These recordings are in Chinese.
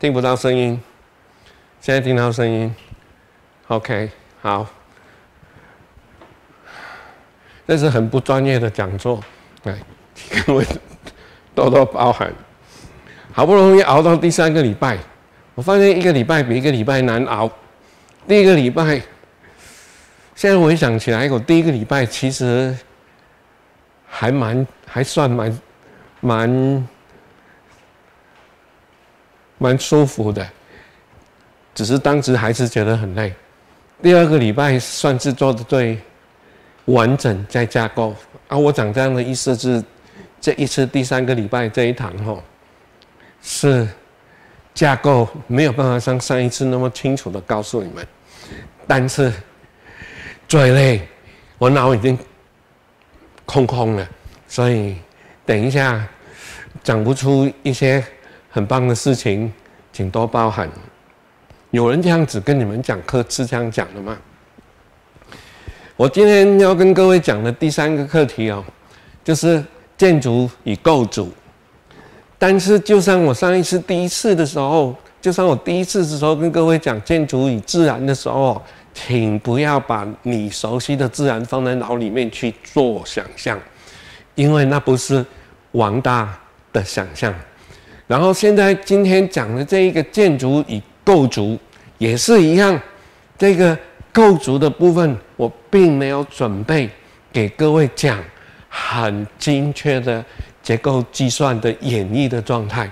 听不到声音，现在听到声音。OK，好，这是很不专业的讲座，来，各位多多包涵。好不容易熬到第三个礼拜，我发现一个礼拜比一个礼拜难熬。第一个礼拜，现在回想起来，我第一个礼拜其实还蛮还算蛮蛮蛮舒服的，只是当时还是觉得很累。第二个礼拜算是做的最完整，在架构啊。我讲这样的意思是，这一次第三个礼拜这一堂吼，是架构没有办法像上一次那么清楚的告诉你们，但是最累，我脑已经空空了，所以等一下讲不出一些很棒的事情，请多包涵。有人这样子跟你们讲课是这样讲的吗？我今天要跟各位讲的第三个课题哦，就是建筑与构筑。但是，就像我上一次第一次的时候，就像我第一次的时候跟各位讲建筑与自然的时候，请不要把你熟悉的自然放在脑里面去做想象，因为那不是王大的想象。然后，现在今天讲的这一个建筑与构筑也是一样，这个构筑的部分我并没有准备给各位讲很精确的结构计算的演绎的状态。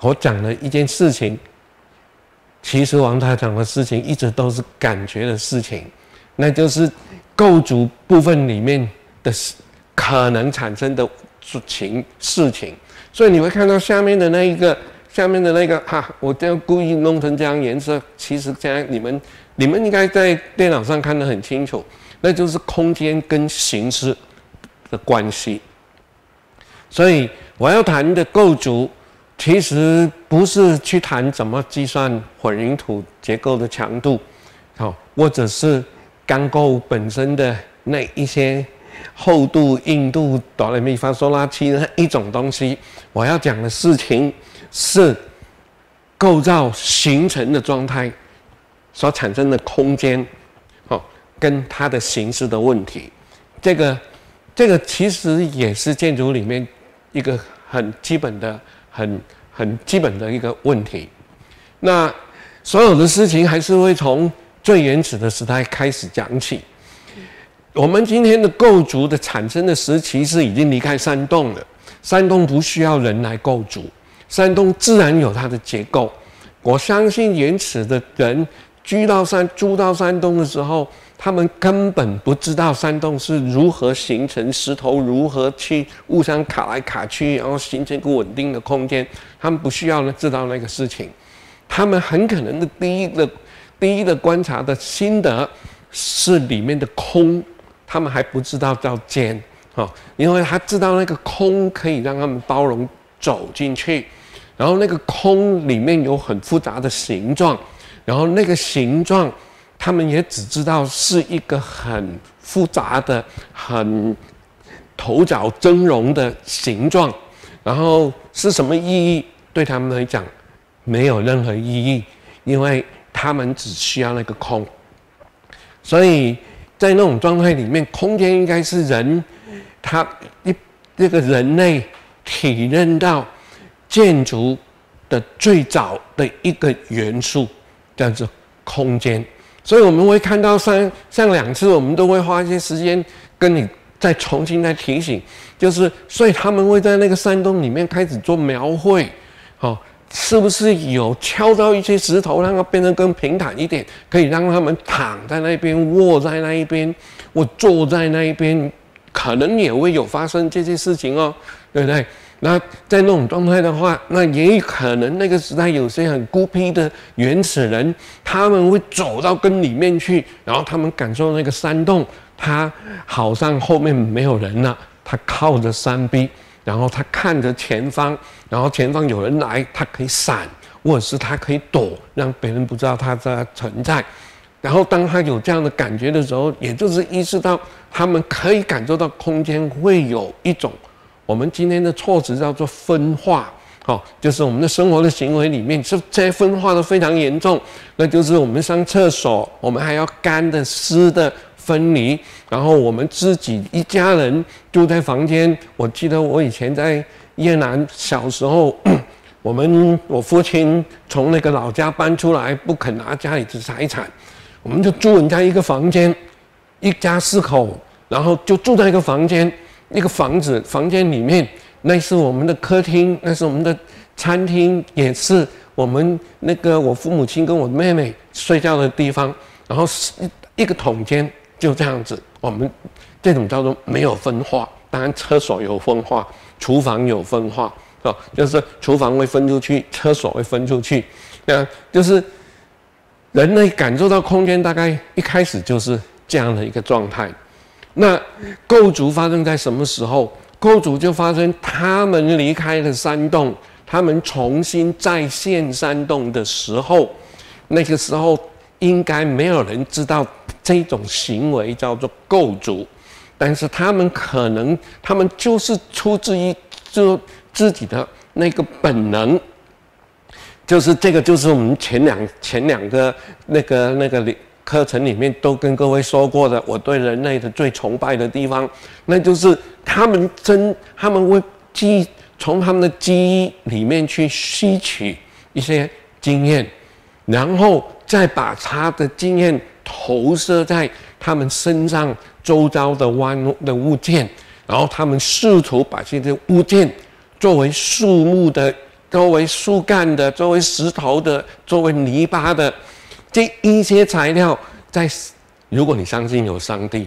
我讲了一件事情，其实王太讲的事情一直都是感觉的事情，那就是构筑部分里面的可能产生的事情事情。所以你会看到下面的那一个。下面的那个哈，我就故意弄成这样颜色，其实现在你们你们应该在电脑上看得很清楚，那就是空间跟形式的关系。所以我要谈的构筑，其实不是去谈怎么计算混凝土结构的强度，好，或者是钢构本身的那一些厚度、硬度、哆来咪发嗦拉七的一种东西。我要讲的事情。是构造形成的状态所产生的空间，哦，跟它的形式的问题，这个这个其实也是建筑里面一个很基本的、很很基本的一个问题。那所有的事情还是会从最原始的时代开始讲起。我们今天的构筑的产生的时期是已经离开山洞了，山洞不需要人来构筑。山洞自然有它的结构，我相信原始的人居到山、住到山洞的时候，他们根本不知道山洞是如何形成，石头如何去互相卡来卡去，然后形成一个稳定的空间。他们不需要知道那个事情，他们很可能的第一个、第一个观察的心得是里面的空，他们还不知道叫尖，哦，因为他知道那个空可以让他们包容走进去。然后那个空里面有很复杂的形状，然后那个形状，他们也只知道是一个很复杂的、很头角峥嵘的形状，然后是什么意义？对他们来讲，没有任何意义，因为他们只需要那个空。所以在那种状态里面，空间应该是人他一这个人类体认到。建筑的最早的一个元素叫做空间，所以我们会看到上上两次，我们都会花一些时间跟你再重新再提醒，就是所以他们会在那个山洞里面开始做描绘，哦，是不是有敲到一些石头，让它变得更平坦一点，可以让他们躺在那边，卧在那一边，我坐在那一边，可能也会有发生这些事情哦，对不对？那在那种状态的话，那也可能那个时代有些很孤僻的原始人，他们会走到根里面去，然后他们感受那个山洞，他好像后面没有人了，他靠着山壁，然后他看着前方，然后前方有人来，他可以闪，或者是他可以躲，让别人不知道他的存在。然后当他有这样的感觉的时候，也就是意识到他们可以感受到空间会有一种。我们今天的措辞叫做分化，哦，就是我们的生活的行为里面，是这些分化的非常严重。那就是我们上厕所，我们还要干的湿的分离，然后我们自己一家人住在房间。我记得我以前在越南小时候。我们我父亲从那个老家搬出来，不肯拿家里的财产，我们就住人家一个房间，一家四口，然后就住在一个房间，一个房子，房间里面那是我们的客厅，那是我们的餐厅，也是我们那个我父母亲跟我妹妹睡觉的地方，然后是一个桶间，就这样子，我们这种叫做没有分化，当然厕所有分化，厨房有分化。哦，就是厨房会分出去，厕所会分出去，那就是人类感受到空间大概一开始就是这样的一个状态。那构筑发生在什么时候？构筑就发生他们离开了山洞，他们重新再现山洞的时候，那个时候应该没有人知道这种行为叫做构筑，但是他们可能，他们就是出自于就。自己的那个本能，就是这个，就是我们前两前两个那个那个里课程里面都跟各位说过的，我对人类的最崇拜的地方，那就是他们真他们会记从他们的记忆里面去吸取一些经验，然后再把他的经验投射在他们身上周遭的弯的物件，然后他们试图把这些物件。作为树木的，作为树干的，作为石头的，作为泥巴的，这一些材料，在如果你相信有上帝，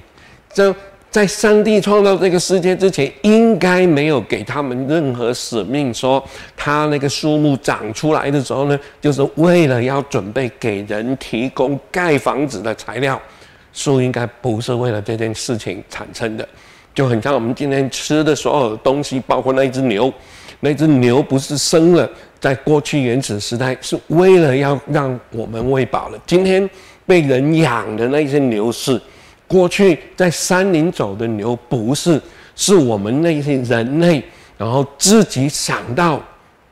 这在上帝创造这个世界之前，应该没有给他们任何使命，说他那个树木长出来的时候呢，就是为了要准备给人提供盖房子的材料，树应该不是为了这件事情产生的。就很像我们今天吃的所有的东西，包括那只牛，那只牛不是生了，在过去原始时代是为了要让我们喂饱了。今天被人养的那些牛是，过去在山林走的牛不是，是我们那些人类，然后自己想到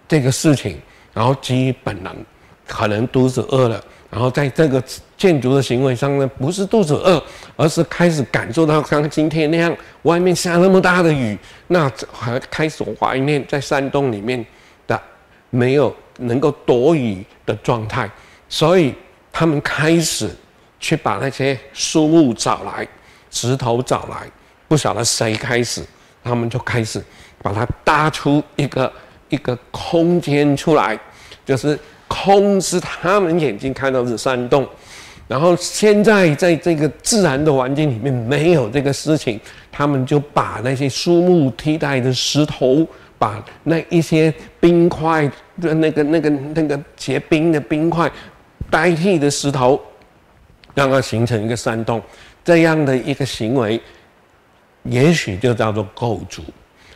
这个事情，然后基于本能，可能肚子饿了。然后在这个建筑的行为上呢，不是肚子饿，而是开始感受到像今天那样，外面下那么大的雨，那还开始怀念在山洞里面的没有能够躲雨的状态，所以他们开始去把那些树木找来，石头找来，不晓得谁开始，他们就开始把它搭出一个一个空间出来，就是。空是他们眼睛看到的山洞，然后现在在这个自然的环境里面没有这个事情，他们就把那些树木替代的石头，把那一些冰块的那个那个那个结冰的冰块代替的石头，让它形成一个山洞，这样的一个行为，也许就叫做构筑。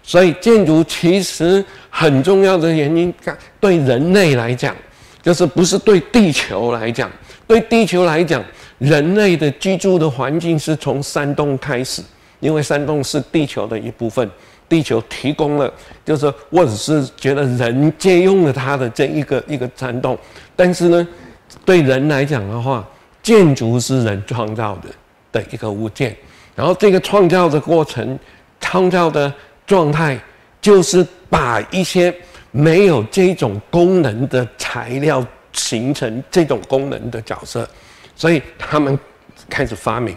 所以建筑其实很重要的原因，对人类来讲。就是不是对地球来讲，对地球来讲，人类的居住的环境是从山洞开始，因为山洞是地球的一部分，地球提供了，就是或者是觉得人借用了它的这一个一个山洞，但是呢，对人来讲的话，建筑是人创造的的一个物件，然后这个创造的过程，创造的状态，就是把一些。没有这种功能的材料形成这种功能的角色，所以他们开始发明，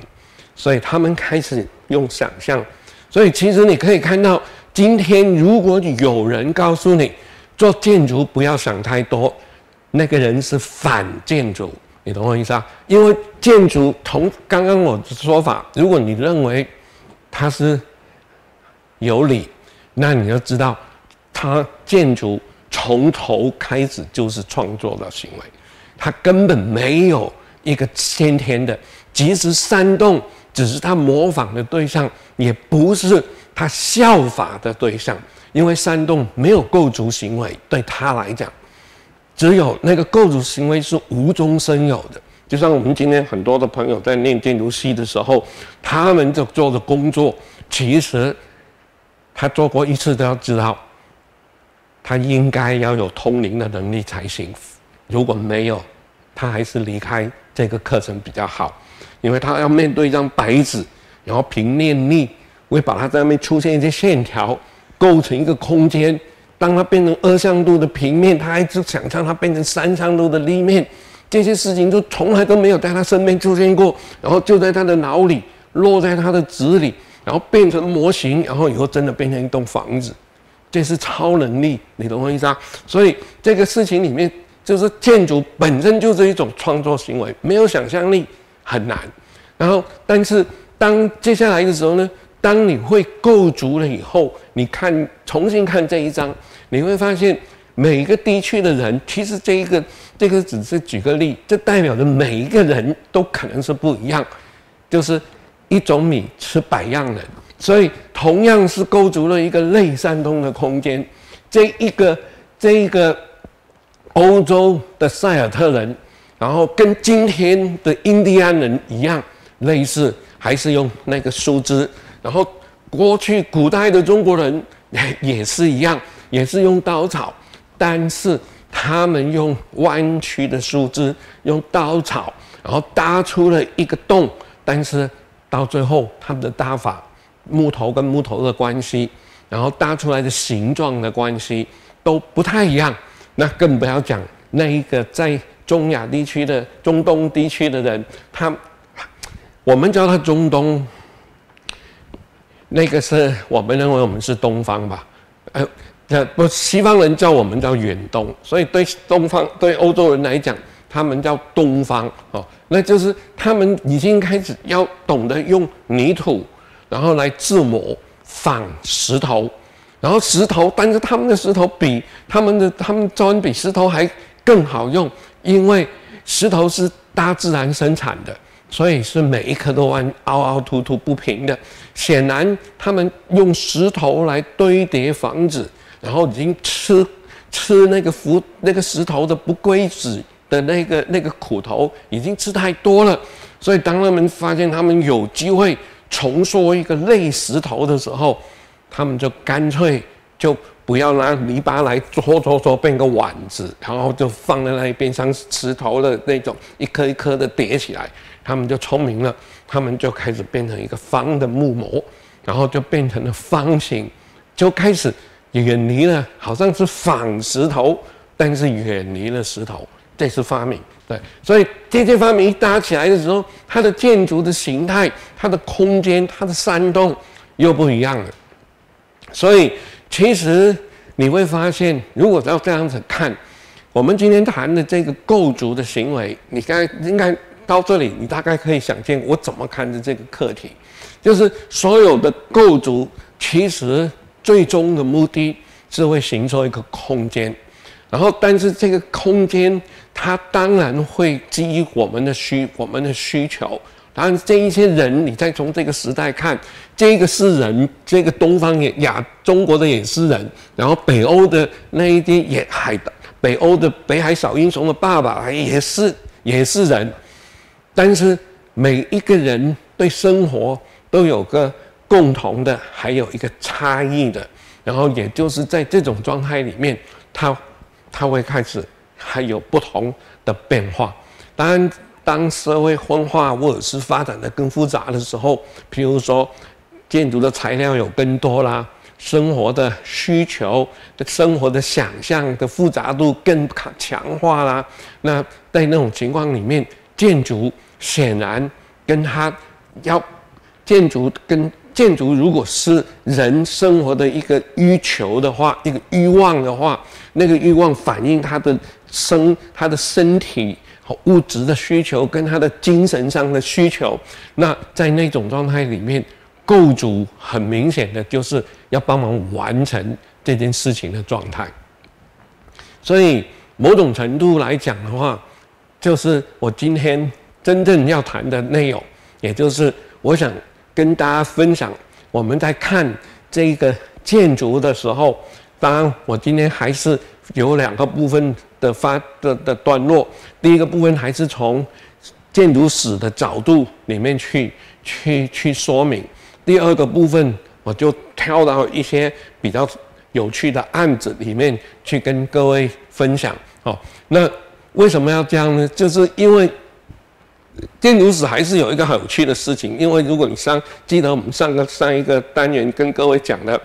所以他们开始用想象，所以其实你可以看到，今天如果有人告诉你做建筑不要想太多，那个人是反建筑，你懂我意思啊？因为建筑同刚刚我的说法，如果你认为它是有理，那你要知道。它建筑从头开始就是创作的行为，它根本没有一个先天的，即使山洞只是它模仿的对象，也不是它效法的对象，因为山洞没有构筑行为，对他来讲，只有那个构筑行为是无中生有的。就像我们今天很多的朋友在念建筑系的时候，他们就做的工作，其实他做过一次都要知道。他应该要有通灵的能力才行。如果没有，他还是离开这个课程比较好，因为他要面对一张白纸，然后凭念力会把它在那面出现一些线条，构成一个空间。当它变成二向度的平面，他还是想象它变成三向度的立面。这些事情就从来都没有在他身边出现过，然后就在他的脑里，落在他的纸里，然后变成模型，然后以后真的变成一栋房子。这是超能力，你懂我意思啊？所以这个事情里面，就是建筑本身就是一种创作行为，没有想象力很难。然后，但是当接下来的时候呢？当你会构筑了以后，你看重新看这一章，你会发现每个地区的人，其实这一个这个只是举个例，这代表着每一个人都可能是不一样，就是一种米吃百样人，所以同样是构筑了一个类山东的空间，这一个这一个欧洲的塞尔特人，然后跟今天的印第安人一样类似，还是用那个树枝。然后，过去古代的中国人也也是一样，也是用稻草，但是他们用弯曲的树枝，用稻草，然后搭出了一个洞。但是到最后，他们的搭法，木头跟木头的关系，然后搭出来的形状的关系都不太一样。那更不要讲那一个在中亚地区的中东地区的人，他我们叫他中东。那个是我们认为我们是东方吧，呃，这不西方人叫我们叫远东，所以对东方对欧洲人来讲，他们叫东方哦，那就是他们已经开始要懂得用泥土，然后来制模仿石头，然后石头，但是他们的石头比他们的他们砖比石头还更好用，因为石头是大自然生产的。所以是每一颗都弯凹凹凸凸不平的。显然，他们用石头来堆叠房子，然后已经吃吃那个浮那个石头的不规矩的那个那个苦头，已经吃太多了。所以，当他们发现他们有机会重塑一个类石头的时候，他们就干脆就不要拿泥巴来搓搓搓变个碗子，然后就放在那一边，像石头的那种一颗一颗的叠起来。他们就聪明了，他们就开始变成一个方的木模，然后就变成了方形，就开始远离了，好像是仿石头，但是远离了石头，这是发明。对，所以这些发明一搭起来的时候，它的建筑的形态、它的空间、它的山洞又不一样了。所以其实你会发现，如果要这样子看，我们今天谈的这个构筑的行为，你该应该。到这里，你大概可以想见我怎么看的这个课题，就是所有的构筑其实最终的目的是会形成一个空间，然后但是这个空间它当然会基于我们的需我们的需求，当然这一些人你再从这个时代看，这个是人，这个东方也亚中国的也是人，然后北欧的那一些也海的北欧的北海小英雄的爸爸也是也是人。但是每一个人对生活都有个共同的，还有一个差异的，然后也就是在这种状态里面，他他会开始还有不同的变化。当然，当社会分化或者是发展的更复杂的时候，譬如说建筑的材料有更多啦，生活的需求的生活的想象的复杂度更强化啦，那在那种情况里面，建筑。显然，跟他要建筑跟建筑，如果是人生活的一个欲求的话，一个欲望的话，那个欲望反映他的生他的身体和物质的需求，跟他的精神上的需求。那在那种状态里面，构筑很明显的就是要帮忙完成这件事情的状态。所以，某种程度来讲的话，就是我今天。真正要谈的内容，也就是我想跟大家分享，我们在看这个建筑的时候，当然我今天还是有两个部分的发的的段落。第一个部分还是从建筑史的角度里面去去去说明，第二个部分我就挑到一些比较有趣的案子里面去跟各位分享。哦，那为什么要这样呢？就是因为建筑史还是有一个很有趣的事情。因为如果你上记得我们上个上一个单元跟各位讲的，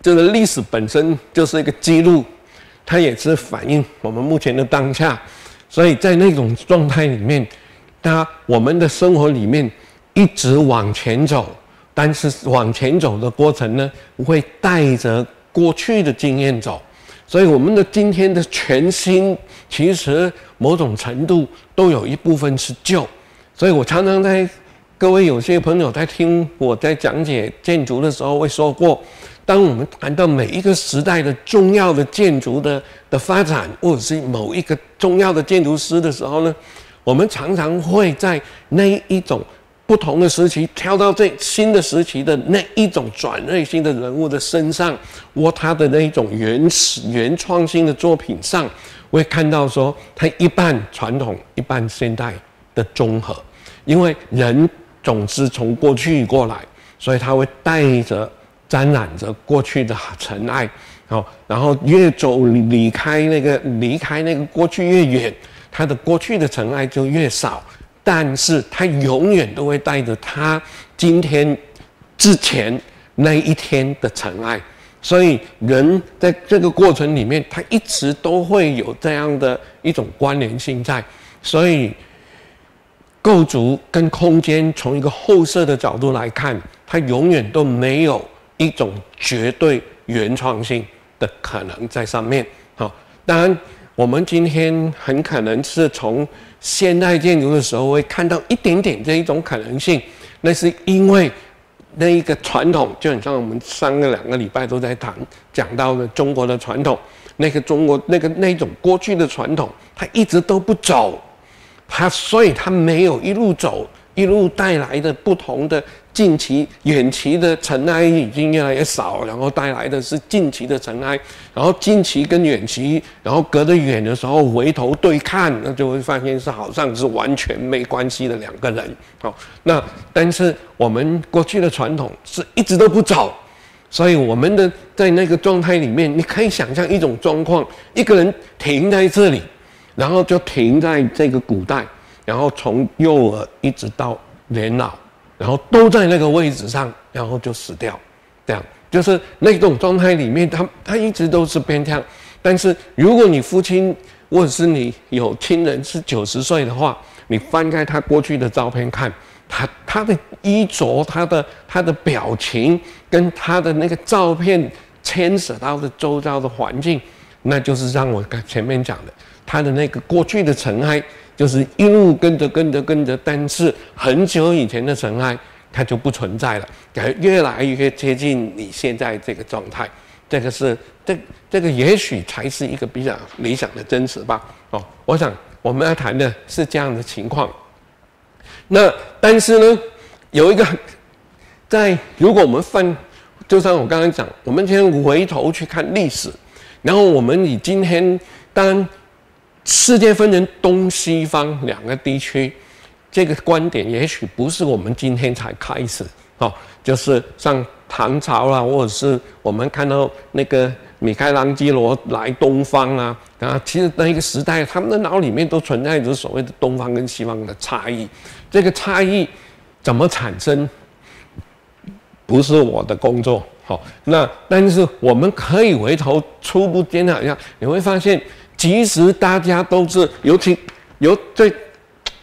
这个历史本身就是一个记录，它也是反映我们目前的当下。所以在那种状态里面，它我们的生活里面一直往前走，但是往前走的过程呢，会带着过去的经验走。所以我们的今天的全新，其实某种程度都有一部分是旧。所以我常常在各位有些朋友在听我在讲解建筑的时候会说过，当我们谈到每一个时代的重要的建筑的的发展，或者是某一个重要的建筑师的时候呢，我们常常会在那一种。不同的时期，跳到这新的时期的那一种转类性的人物的身上，或他的那一种原始原创性的作品上，会看到说，他一半传统，一半现代的综合。因为人总是从过去过来，所以他会带着沾染着过去的尘埃，好，然后越走离开那个离开那个过去越远，他的过去的尘埃就越少。但是他永远都会带着他今天之前那一天的尘埃，所以人在这个过程里面，他一直都会有这样的一种关联性在。所以构筑跟空间从一个后设的角度来看，它永远都没有一种绝对原创性的可能在上面。好，当然我们今天很可能是从。现代建筑的时候会看到一点点这一种可能性，那是因为那一个传统，就很像我们上个两个礼拜都在谈讲到的中国的传统，那个中国那个那种过去的传统，他一直都不走，他所以他没有一路走。一路带来的不同的近期、远期的尘埃已经越来越少，然后带来的是近期的尘埃，然后近期跟远期，然后隔得远的时候回头对看，那就会发现是好像是完全没关系的两个人。好，那但是我们过去的传统是一直都不走，所以我们的在那个状态里面，你可以想象一种状况：一个人停在这里，然后就停在这个古代。然后从幼儿一直到年老，然后都在那个位置上，然后就死掉，这样就是那种状态里面，他他一直都是偏跳。但是如果你父亲或者是你有亲人是九十岁的话，你翻开他过去的照片看，他他的衣着、他的他的表情跟他的那个照片牵涉到的周遭的环境，那就是让我前面讲的他的那个过去的尘埃。就是一路跟着跟着跟着，但是很久以前的尘埃它就不存在了，感觉越来越接近你现在这个状态。这个是这这个也许才是一个比较理想的真实吧。哦，我想我们要谈的是这样的情况。那但是呢，有一个在如果我们翻，就像我刚刚讲，我们先回头去看历史，然后我们以今天当。世界分成东西方两个地区，这个观点也许不是我们今天才开始哦，就是像唐朝啦，或者是我们看到那个米开朗基罗来东方啊，啊，其实那一个时代，他们的脑里面都存在着所谓的东方跟西方的差异。这个差异怎么产生，不是我的工作。好，那但是我们可以回头初步检讨一下，你会发现。其实大家都是，尤其尤最，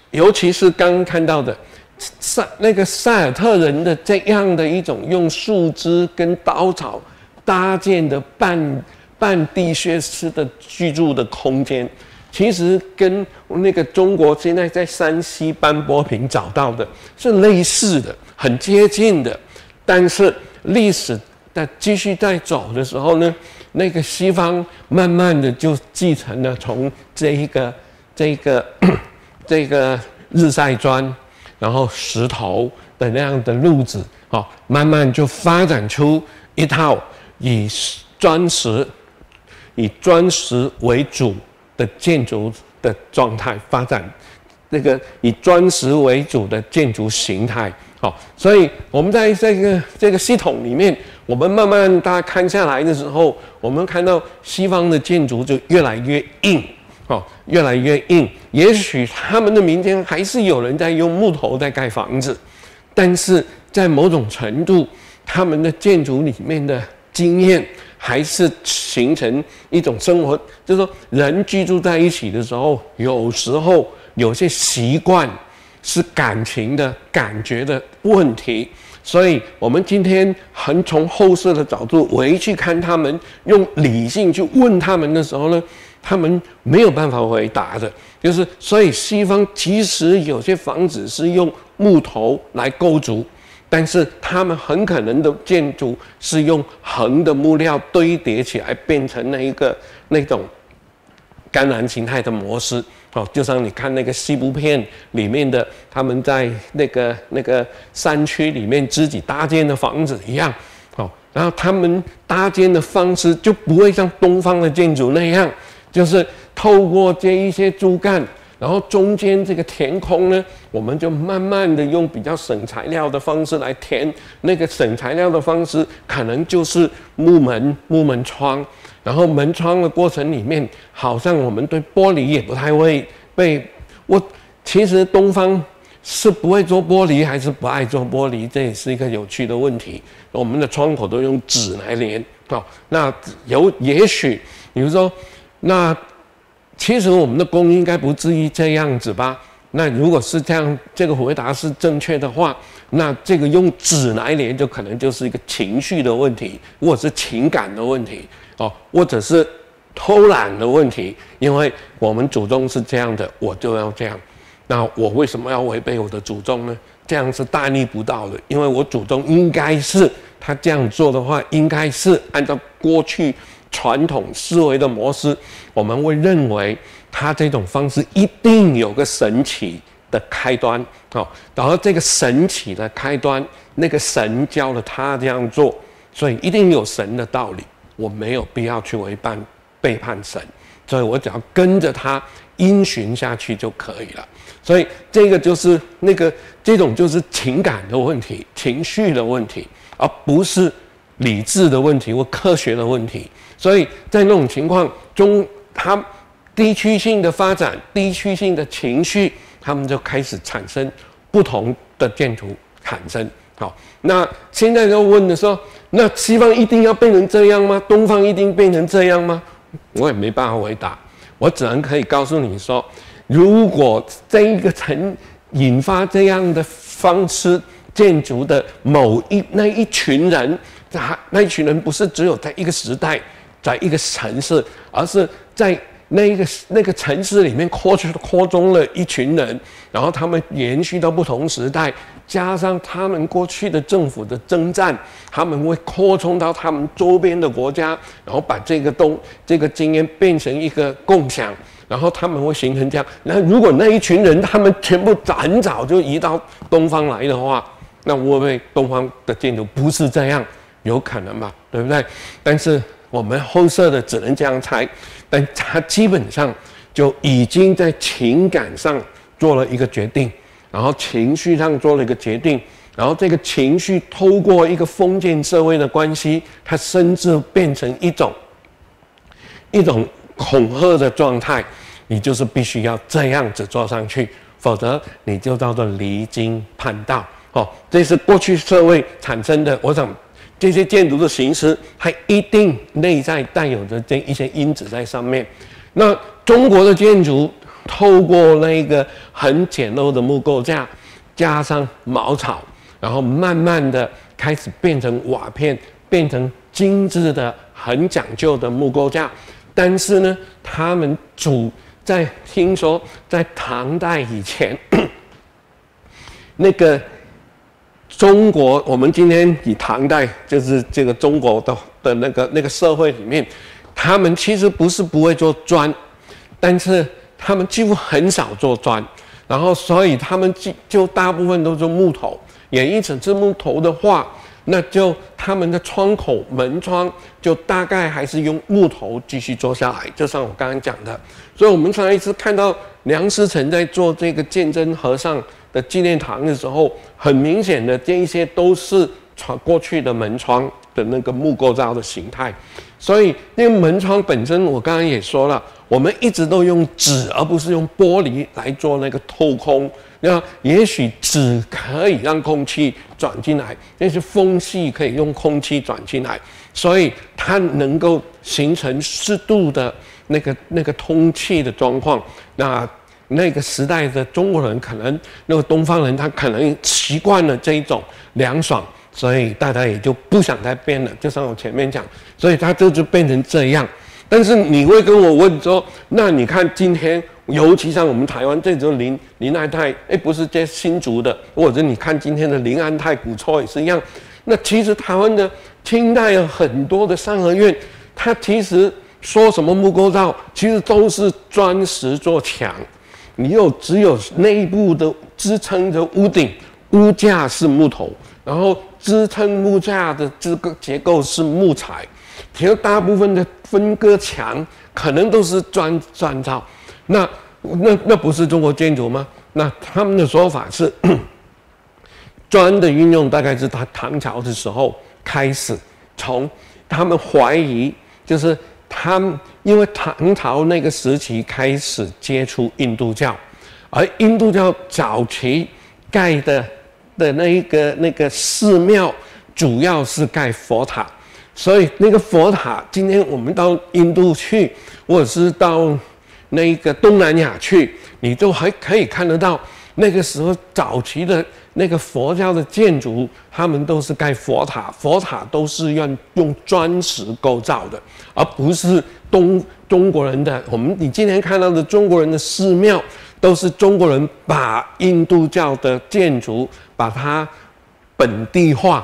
尤其是刚看到的塞那个塞尔特人的这样的一种用树枝跟稻草搭建的半半地穴式的居住的空间，其实跟那个中国现在在山西班波坪找到的是类似的，很接近的。但是历史在继续在走的时候呢？那个西方慢慢的就继承了从这一个、这个、这个日晒砖，然后石头的那样的路子，哦，慢慢就发展出一套以砖石、以砖石为主的建筑的状态发展，那个以砖石为主的建筑形态，好，所以我们在这个这个系统里面，我们慢慢大家看下来的时候，我们看到西方的建筑就越来越硬，哦，越来越硬。也许他们的民间还是有人在用木头在盖房子，但是在某种程度，他们的建筑里面的经验。还是形成一种生活，就是说，人居住在一起的时候，有时候有些习惯是感情的感觉的问题。所以，我们今天很从后世的角度回去看他们，用理性去问他们的时候呢，他们没有办法回答的。就是，所以西方其实有些房子是用木头来构筑。但是他们很可能的建筑是用横的木料堆叠起来，变成那一个那种干栏形态的模式哦，就像你看那个西部片里面的他们在那个那个山区里面自己搭建的房子一样哦，然后他们搭建的方式就不会像东方的建筑那样，就是透过这一些竹竿。然后中间这个填空呢，我们就慢慢的用比较省材料的方式来填。那个省材料的方式，可能就是木门、木门窗。然后门窗的过程里面，好像我们对玻璃也不太会被。我其实东方是不会做玻璃，还是不爱做玻璃？这也是一个有趣的问题。我们的窗口都用纸来连。哦，那有也许，比如说那。其实我们的工应该不至于这样子吧？那如果是这样，这个回答是正确的话，那这个用纸来连就可能就是一个情绪的问题，或者是情感的问题哦，或者是偷懒的问题。因为我们祖宗是这样的，我就要这样。那我为什么要违背我的祖宗呢？这样是大逆不道的。因为我祖宗应该是他这样做的话，应该是按照过去。传统思维的模式，我们会认为他这种方式一定有个神奇的开端，哦，然后这个神奇的开端，那个神教了他这样做，所以一定有神的道理，我没有必要去违叛背叛神，所以我只要跟着他因循下去就可以了。所以这个就是那个这种就是情感的问题、情绪的问题，而不是理智的问题或科学的问题。所以在那种情况中，他地区性的发展、地区性的情绪，他们就开始产生不同的建筑产生。好，那现在就问的说，那西方一定要变成这样吗？东方一定变成这样吗？我也没办法回答，我只能可以告诉你说，如果这一个城引发这样的方式建筑的某一那一群人，那那一群人不是只有在一个时代。在一个城市，而是在那一个那个城市里面扩出扩中了一群人，然后他们延续到不同时代，加上他们过去的政府的征战，他们会扩充到他们周边的国家，然后把这个东这个经验变成一个共享，然后他们会形成这样。那如果那一群人他们全部很早就移到东方来的话，那会不会东方的建筑不是这样？有可能吧，对不对？但是。我们后设的只能这样猜，但他基本上就已经在情感上做了一个决定，然后情绪上做了一个决定，然后这个情绪透过一个封建社会的关系，它甚至变成一种一种恐吓的状态，你就是必须要这样子做上去，否则你就叫做离经叛道。哦，这是过去社会产生的，我想。这些建筑的形式，它一定内在带有着这一些因子在上面。那中国的建筑，透过那个很简陋的木构架，加上茅草，然后慢慢的开始变成瓦片，变成精致的、很讲究的木构架。但是呢，他们主在听说，在唐代以前，那个。中国，我们今天以唐代就是这个中国的的那个那个社会里面，他们其实不是不会做砖，但是他们几乎很少做砖，然后所以他们就就大部分都是木头，演一整只木头的话，那就他们的窗口门窗就大概还是用木头继续做下来，就像我刚刚讲的，所以我们上一次看到梁思成在做这个鉴真和尚。的纪念堂的时候，很明显的这一些都是传过去的门窗的那个木构造的形态。所以那个门窗本身，我刚刚也说了，我们一直都用纸而不是用玻璃来做那个透空。那也许纸可以让空气转进来，那些风隙可以用空气转进来，所以它能够形成适度的那个那个通气的状况。那那个时代的中国人可能那个东方人他可能习惯了这一种凉爽，所以大家也就不想再变了。就像我前面讲，所以它就就变成这样。但是你会跟我问说，那你看今天？尤其像我们台湾这种林林安泰，哎，不是这新竹的，或者你看今天的林安泰古厝也是一样。那其实台湾的清代有很多的三合院，它其实说什么木构造，其实都是砖石做墙，你又只有内部的支撑着屋顶，屋架是木头，然后支撑木架的这个结构是木材，其实大部分的分割墙可能都是砖砖造。那那那不是中国建筑吗？那他们的说法是，砖的运用大概是他唐朝的时候开始，从他们怀疑就是他们因为唐朝那个时期开始接触印度教，而印度教早期盖的的那一个那个寺庙主要是盖佛塔，所以那个佛塔今天我们到印度去，或者是到。那一个东南亚去，你都还可以看得到，那个时候早期的那个佛教的建筑，他们都是盖佛塔，佛塔都是用用砖石构造的，而不是东中国人的。我们你今天看到的中国人的寺庙，都是中国人把印度教的建筑把它本地化、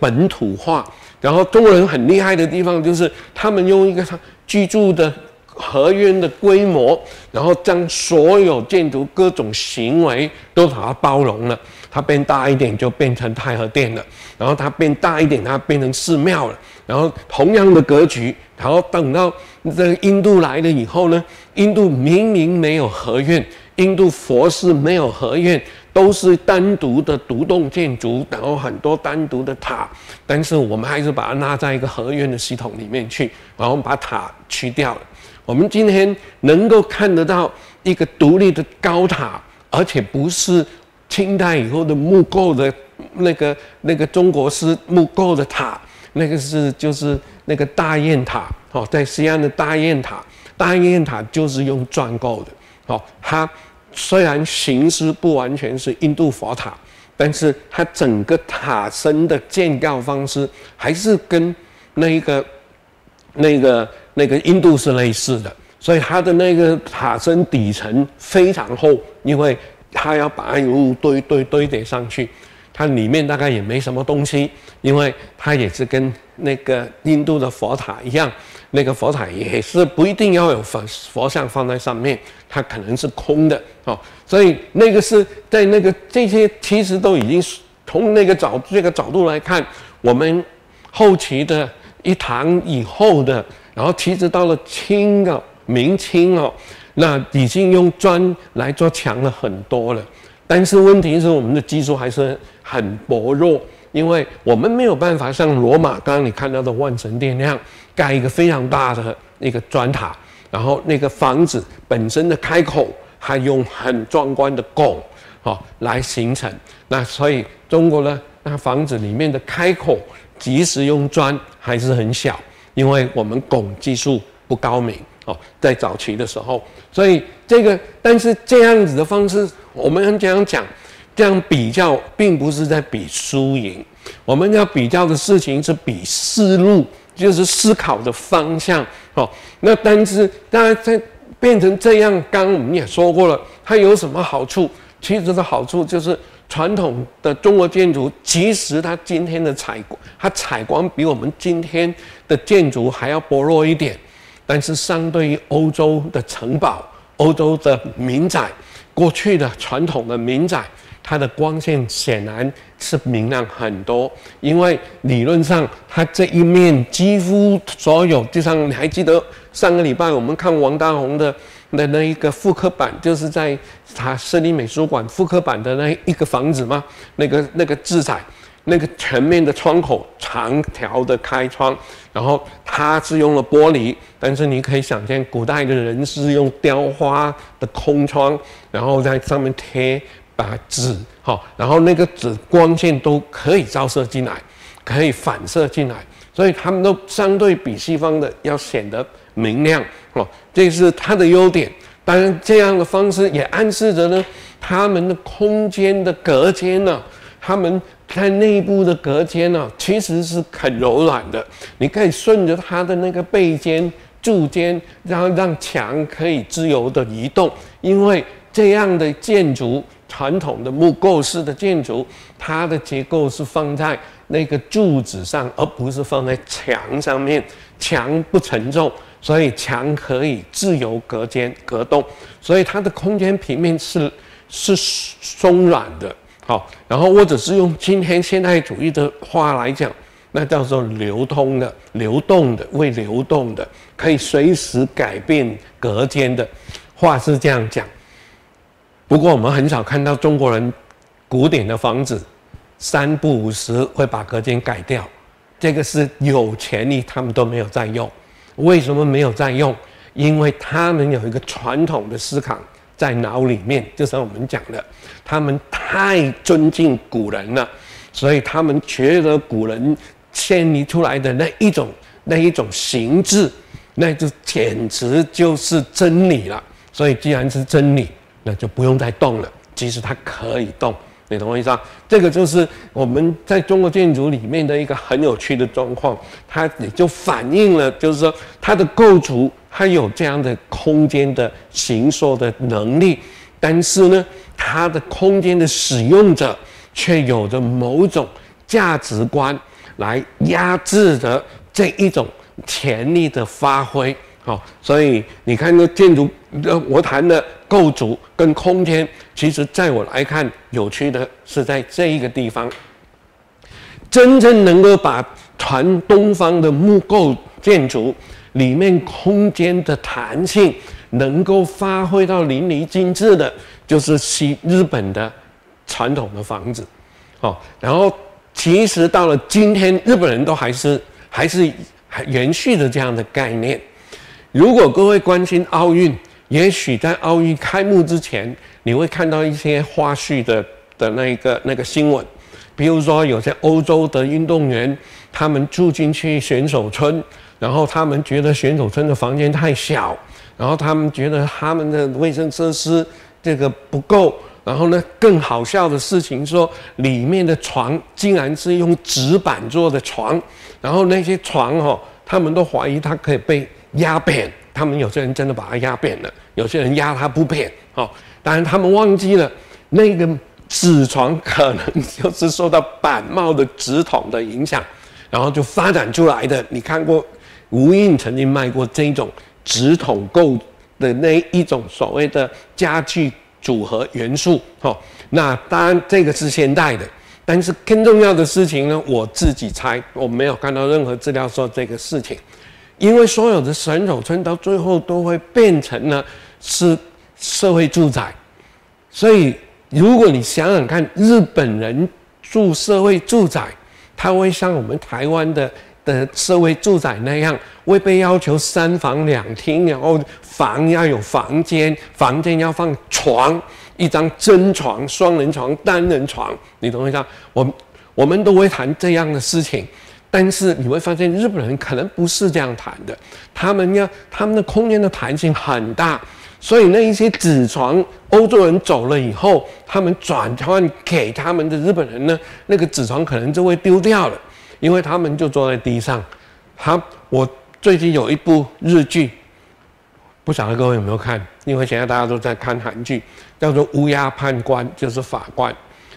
本土化。然后中国人很厉害的地方，就是他们用一个他居住的。合院的规模，然后将所有建筑各种行为都把它包容了。它变大一点就变成太和殿了，然后它变大一点，它变成寺庙了。然后同样的格局，然后等到这个印度来了以后呢，印度明明没有合院，印度佛寺没有合院，都是单独的独栋建筑，然后很多单独的塔，但是我们还是把它纳在一个合院的系统里面去，然后把塔去掉了。我们今天能够看得到一个独立的高塔，而且不是清代以后的木构的那个那个中国式木构的塔，那个是就是那个大雁塔，哦，在西安的大雁塔，大雁塔就是用砖构的，哦，它虽然形式不完全是印度佛塔，但是它整个塔身的建造方式还是跟那一个那个。那个印度是类似的，所以它的那个塔身底层非常厚，因为它要把油路堆堆堆叠上去，它里面大概也没什么东西，因为它也是跟那个印度的佛塔一样，那个佛塔也是不一定要有佛佛像放在上面，它可能是空的哦，所以那个是在那个这些其实都已经从那个角这个角度来看，我们后期的一堂以后的。然后其实到了清啊，明清哦，那已经用砖来做墙了很多了。但是问题是我们的技术还是很薄弱，因为我们没有办法像罗马刚刚你看到的万神殿那样盖一个非常大的那个砖塔，然后那个房子本身的开口还用很壮观的拱，哦来形成。那所以中国呢，那房子里面的开口即使用砖还是很小。因为我们拱技术不高明哦，在早期的时候，所以这个，但是这样子的方式，我们经常讲，这样比较，并不是在比输赢。我们要比较的事情是比思路，就是思考的方向哦。那但是，当然在变成这样，刚我们也说过了，它有什么好处？其实的好处就是。传统的中国建筑，其实它今天的采光，它采光比我们今天的建筑还要薄弱一点。但是相对于欧洲的城堡、欧洲的民宅，过去的传统的民宅，它的光线显然是明亮很多。因为理论上，它这一面几乎所有，就像你还记得上个礼拜我们看王大红的的那一个复刻版，就是在他森林美术馆复刻版的那一个房子吗？那个那个制彩，那个全面的窗口，长条的开窗，然后它是用了玻璃，但是你可以想见，古代的人是用雕花的空窗，然后在上面贴把纸，好，然后那个纸光线都可以照射进来，可以反射进来，所以他们都相对比西方的要显得明亮，哦，这是它的优点。当然，这样的方式也暗示着呢，他们的空间的隔间呢，他们在内部的隔间呢，其实是很柔软的。你可以顺着它的那个背间、柱间，然后让墙可以自由的移动。因为这样的建筑，传统的木构式的建筑，它的结构是放在那个柱子上，而不是放在墙上面。墙不承重。所以墙可以自由隔间隔动，所以它的空间平面是是松软的，好，然后或者是用今天现代主义的话来讲，那叫做流通的、流动的、会流动的，可以随时改变隔间的，话是这样讲。不过我们很少看到中国人古典的房子三不五时会把隔间改掉，这个是有权利他们都没有在用。为什么没有在用？因为他们有一个传统的思考在脑里面，就像我们讲的，他们太尊敬古人了，所以他们觉得古人建立出来的那一种那一种形制，那就简直就是真理了。所以既然是真理，那就不用再动了。即使它可以动。你懂我意思啊？这个就是我们在中国建筑里面的一个很有趣的状况，它也就反映了，就是说它的构筑它有这样的空间的形塑的能力，但是呢，它的空间的使用者却有着某种价值观来压制着这一种潜力的发挥。好，所以你看，那建筑，我谈的构筑跟空间，其实在我来看，有趣的是在这一个地方，真正能够把传东方的木构建筑里面空间的弹性能够发挥到淋漓尽致的，就是西日本的传统的房子。好，然后其实到了今天，日本人都还是还是还延续着这样的概念。如果各位关心奥运，也许在奥运开幕之前，你会看到一些花絮的的那个那个新闻，比如说有些欧洲的运动员，他们住进去选手村，然后他们觉得选手村的房间太小，然后他们觉得他们的卫生设施这个不够，然后呢，更好笑的事情说，里面的床竟然是用纸板做的床，然后那些床哦，他们都怀疑它可以被。压扁，他们有些人真的把它压扁了，有些人压它不扁，哦，当然他们忘记了那个纸床可能就是受到板帽的纸筒的影响，然后就发展出来的。你看过无印曾经卖过这种纸筒构的那一种所谓的家具组合元素，哦，那当然这个是现代的，但是更重要的事情呢，我自己猜，我没有看到任何资料说这个事情。因为所有的神手村到最后都会变成了是社会住宅，所以如果你想想看，日本人住社会住宅，他会像我们台湾的的社会住宅那样，会被要求三房两厅，然后房要有房间，房间要放床，一张真床、双人床、单人床，你懂我意思？我我们都会谈这样的事情。但是你会发现，日本人可能不是这样谈的。他们要他们的空间的弹性很大，所以那一些纸床，欧洲人走了以后，他们转换给他们的日本人呢，那个纸床可能就会丢掉了，因为他们就坐在地上。好，我最近有一部日剧，不晓得各位有没有看？因为现在大家都在看韩剧，叫做《乌鸦判官》，就是法官。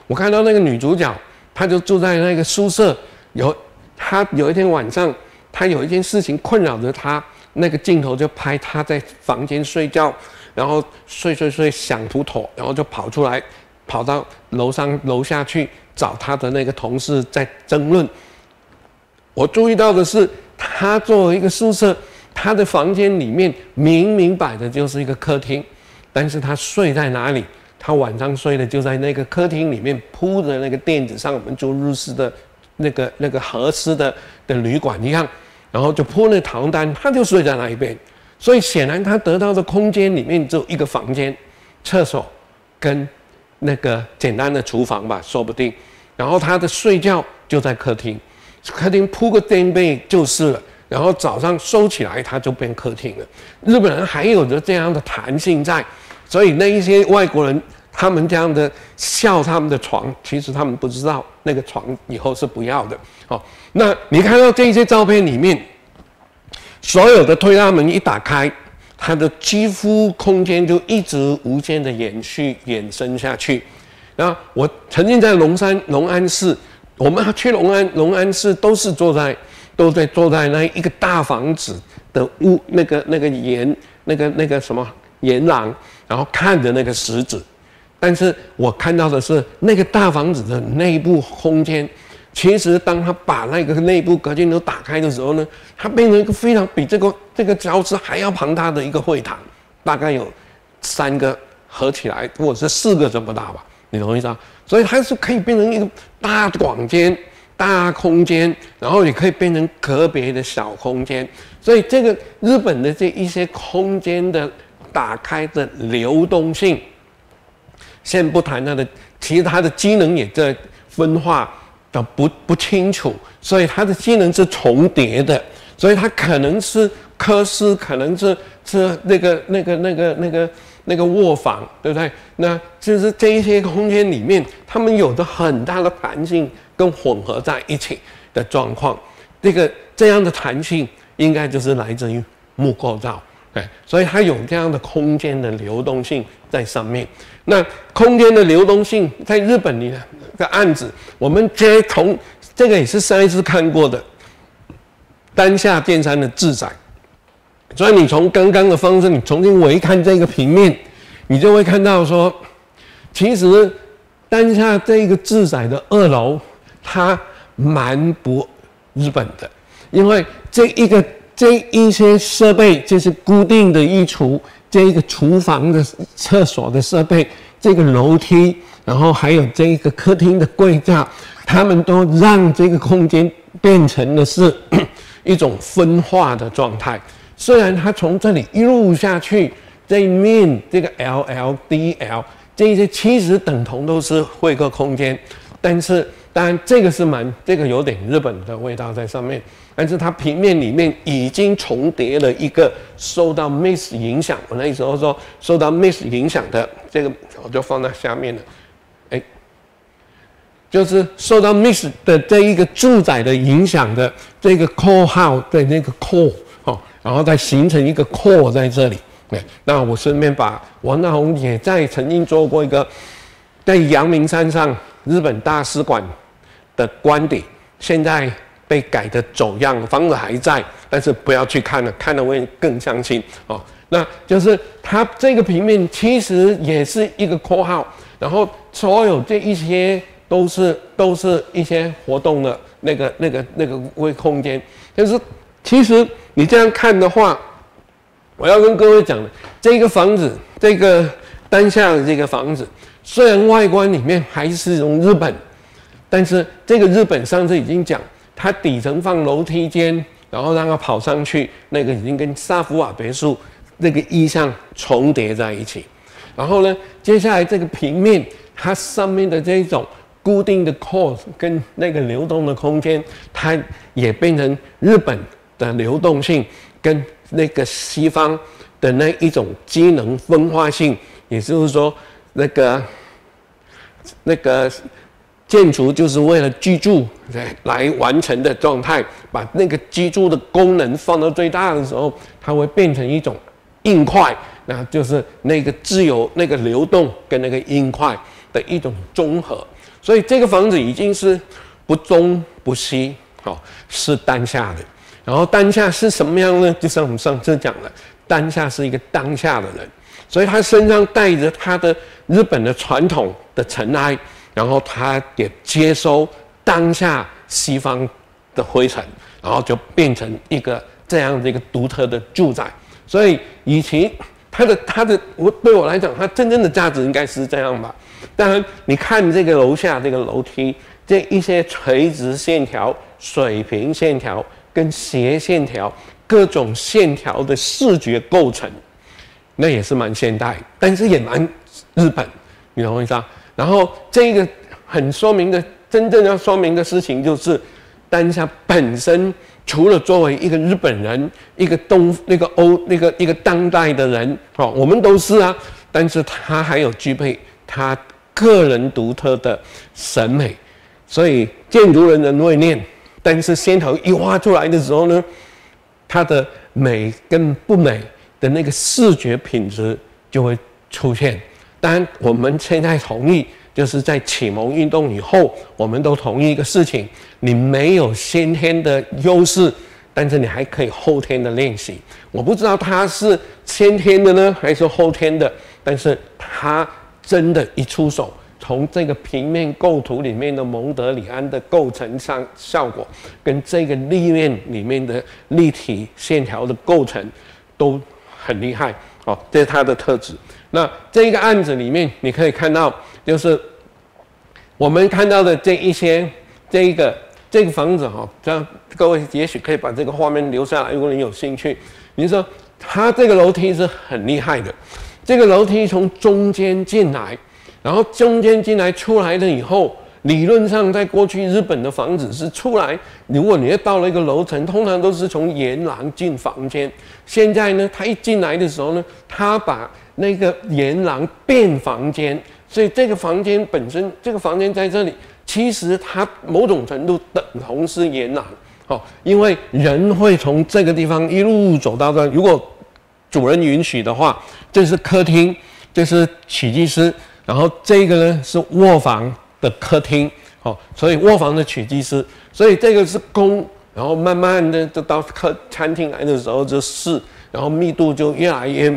我看到那个女主角，她就住在那个宿舍，有。他有一天晚上，他有一件事情困扰着他，那个镜头就拍他在房间睡觉，然后睡睡睡想不妥，然后就跑出来，跑到楼上楼下去找他的那个同事在争论。我注意到的是，他作为一个宿舍，他的房间里面明明摆的就是一个客厅，但是他睡在哪里？他晚上睡的就在那个客厅里面铺的那个垫子上，我们做日式的那个那个合适的的旅馆一样，然后就铺那床单，他就睡在那一边。所以显然他得到的空间里面只有一个房间、厕所跟那个简单的厨房吧，说不定。然后他的睡觉就在客厅，客厅铺个垫被就是了。然后早上收起来，他就变客厅了。日本人还有着这样的弹性在。所以那一些外国人，他们这样的笑他们的床，其实他们不知道那个床以后是不要的。哦，那你看到这些照片里面，所有的推拉门一打开，它的几乎空间就一直无限的延续延伸下去。然后我曾经在龙山龙安寺，我们去龙安龙安寺都是坐在都在坐在那一个大房子的屋那个那个檐那个那个什么檐廊。然后看着那个石子，但是我看到的是那个大房子的内部空间。其实，当他把那个内部隔间都打开的时候呢，它变成一个非常比这个这个教室还要庞大的一个会堂，大概有三个合起来，或者是四个这么大吧，你懂我意思啊？所以它是可以变成一个大广间、大空间，然后也可以变成个别的小空间。所以，这个日本的这一些空间的。打开的流动性，先不谈它的，其实它的机能也在分化的不不清楚，所以它的机能是重叠的，所以它可能是科室，可能是是那个那个那个那个那个卧房，对不对？那就是这一些空间里面，它们有着很大的弹性跟混合在一起的状况，这个这样的弹性应该就是来自于木构造。哎，所以它有这样的空间的流动性在上面。那空间的流动性在日本里的案子，我们接从这个也是上一次看过的丹下电山的自宅。所以你从刚刚的方式，你重新回看这个平面，你就会看到说，其实丹下这个自宅的二楼，它蛮不日本的，因为这一个。这一些设备就是固定的衣橱，这个厨房的厕所的设备，这个楼梯，然后还有这个客厅的柜架，他们都让这个空间变成的是 一种分化的状态。虽然它从这里一路下去，这一面这个 L L D L 这些其实等同都是会客空间，但是当然这个是蛮这个有点日本的味道在上面。但是它平面里面已经重叠了一个受到 Miss 影响，我那时候说受到 Miss 影响的这个，我就放在下面了。哎，就是受到 Miss 的这一个住宅的影响的这个 core 号的那个 call 哦，然后再形成一个 call 在这里。那我顺便把王大宏也在曾经做过一个在阳明山上日本大使馆的官邸，现在。被改的走样，房子还在，但是不要去看了，看了会更相信哦。那就是它这个平面其实也是一个括号，然后所有这一些都是都是一些活动的那个那个那个微空间。但是其实你这样看的话，我要跟各位讲的，这个房子，这个当下的这个房子，虽然外观里面还是用日本，但是这个日本上次已经讲。它底层放楼梯间，然后让它跑上去，那个已经跟萨福瓦别墅那个意象重叠在一起。然后呢，接下来这个平面，它上面的这种固定的 core 跟那个流动的空间，它也变成日本的流动性跟那个西方的那一种机能分化性，也就是说，那个那个。建筑就是为了居住来完成的状态，把那个居住的功能放到最大的时候，它会变成一种硬块，那就是那个自由、那个流动跟那个硬块的一种综合。所以这个房子已经是不中不西，好是当下的。然后当下是什么样呢？就像我们上次讲的，当下是一个当下的人，所以他身上带着他的日本的传统的尘埃。然后他也接收当下西方的灰尘，然后就变成一个这样的一个独特的住宅。所以，与其它的它的我对我来讲，它真正的价值应该是这样吧。当然，你看这个楼下这个楼梯，这一些垂直线条、水平线条跟斜线条各种线条的视觉构成，那也是蛮现代，但是也蛮日本，你懂我意思啊？然后这个很说明的，真正要说明的事情就是，丹下本身除了作为一个日本人，一个东那个欧那个一个当代的人哦，我们都是啊，但是他还有具备他。个人独特的审美，所以建筑人人会念，但是线条一画出来的时候呢，它的美跟不美的那个视觉品质就会出现。当然，我们现在同意，就是在启蒙运动以后，我们都同意一个事情：你没有先天的优势，但是你还可以后天的练习。我不知道它是先天的呢，还是后天的，但是它。真的，一出手，从这个平面构图里面的蒙德里安的构成上效果，跟这个立面里面的立体线条的构成，都很厉害哦。这是它的特质。那这个案子里面，你可以看到，就是我们看到的这一些，这一个这个房子哈，这样各位也许可以把这个画面留下来，如果你有兴趣。你说它这个楼梯是很厉害的。这个楼梯从中间进来，然后中间进来出来了以后，理论上在过去日本的房子是出来，如果你要到了一个楼层，通常都是从沿廊进房间。现在呢，他一进来的时候呢，他把那个沿廊变房间，所以这个房间本身，这个房间在这里，其实它某种程度等同是沿廊，哦，因为人会从这个地方一路走到这，如果。主人允许的话，这是客厅，这是起居室，然后这个呢是卧房的客厅，哦，所以卧房的起居室，所以这个是公，然后慢慢的就到客餐厅来的时候就是然后密度就越来越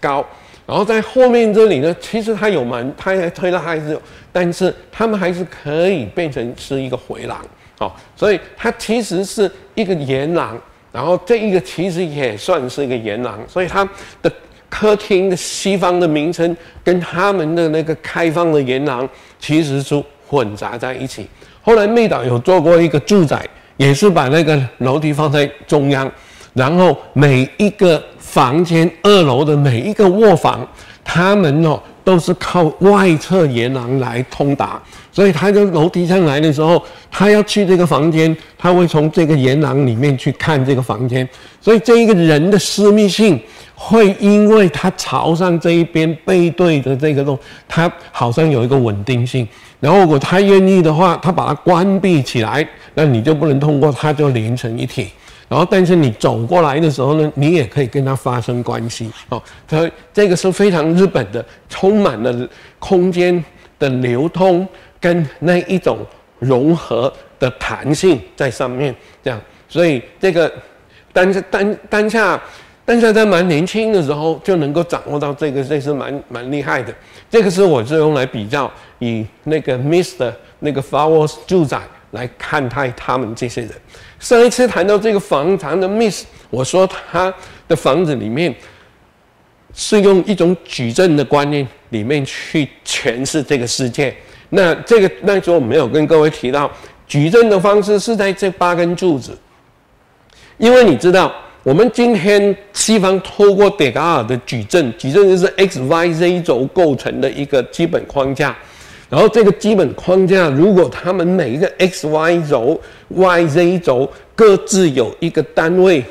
高，然后在后面这里呢，其实它有门，它还推了还是有，但是他们还是可以变成是一个回廊，哦，所以它其实是一个沿廊。然后这一个其实也算是一个沿廊，所以它的客厅的西方的名称跟他们的那个开放的沿廊其实是混杂在一起。后来妹岛有做过一个住宅，也是把那个楼梯放在中央，然后每一个房间二楼的每一个卧房，他们哦都是靠外侧沿廊来通达。所以他就楼梯上来的时候，他要去这个房间，他会从这个沿廊里面去看这个房间。所以这一个人的私密性会因为他朝上这一边背对着这个洞，他好像有一个稳定性。然后如果他愿意的话，他把它关闭起来，那你就不能通过，它就连成一体。然后但是你走过来的时候呢，你也可以跟他发生关系。哦，所以这个是非常日本的，充满了空间的流通。跟那一种融合的弹性在上面，这样，所以这个当下当当下当下在蛮年轻的时候就能够掌握到这个，这是蛮蛮厉害的。这个是我是用来比较以那个 Mister 那个 Flowers 住宅来看待他们这些人。上一次谈到这个房产的 Miss，我说他的房子里面是用一种矩阵的观念里面去诠释这个世界。那这个那时候我没有跟各位提到矩阵的方式是在这八根柱子，因为你知道，我们今天西方透过德嘎尔的矩阵，矩阵就是 x y z 轴构成的一个基本框架，然后这个基本框架，如果他们每一个 x y 轴、y z 轴各自有一个单位。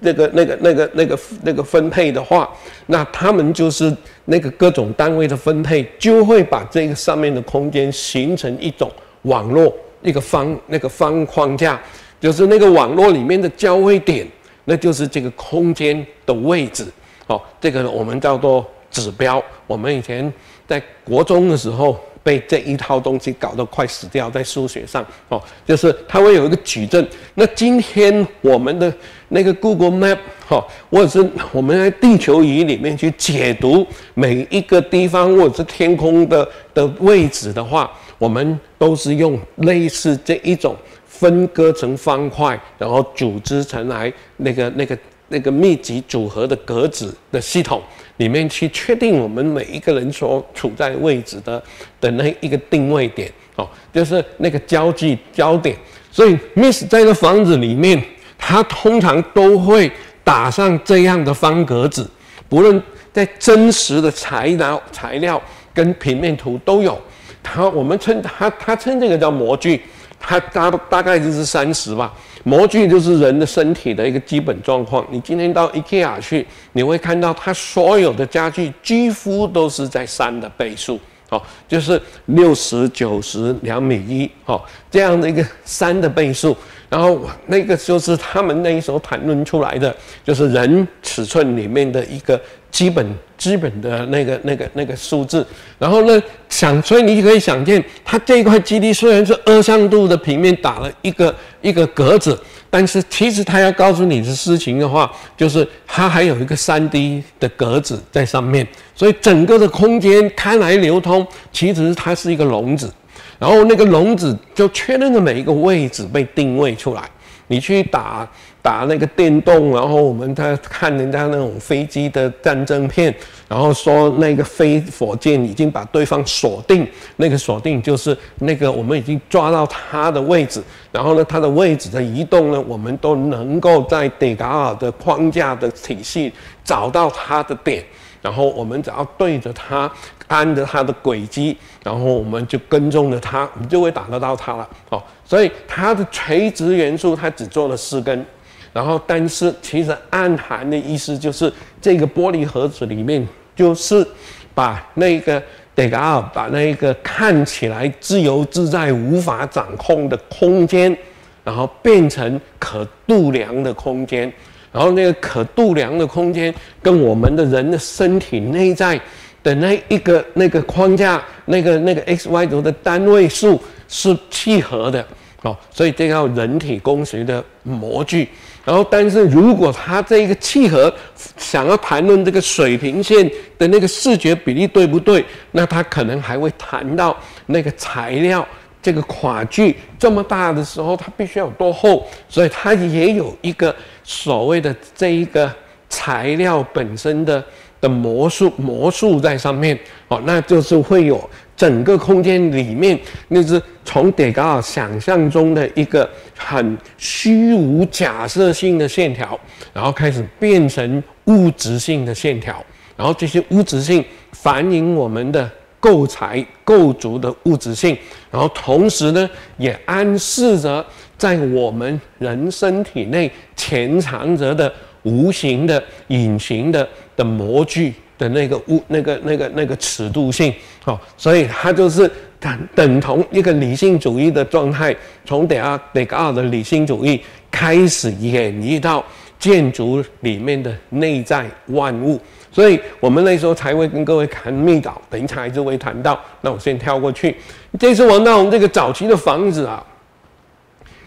那个、那个、那个、那个、那个分配的话，那他们就是那个各种单位的分配，就会把这个上面的空间形成一种网络，一个方、那个方框架，就是那个网络里面的交汇点，那就是这个空间的位置。哦，这个我们叫做指标。我们以前在国中的时候。被这一套东西搞得快死掉，在数学上哦，就是它会有一个矩阵。那今天我们的那个 Google Map 哈，或者是我们在地球仪里面去解读每一个地方或者是天空的的位置的话，我们都是用类似这一种分割成方块，然后组织成来那个那个那个密集组合的格子的系统里面去确定我们每一个人所处在位置的的那一个定位点哦，就是那个交际焦点。所以，Miss 在这个房子里面，它通常都会打上这样的方格子，不论在真实的材料材料跟平面图都有。它我们称它它称这个叫模具，它大大概就是三十吧。模具就是人的身体的一个基本状况。你今天到 IKEA 去，你会看到它所有的家具几乎都是在三的倍数。哦，就是六十九十两米一，哦，这样的一个三的倍数，然后那个就是他们那时候谈论出来的，就是人尺寸里面的一个基本基本的那个那个那个数字。然后呢，想，所以你可以想见，它这一块基地虽然是二向度的平面打了一个一个格子。但是其实他要告诉你的事情的话，就是它还有一个三 D 的格子在上面，所以整个的空间开来流通，其实它是一个笼子，然后那个笼子就确认了每一个位置被定位出来，你去打。打那个电动，然后我们在看人家那种飞机的战争片，然后说那个飞火箭已经把对方锁定，那个锁定就是那个我们已经抓到它的位置，然后呢，它的位置的移动呢，我们都能够在德嘎尔的框架的体系找到它的点，然后我们只要对着它，按着它的轨迹，然后我们就跟踪着它，我们就会打得到它了。哦，所以它的垂直元素它只做了四根。然后，但是其实暗含的意思就是，这个玻璃盒子里面就是把那个德嘎尔把那个看起来自由自在、无法掌控的空间，然后变成可度量的空间。然后那个可度量的空间跟我们的人的身体内在的那一个那个框架、那个那个 x y 轴的单位数是契合的。哦，所以这叫人体工学的模具。然后，但是如果它这一个契合，想要谈论这个水平线的那个视觉比例对不对，那它可能还会谈到那个材料，这个跨距这么大的时候，它必须要有多厚，所以它也有一个所谓的这一个材料本身的的魔术魔术在上面。哦，那就是会有。整个空间里面，那是从德高尔想象中的一个很虚无假设性的线条，然后开始变成物质性的线条，然后这些物质性反映我们的构材构筑的物质性，然后同时呢，也暗示着在我们人身体内潜藏着的无形的、隐形的的模具。的那个物、那个、那个、那个尺度性，哦，所以它就是等等同一个理性主义的状态，从德阿德格尔的理性主义开始演绎到建筑里面的内在万物，所以我们那时候才会跟各位谈密岛，等一下还是会谈到。那我先跳过去，这次王大龙这个早期的房子啊，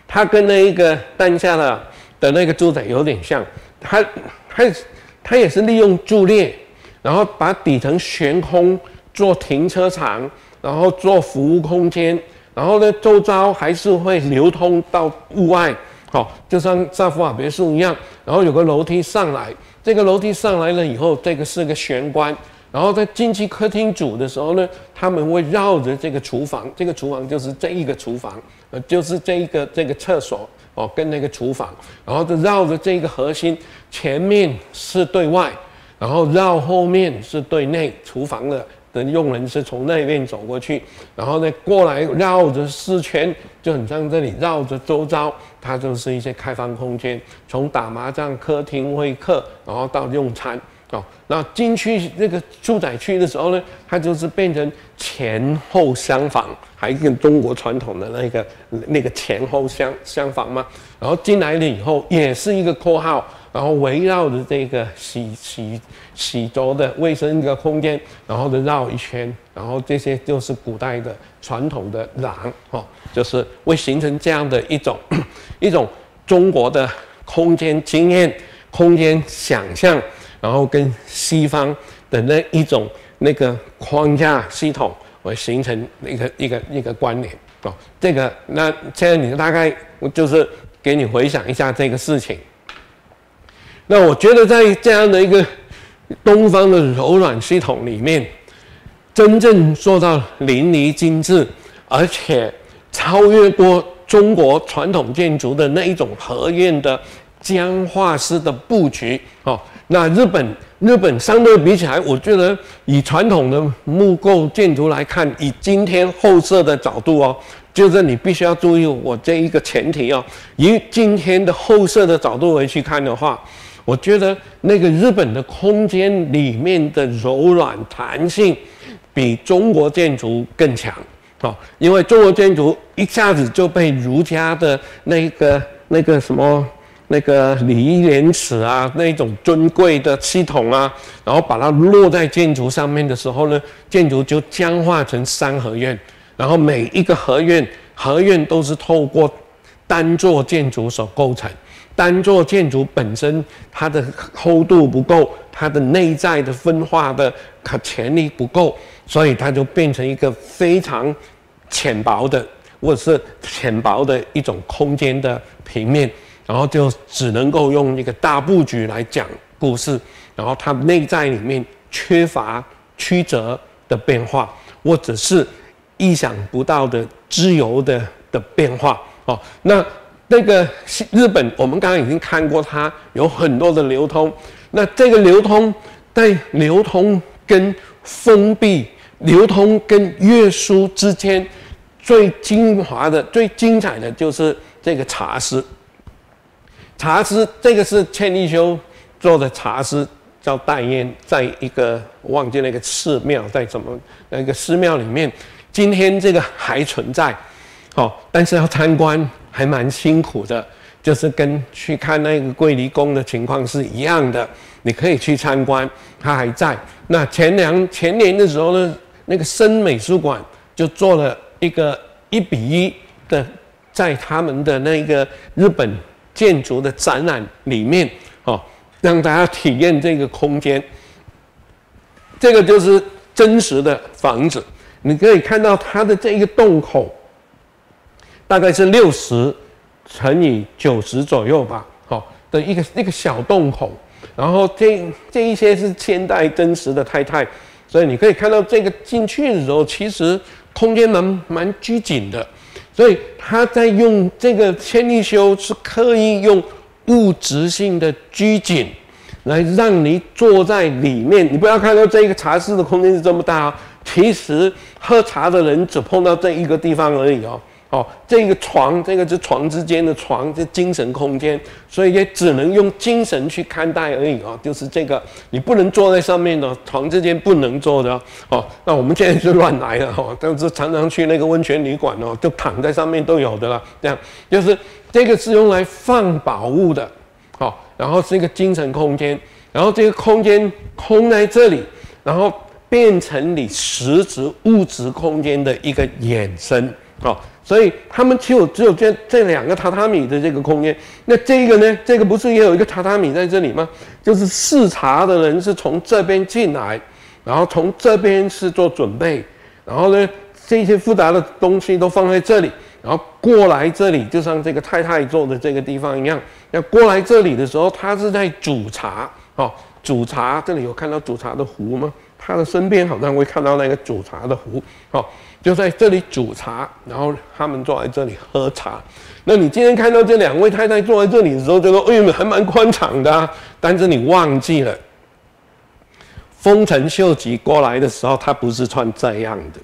它跟那一个当下的的那个住宅有点像，它它它也是利用柱列。然后把底层悬空做停车场，然后做服务空间，然后呢，周遭还是会流通到屋外，好，就像萨福尔别墅一样。然后有个楼梯上来，这个楼梯上来了以后，这个是个玄关。然后在进去客厅组的时候呢，他们会绕着这个厨房，这个厨房就是这一个厨房，呃，就是这一个这个厕所哦，跟那个厨房，然后就绕着这个核心，前面是对外。然后绕后面是对内厨房的的佣人是从那边走过去，然后呢过来绕着四圈，就很像这里绕着周遭，它就是一些开放空间，从打麻将、客厅、会客，然后到用餐哦。那进去那个住宅区的时候呢，它就是变成前后厢房，还跟中国传统的那个那个前后厢厢房嘛。然后进来了以后，也是一个括号。然后围绕着这个洗洗洗轴的卫生一个空间，然后的绕一圈，然后这些就是古代的传统的廊，哦，就是会形成这样的一种一种中国的空间经验、空间想象，然后跟西方的那一种那个框架系统，会形成一个一个一个关联。哦，这个那现在你大概我就是给你回想一下这个事情。那我觉得在这样的一个东方的柔软系统里面，真正做到淋漓尽致，而且超越过中国传统建筑的那一种合院的僵化式的布局哦。那日本日本相对比起来，我觉得以传统的木构建筑来看，以今天后设的角度哦，就是你必须要注意我这一个前提哦，以今天的后设的角度来去看的话。我觉得那个日本的空间里面的柔软弹性，比中国建筑更强啊！因为中国建筑一下子就被儒家的那个那个什么那个礼义廉耻啊，那种尊贵的系统啊，然后把它落在建筑上面的时候呢，建筑就僵化成三合院，然后每一个合院合院都是透过单座建筑所构成。单座建筑本身，它的厚度不够，它的内在的分化的可潜力不够，所以它就变成一个非常浅薄的，或者是浅薄的一种空间的平面，然后就只能够用一个大布局来讲故事，然后它内在里面缺乏曲折的变化，或者是意想不到的自由的的变化哦，那。那个日本，我们刚刚已经看过，它有很多的流通。那这个流通，在流通跟封闭、流通跟约束之间，最精华的、最精彩的就是这个茶室。茶师这个是千利休做的茶师，叫代烟，在一个忘记那个寺庙在什么那个寺庙里面，今天这个还存在。好，但是要参观。还蛮辛苦的，就是跟去看那个桂离宫的情况是一样的。你可以去参观，它还在。那前两前年的时候呢，那个深美术馆就做了一个一比一的，在他们的那个日本建筑的展览里面，哦，让大家体验这个空间。这个就是真实的房子，你可以看到它的这一个洞口。大概是六十乘以九十左右吧，好，的一个一个小洞口，然后这这一些是现代真实的太太，所以你可以看到这个进去的时候，其实空间蛮蛮拘谨的，所以他在用这个千利休是刻意用物质性的拘谨来让你坐在里面，你不要看到这个茶室的空间是这么大啊，其实喝茶的人只碰到这一个地方而已哦。哦，这个床，这个是床之间的床，这精神空间，所以也只能用精神去看待而已哦。就是这个，你不能坐在上面的床之间不能坐的哦。那我们现在是乱来的哦，都是常常去那个温泉旅馆哦，就躺在上面都有的了。这样，就是这个是用来放宝物的，好，然后是一个精神空间，然后这个空间空在这里，然后变成你实质物质空间的一个衍生，哦。所以他们只有只有这这两个榻榻米的这个空间，那这个呢？这个不是也有一个榻榻米在这里吗？就是视察的人是从这边进来，然后从这边是做准备，然后呢，这些复杂的东西都放在这里，然后过来这里，就像这个太太坐的这个地方一样，要过来这里的时候，他是在煮茶哦，煮茶。这里有看到煮茶的壶吗？他的身边好像会看到那个煮茶的壶哦。就在这里煮茶，然后他们坐在这里喝茶。那你今天看到这两位太太坐在这里的时候，就说：“哎呦，还蛮宽敞的。”但是你忘记了，丰臣秀吉过来的时候，他不是穿这样的。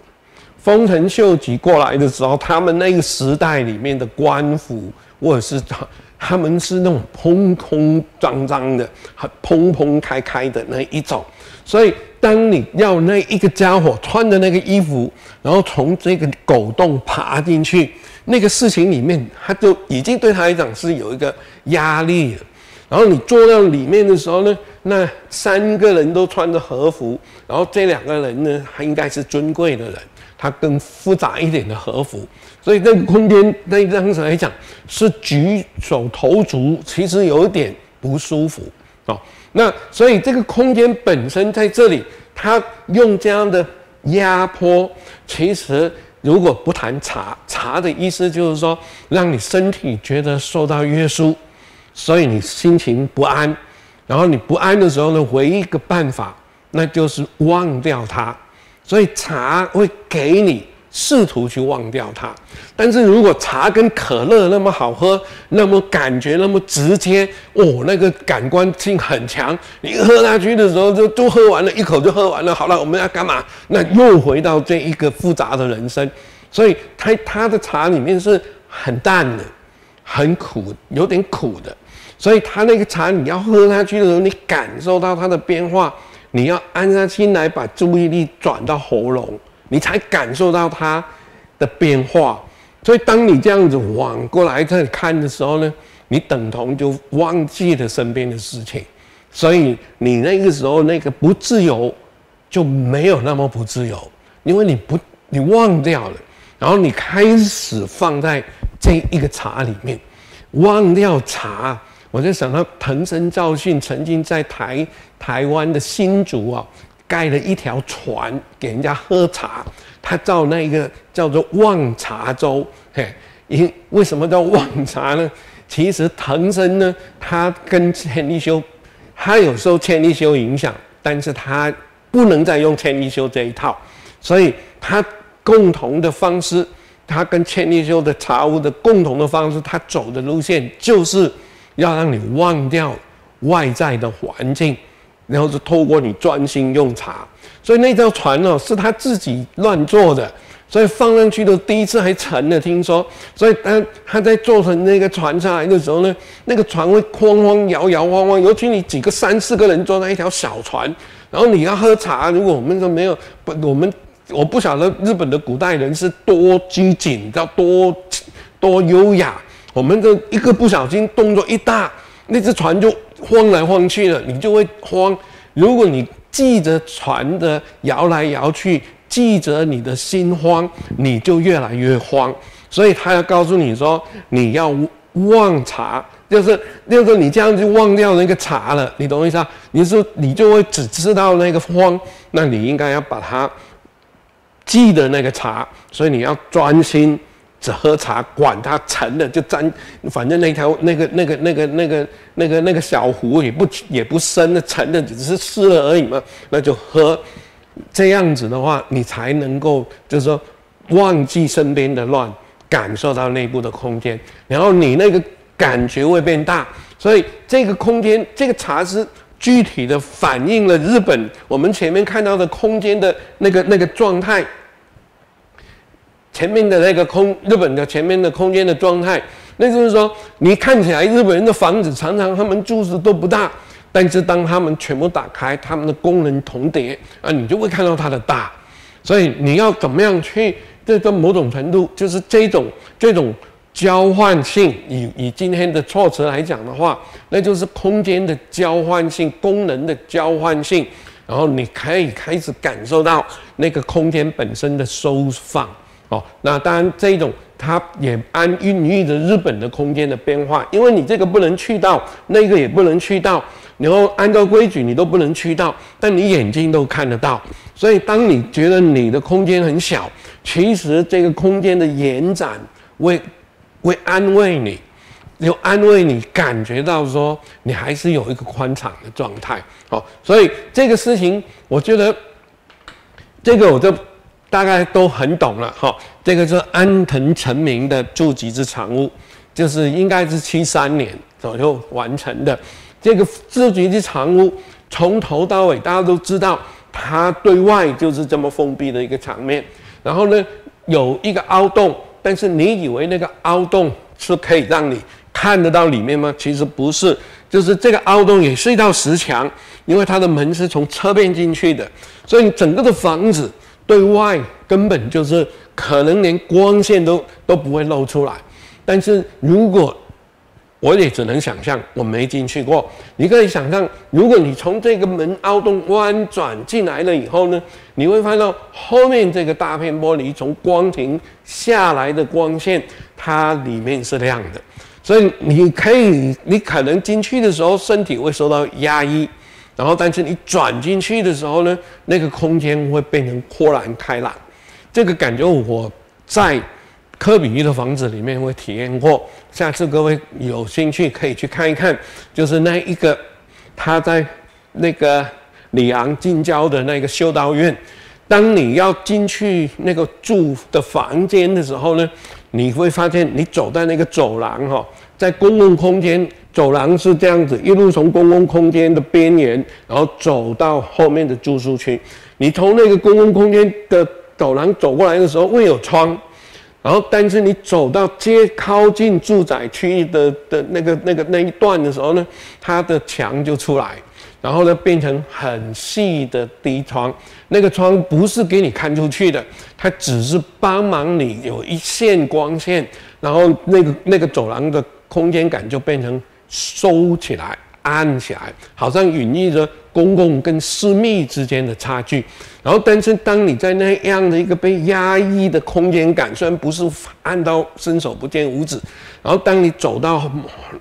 丰臣秀吉过来的时候，他们那个时代里面的官服，或者是他他们是那种蓬蓬张张的、很蓬蓬开开的那一种，所以。当你要那一个家伙穿的那个衣服，然后从这个狗洞爬进去，那个事情里面，他就已经对他来讲是有一个压力了。然后你坐到里面的时候呢，那三个人都穿着和服，然后这两个人呢，他应该是尊贵的人，他更复杂一点的和服，所以那个空间那当时来讲是举手投足，其实有一点不舒服啊。那所以这个空间本身在这里，它用这样的压迫，其实如果不谈茶，茶的意思就是说，让你身体觉得受到约束，所以你心情不安，然后你不安的时候呢，唯一一个办法，那就是忘掉它。所以茶会给你。试图去忘掉它，但是如果茶跟可乐那么好喝，那么感觉那么直接，哦，那个感官性很强，你喝下去的时候就都喝完了，一口就喝完了。好了，我们要干嘛？那又回到这一个复杂的人生。所以他他的茶里面是很淡的，很苦，有点苦的。所以他那个茶你要喝下去的时候，你感受到它的变化，你要安下心来，把注意力转到喉咙。你才感受到它的变化，所以当你这样子往过来在看的时候呢，你等同就忘记了身边的事情，所以你那个时候那个不自由就没有那么不自由，因为你不你忘掉了，然后你开始放在这一个茶里面，忘掉茶，我就想到藤森照训曾经在台台湾的新竹啊。盖了一条船给人家喝茶，他造那个叫做望茶舟。嘿，因为什么叫望茶呢？其实藤森呢，他跟千利休，他有受千利休影响，但是他不能再用千利休这一套，所以他共同的方式，他跟千利休的茶屋的共同的方式，他走的路线就是要让你忘掉外在的环境。然后是透过你专心用茶，所以那条船哦是他自己乱做的，所以放上去的第一次还沉了，听说。所以他他在做成那个船上来的时候呢，那个船会晃晃摇摇晃晃，尤其你几个三四个人坐在一条小船，然后你要喝茶，如果我们都没有不，我们我不晓得日本的古代人是多拘谨，要多多优雅，我们这一个不小心动作一大，那只船就。晃来晃去的，你就会慌。如果你记着船的摇来摇去，记着你的心慌，你就越来越慌。所以他要告诉你说，你要忘茶，就是就是你这样就忘掉那个茶了。你懂我意思啊？你说你就会只知道那个慌，那你应该要把它记得那个茶，所以你要专心。只喝茶，管它沉的就沾，反正那条那个那个那个那个那个那个小壶也不也不深，的沉的只是湿了而已嘛，那就喝。这样子的话，你才能够就是说忘记身边的乱，感受到内部的空间，然后你那个感觉会变大。所以这个空间，这个茶是具体的反映了日本我们前面看到的空间的那个那个状态。前面的那个空，日本的前面的空间的状态，那就是说，你看起来日本人的房子常常他们住址都不大，但是当他们全部打开，他们的功能重叠啊，你就会看到它的大。所以你要怎么样去这个某种程度，就是这种这种交换性，以以今天的措辞来讲的话，那就是空间的交换性，功能的交换性，然后你可以开始感受到那个空间本身的收放。哦，那当然，这一种它也安孕育着日本的空间的变化，因为你这个不能去到，那个也不能去到，然后按照规矩你都不能去到，但你眼睛都看得到，所以当你觉得你的空间很小，其实这个空间的延展会会安慰你，有安慰你感觉到说你还是有一个宽敞的状态。好，所以这个事情，我觉得这个我就。大概都很懂了哈，这个是安藤成明的筑吉之长屋，就是应该是七三年左右完成的。这个筑吉之长屋从头到尾大家都知道，它对外就是这么封闭的一个场面。然后呢，有一个凹洞，但是你以为那个凹洞是可以让你看得到里面吗？其实不是，就是这个凹洞也是一道石墙，因为它的门是从侧边进去的，所以整个的房子。对外根本就是可能连光线都都不会露出来，但是如果我也只能想象，我没进去过。你可以想象，如果你从这个门凹洞弯转进来了以后呢，你会看到后面这个大片玻璃从光庭下来的光线，它里面是亮的，所以你可以，你可能进去的时候身体会受到压抑。然后，但是你转进去的时候呢，那个空间会变成豁然开朗。这个感觉我在科比一的房子里面会体验过。下次各位有兴趣可以去看一看，就是那一个他在那个里昂近郊的那个修道院。当你要进去那个住的房间的时候呢，你会发现你走在那个走廊哈，在公共空间走廊是这样子，一路从公共空间的边缘，然后走到后面的住宿区。你从那个公共空间的走廊走过来的时候，会有窗，然后但是你走到接靠近住宅区域的的那个那个那一段的时候呢，它的墙就出来。然后呢，变成很细的低窗，那个窗不是给你看出去的，它只是帮忙你有一线光线，然后那个那个走廊的空间感就变成收起来。暗起来，好像隐喻着公共跟私密之间的差距。然后，但是当你在那样的一个被压抑的空间感，虽然不是暗到伸手不见五指，然后当你走到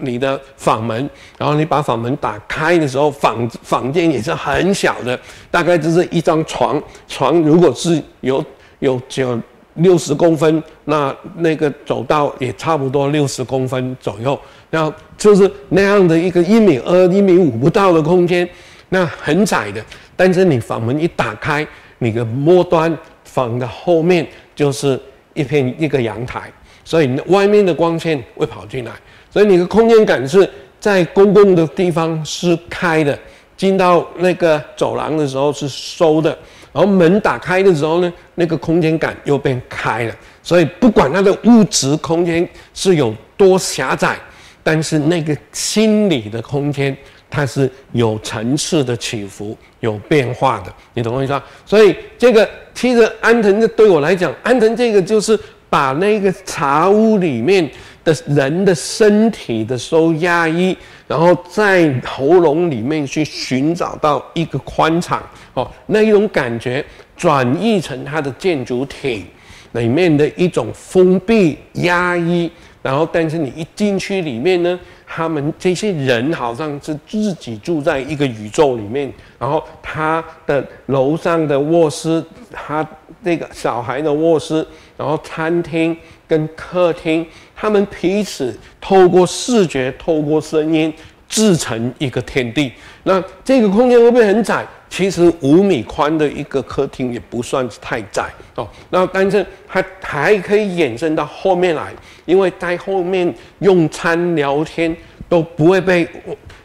你的房门，然后你把房门打开的时候，房房间也是很小的，大概就是一张床。床如果是有有九六十公分，那那个走道也差不多六十公分左右。然后就是那样的一个一米二、一米五不到的空间，那很窄的。但是你房门一打开，你的末端房的后面就是一片一个阳台，所以外面的光线会跑进来，所以你的空间感是在公共的地方是开的，进到那个走廊的时候是收的，然后门打开的时候呢，那个空间感又变开了。所以不管它的物质空间是有多狭窄。但是那个心理的空间，它是有层次的起伏、有变化的，你懂我意思吧？所以这个其实安藤这对我来讲，安藤这个就是把那个茶屋里面的人的身体的受压抑，然后在喉咙里面去寻找到一个宽敞哦，那一种感觉转译成它的建筑体里面的一种封闭压抑。然后，但是你一进去里面呢，他们这些人好像是自己住在一个宇宙里面。然后他的楼上的卧室，他这个小孩的卧室，然后餐厅跟客厅，他们彼此透过视觉、透过声音，制成一个天地。那这个空间会不会很窄？其实五米宽的一个客厅也不算太窄哦。那但是它还可以延伸到后面来，因为在后面用餐聊天都不会被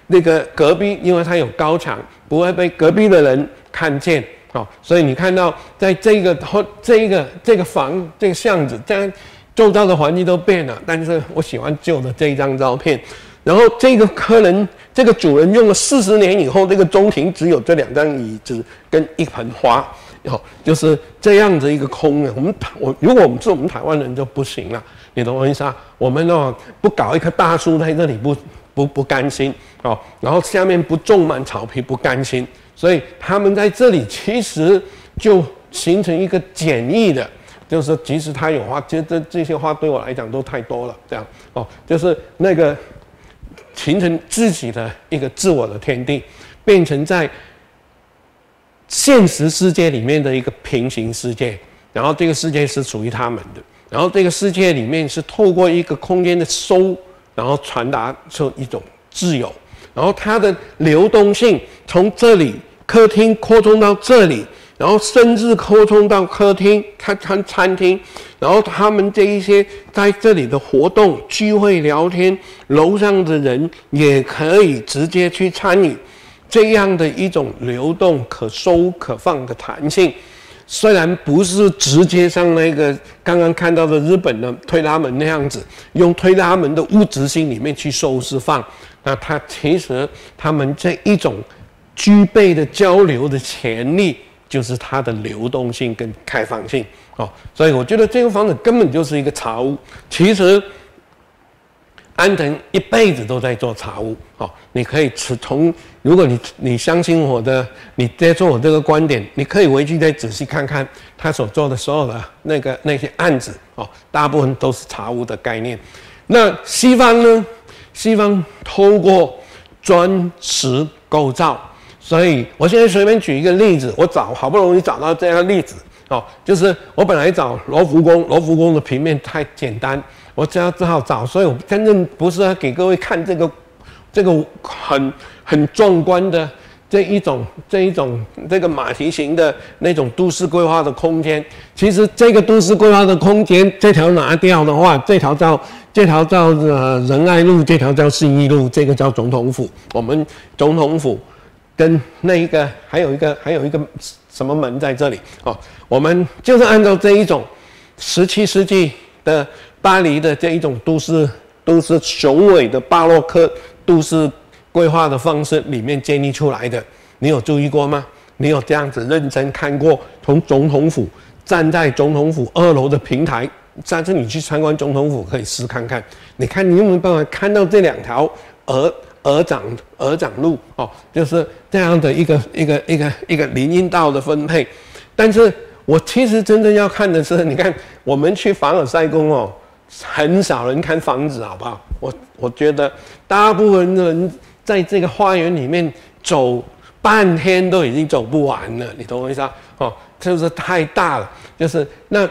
那个隔壁，因为它有高墙，不会被隔壁的人看见哦。所以你看到在这个后这一个这个房这个巷子，这样周遭的环境都变了。但是我喜欢旧的这一张照片。然后这个客人，这个主人用了四十年以后，这个中庭只有这两张椅子跟一盆花，哦，就是这样子一个空的。我们我如果我们是我们台湾人就不行了，你懂我意思啊？我们哦不搞一棵大树在这里不不不甘心哦，然后下面不种满草皮不甘心，所以他们在这里其实就形成一个简易的，就是即使他有话，其实这这些话对我来讲都太多了，这样哦，就是那个。形成自己的一个自我的天地，变成在现实世界里面的一个平行世界，然后这个世界是属于他们的，然后这个世界里面是透过一个空间的收，然后传达出一种自由，然后它的流动性从这里客厅扩充到这里。然后甚至扩充到客厅、餐餐餐厅，然后他们这一些在这里的活动、聚会、聊天，楼上的人也可以直接去参与这样的一种流动、可收可放的弹性。虽然不是直接像那个刚刚看到的日本的推拉门那样子，用推拉门的物质性里面去收释放，那它其实他们这一种具备的交流的潜力。就是它的流动性跟开放性哦，所以我觉得这个房子根本就是一个茶屋。其实安藤一辈子都在做茶屋哦，你可以从如果你你相信我的，你接受我这个观点，你可以回去再仔细看看他所做的所有的那个那些案子哦，大部分都是茶屋的概念。那西方呢？西方通过砖石构造。所以，我现在随便举一个例子，我找好不容易找到这样的例子哦，就是我本来找罗浮宫，罗浮宫的平面太简单，我只要只好找，所以我真正不是要给各位看这个这个很很壮观的这一种这一种这个马蹄形的那种都市规划的空间。其实这个都市规划的空间，这条拿掉的话，这条叫这条叫呃仁爱路，这条叫信义路，这个叫总统府。我们总统府跟那一个还有一个还有一个。什么门在这里？哦，我们就是按照这一种十七世纪的巴黎的这一种都市都市雄伟的巴洛克都市规划的方式里面建立出来的。你有注意过吗？你有这样子认真看过？从总统府站在总统府二楼的平台，下次你去参观总统府可以试看看。你看你有没有办法看到这两条鹅？鹅掌鹅掌路哦，就是这样的一个一个一个一个林荫道的分配。但是我其实真正要看的是，你看我们去凡尔赛宫哦，很少人看房子，好不好？我我觉得大部分人在这个花园里面走半天都已经走不完了，你懂我意思啊？哦，就是太大了。就是那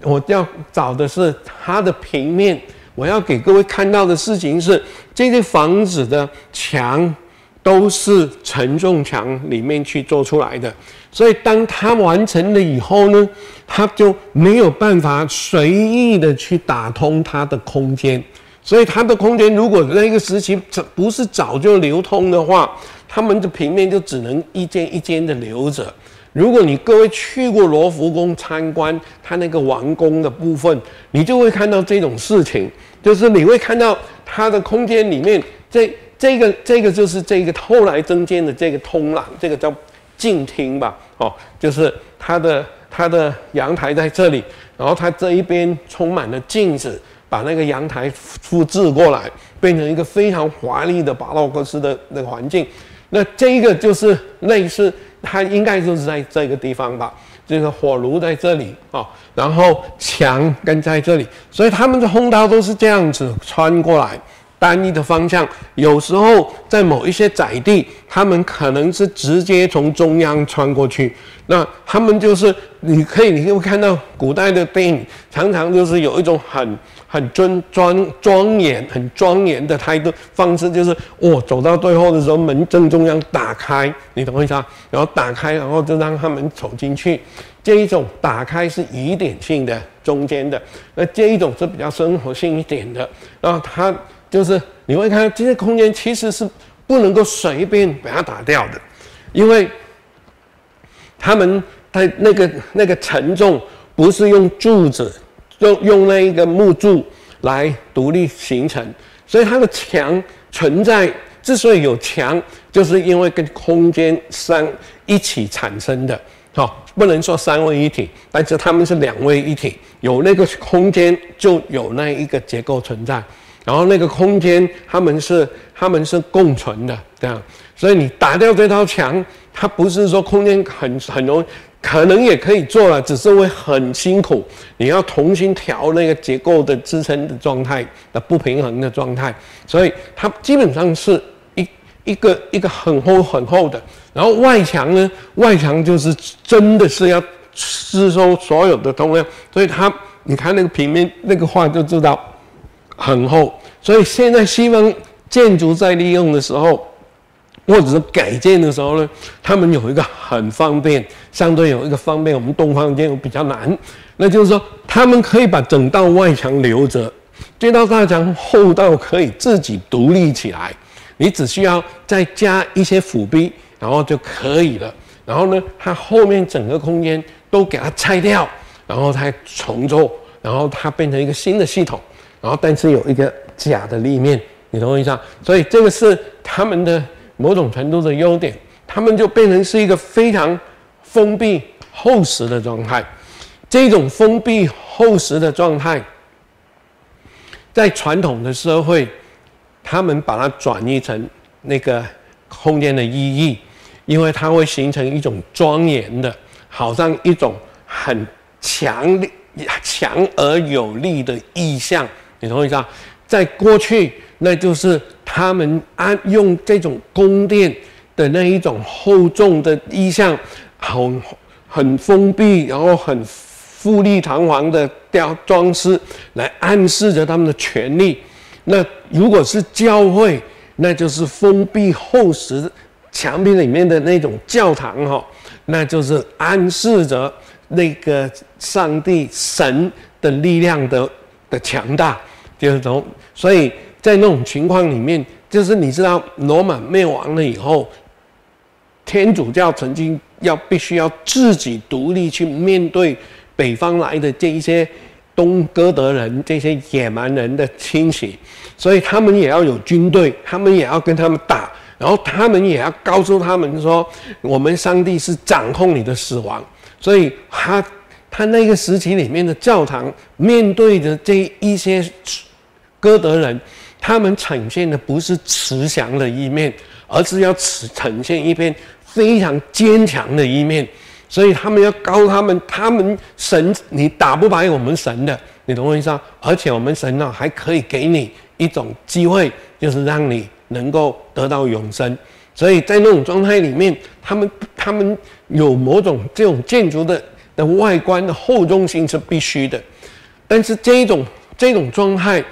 我要找的是它的平面。我要给各位看到的事情是，这些房子的墙都是承重墙里面去做出来的，所以当它完成了以后呢，它就没有办法随意的去打通它的空间。所以它的空间如果那个时期不是早就流通的话，他们的平面就只能一间一间的留着。如果你各位去过罗浮宫参观，它那个王宫的部分，你就会看到这种事情，就是你会看到它的空间里面，这这个这个就是这个后来增建的这个通廊，这个叫镜厅吧，哦，就是它的它的阳台在这里，然后它这一边充满了镜子，把那个阳台复制过来，变成一个非常华丽的巴洛克式的那个环境。那这个就是类似。它应该就是在这个地方吧，就是火炉在这里啊，然后墙跟在这里，所以他们的通道都是这样子穿过来，单一的方向。有时候在某一些窄地，他们可能是直接从中央穿过去。那他们就是你可以，你会看到古代的电影，常常就是有一种很。很尊庄庄严、很庄严的态度方式，就是我走到最后的时候，门正中央打开，你懂我意思啊？然后打开，然后就让他们走进去。这一种打开是疑点性的、中间的，那这一种是比较生活性一点的。然后它就是你会看这些空间其实是不能够随便把它打掉的，因为他们在那个那个承重不是用柱子。用用那一个木柱来独立形成，所以它的墙存在之所以有墙，就是因为跟空间三一起产生的。好，不能说三位一体，但是他们是两位一体，有那个空间就有那一个结构存在，然后那个空间他们是他们是共存的，这样。所以你打掉这套墙，它不是说空间很很容易。可能也可以做了，只是会很辛苦。你要重新调那个结构的支撑的状态的不平衡的状态，所以它基本上是一一个一个很厚很厚的。然后外墙呢，外墙就是真的是要吸收所有的通量，所以它你看那个平面那个画就知道很厚。所以现在西方建筑在利用的时候。或者是改建的时候呢，他们有一个很方便，相对有一个方便，我们东方建筑比较难。那就是说，他们可以把整道外墙留着，这道大墙厚到可以自己独立起来，你只需要再加一些辅壁，然后就可以了。然后呢，它后面整个空间都给它拆掉，然后再重做，然后它变成一个新的系统。然后但是有一个假的立面，你懂我意思？所以这个是他们的。某种程度的优点，他们就变成是一个非常封闭厚实的状态。这种封闭厚实的状态，在传统的社会，他们把它转移成那个空间的意义，因为它会形成一种庄严的，好像一种很强烈、强而有力的意象。你同意吗？在过去，那就是他们按用这种宫殿的那一种厚重的意象，很很封闭，然后很富丽堂皇的雕装饰，来暗示着他们的权利。那如果是教会，那就是封闭厚实墙壁里面的那种教堂哈，那就是暗示着那个上帝神的力量的的强大，就是从所以在那种情况里面，就是你知道罗马灭亡了以后，天主教曾经要必须要自己独立去面对北方来的这一些东哥德人这些野蛮人的侵袭。所以他们也要有军队，他们也要跟他们打，然后他们也要告诉他们说，我们上帝是掌控你的死亡。所以他他那个时期里面的教堂面对着这一些哥德人，他们呈现的不是慈祥的一面，而是要呈呈现一片非常坚强的一面。所以他们要告诉他们，他们神你打不败我们神的，你懂我意思啊？而且我们神呢还可以给你。一种机会，就是让你能够得到永生。所以在那种状态里面，他们他们有某种这种建筑的的外观的厚重性是必须的。但是这种这种状态，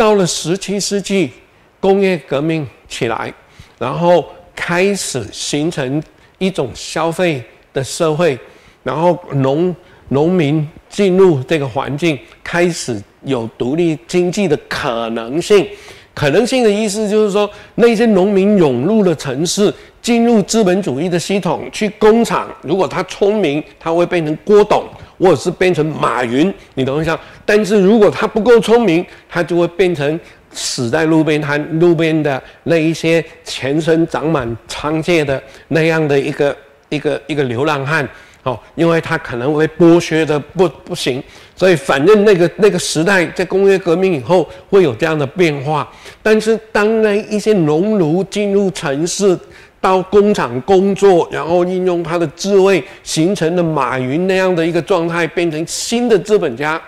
到了十七世纪，工业革命起来，然后开始形成一种消费的社会，然后农农民进入这个环境，开始。有独立经济的可能性，可能性的意思就是说，那些农民涌入了城市，进入资本主义的系统，去工厂。如果他聪明，他会变成郭董，或者是变成马云，你懂我意思？但是如果他不够聪明，他就会变成死在路边摊、路边的那一些全身长满苍疥的那样的一个一个一个流浪汉。哦，因为他可能会剥削的不不行，所以反正那个那个时代在工业革命以后会有这样的变化。但是当那一些农奴进入城市，到工厂工作，然后运用他的智慧形成了马云那样的一个状态，变成新的资本家，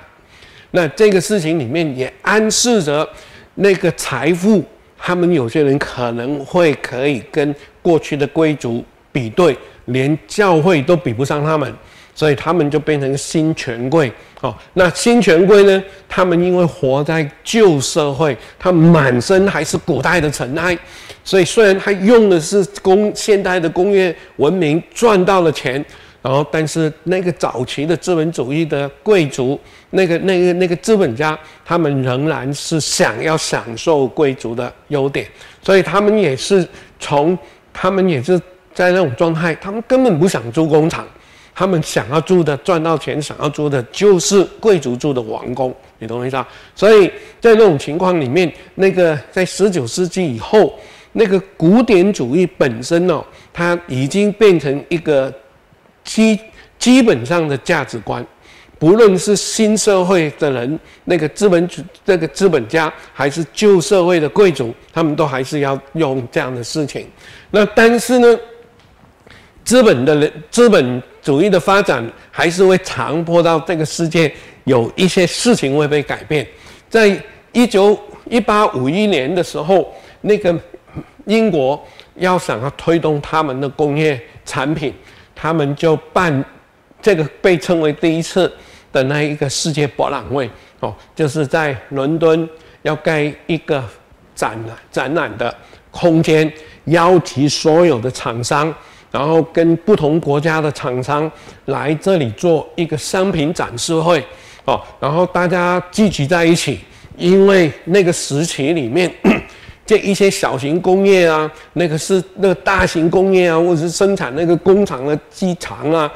那这个事情里面也暗示着那个财富，他们有些人可能会可以跟过去的贵族比对。连教会都比不上他们，所以他们就变成新权贵。哦，那新权贵呢？他们因为活在旧社会，他满身还是古代的尘埃，所以虽然他用的是工现代的工业文明赚到了钱，然后但是那个早期的资本主义的贵族，那个那个那个资本家，他们仍然是想要享受贵族的优点，所以他们也是从他们也是。在那种状态，他们根本不想租工厂，他们想要住的赚到钱，想要住的就是贵族住的王宫，你懂我意思啊？所以在那种情况里面，那个在十九世纪以后，那个古典主义本身哦，它已经变成一个基基本上的价值观，不论是新社会的人，那个资本主这个资本家，还是旧社会的贵族，他们都还是要用这样的事情。那但是呢？资本的人资本主义的发展还是会强迫到这个世界有一些事情会被改变。在一九一八五一年的时候，那个英国要想要推动他们的工业产品，他们就办这个被称为第一次的那一个世界博览会哦，就是在伦敦要盖一个展览展览的空间，邀集所有的厂商。然后跟不同国家的厂商来这里做一个商品展示会，哦，然后大家聚集在一起，因为那个时期里面，这一些小型工业啊，那个是那个大型工业啊，或者是生产那个工厂的机场啊，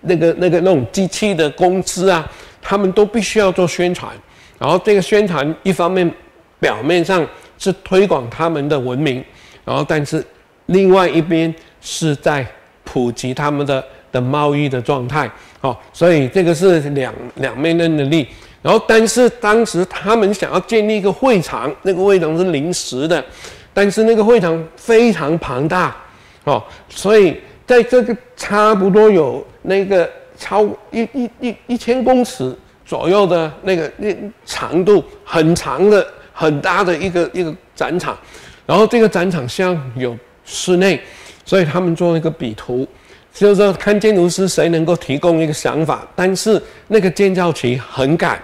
那个那个那种机器的公司啊，他们都必须要做宣传，然后这个宣传一方面表面上是推广他们的文明，然后但是另外一边。是在普及他们的的贸易的状态，哦，所以这个是两两面的能力。然后，但是当时他们想要建立一个会场，那个会场是临时的，但是那个会场非常庞大，哦，所以在这个差不多有那个超一一一一千公尺左右的那个那长度很长的很大的一个一个展场，然后这个展场像有室内。所以他们做了一个比图，就是说看建筑师谁能够提供一个想法，但是那个建造期很赶，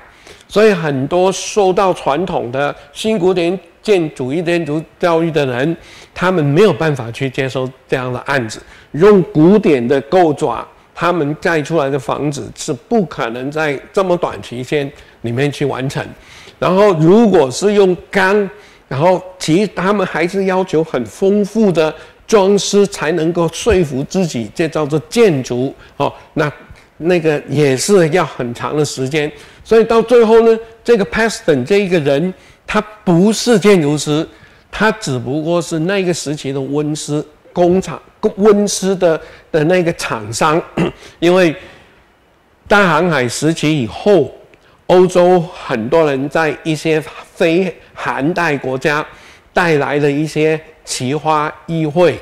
所以很多受到传统的新古典建筑一建筑教育的人，他们没有办法去接受这样的案子，用古典的构爪。他们盖出来的房子是不可能在这么短期间里面去完成。然后，如果是用钢，然后其实他们还是要求很丰富的装饰才能够说服自己，这叫做建筑哦。那那个也是要很长的时间。所以到最后呢，这个 Paston 这一个人，他不是建筑师，他只不过是那个时期的温室工厂。温室的的那个厂商，因为大航海时期以后，欧洲很多人在一些非寒带国家带来的一些奇花异卉，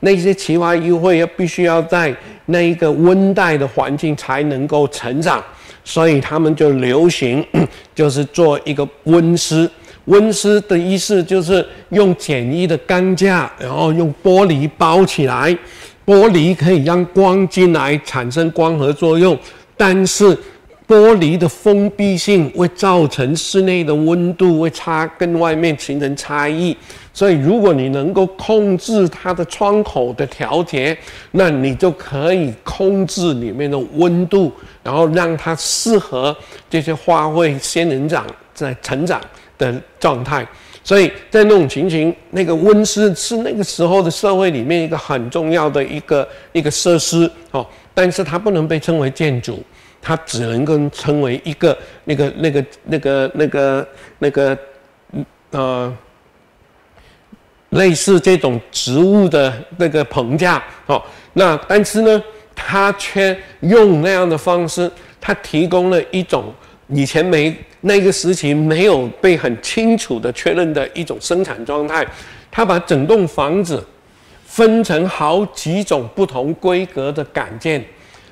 那些奇花异卉要必须要在那一个温带的环境才能够成长，所以他们就流行 就是做一个温室。温室的意思就是用简易的钢架，然后用玻璃包起来。玻璃可以让光进来产生光合作用，但是玻璃的封闭性会造成室内的温度会差，跟外面形成差异。所以，如果你能够控制它的窗口的调节，那你就可以控制里面的温度，然后让它适合这些花卉仙人掌在成长。的状态，所以在那种情形，那个温室是那个时候的社会里面一个很重要的一个一个设施哦，但是它不能被称为建筑，它只能够称为一个那个那个那个那个那个呃类似这种植物的那个棚架哦，那但是呢，它却用那样的方式，它提供了一种以前没。那个时期没有被很清楚的确认的一种生产状态，他把整栋房子分成好几种不同规格的杆件，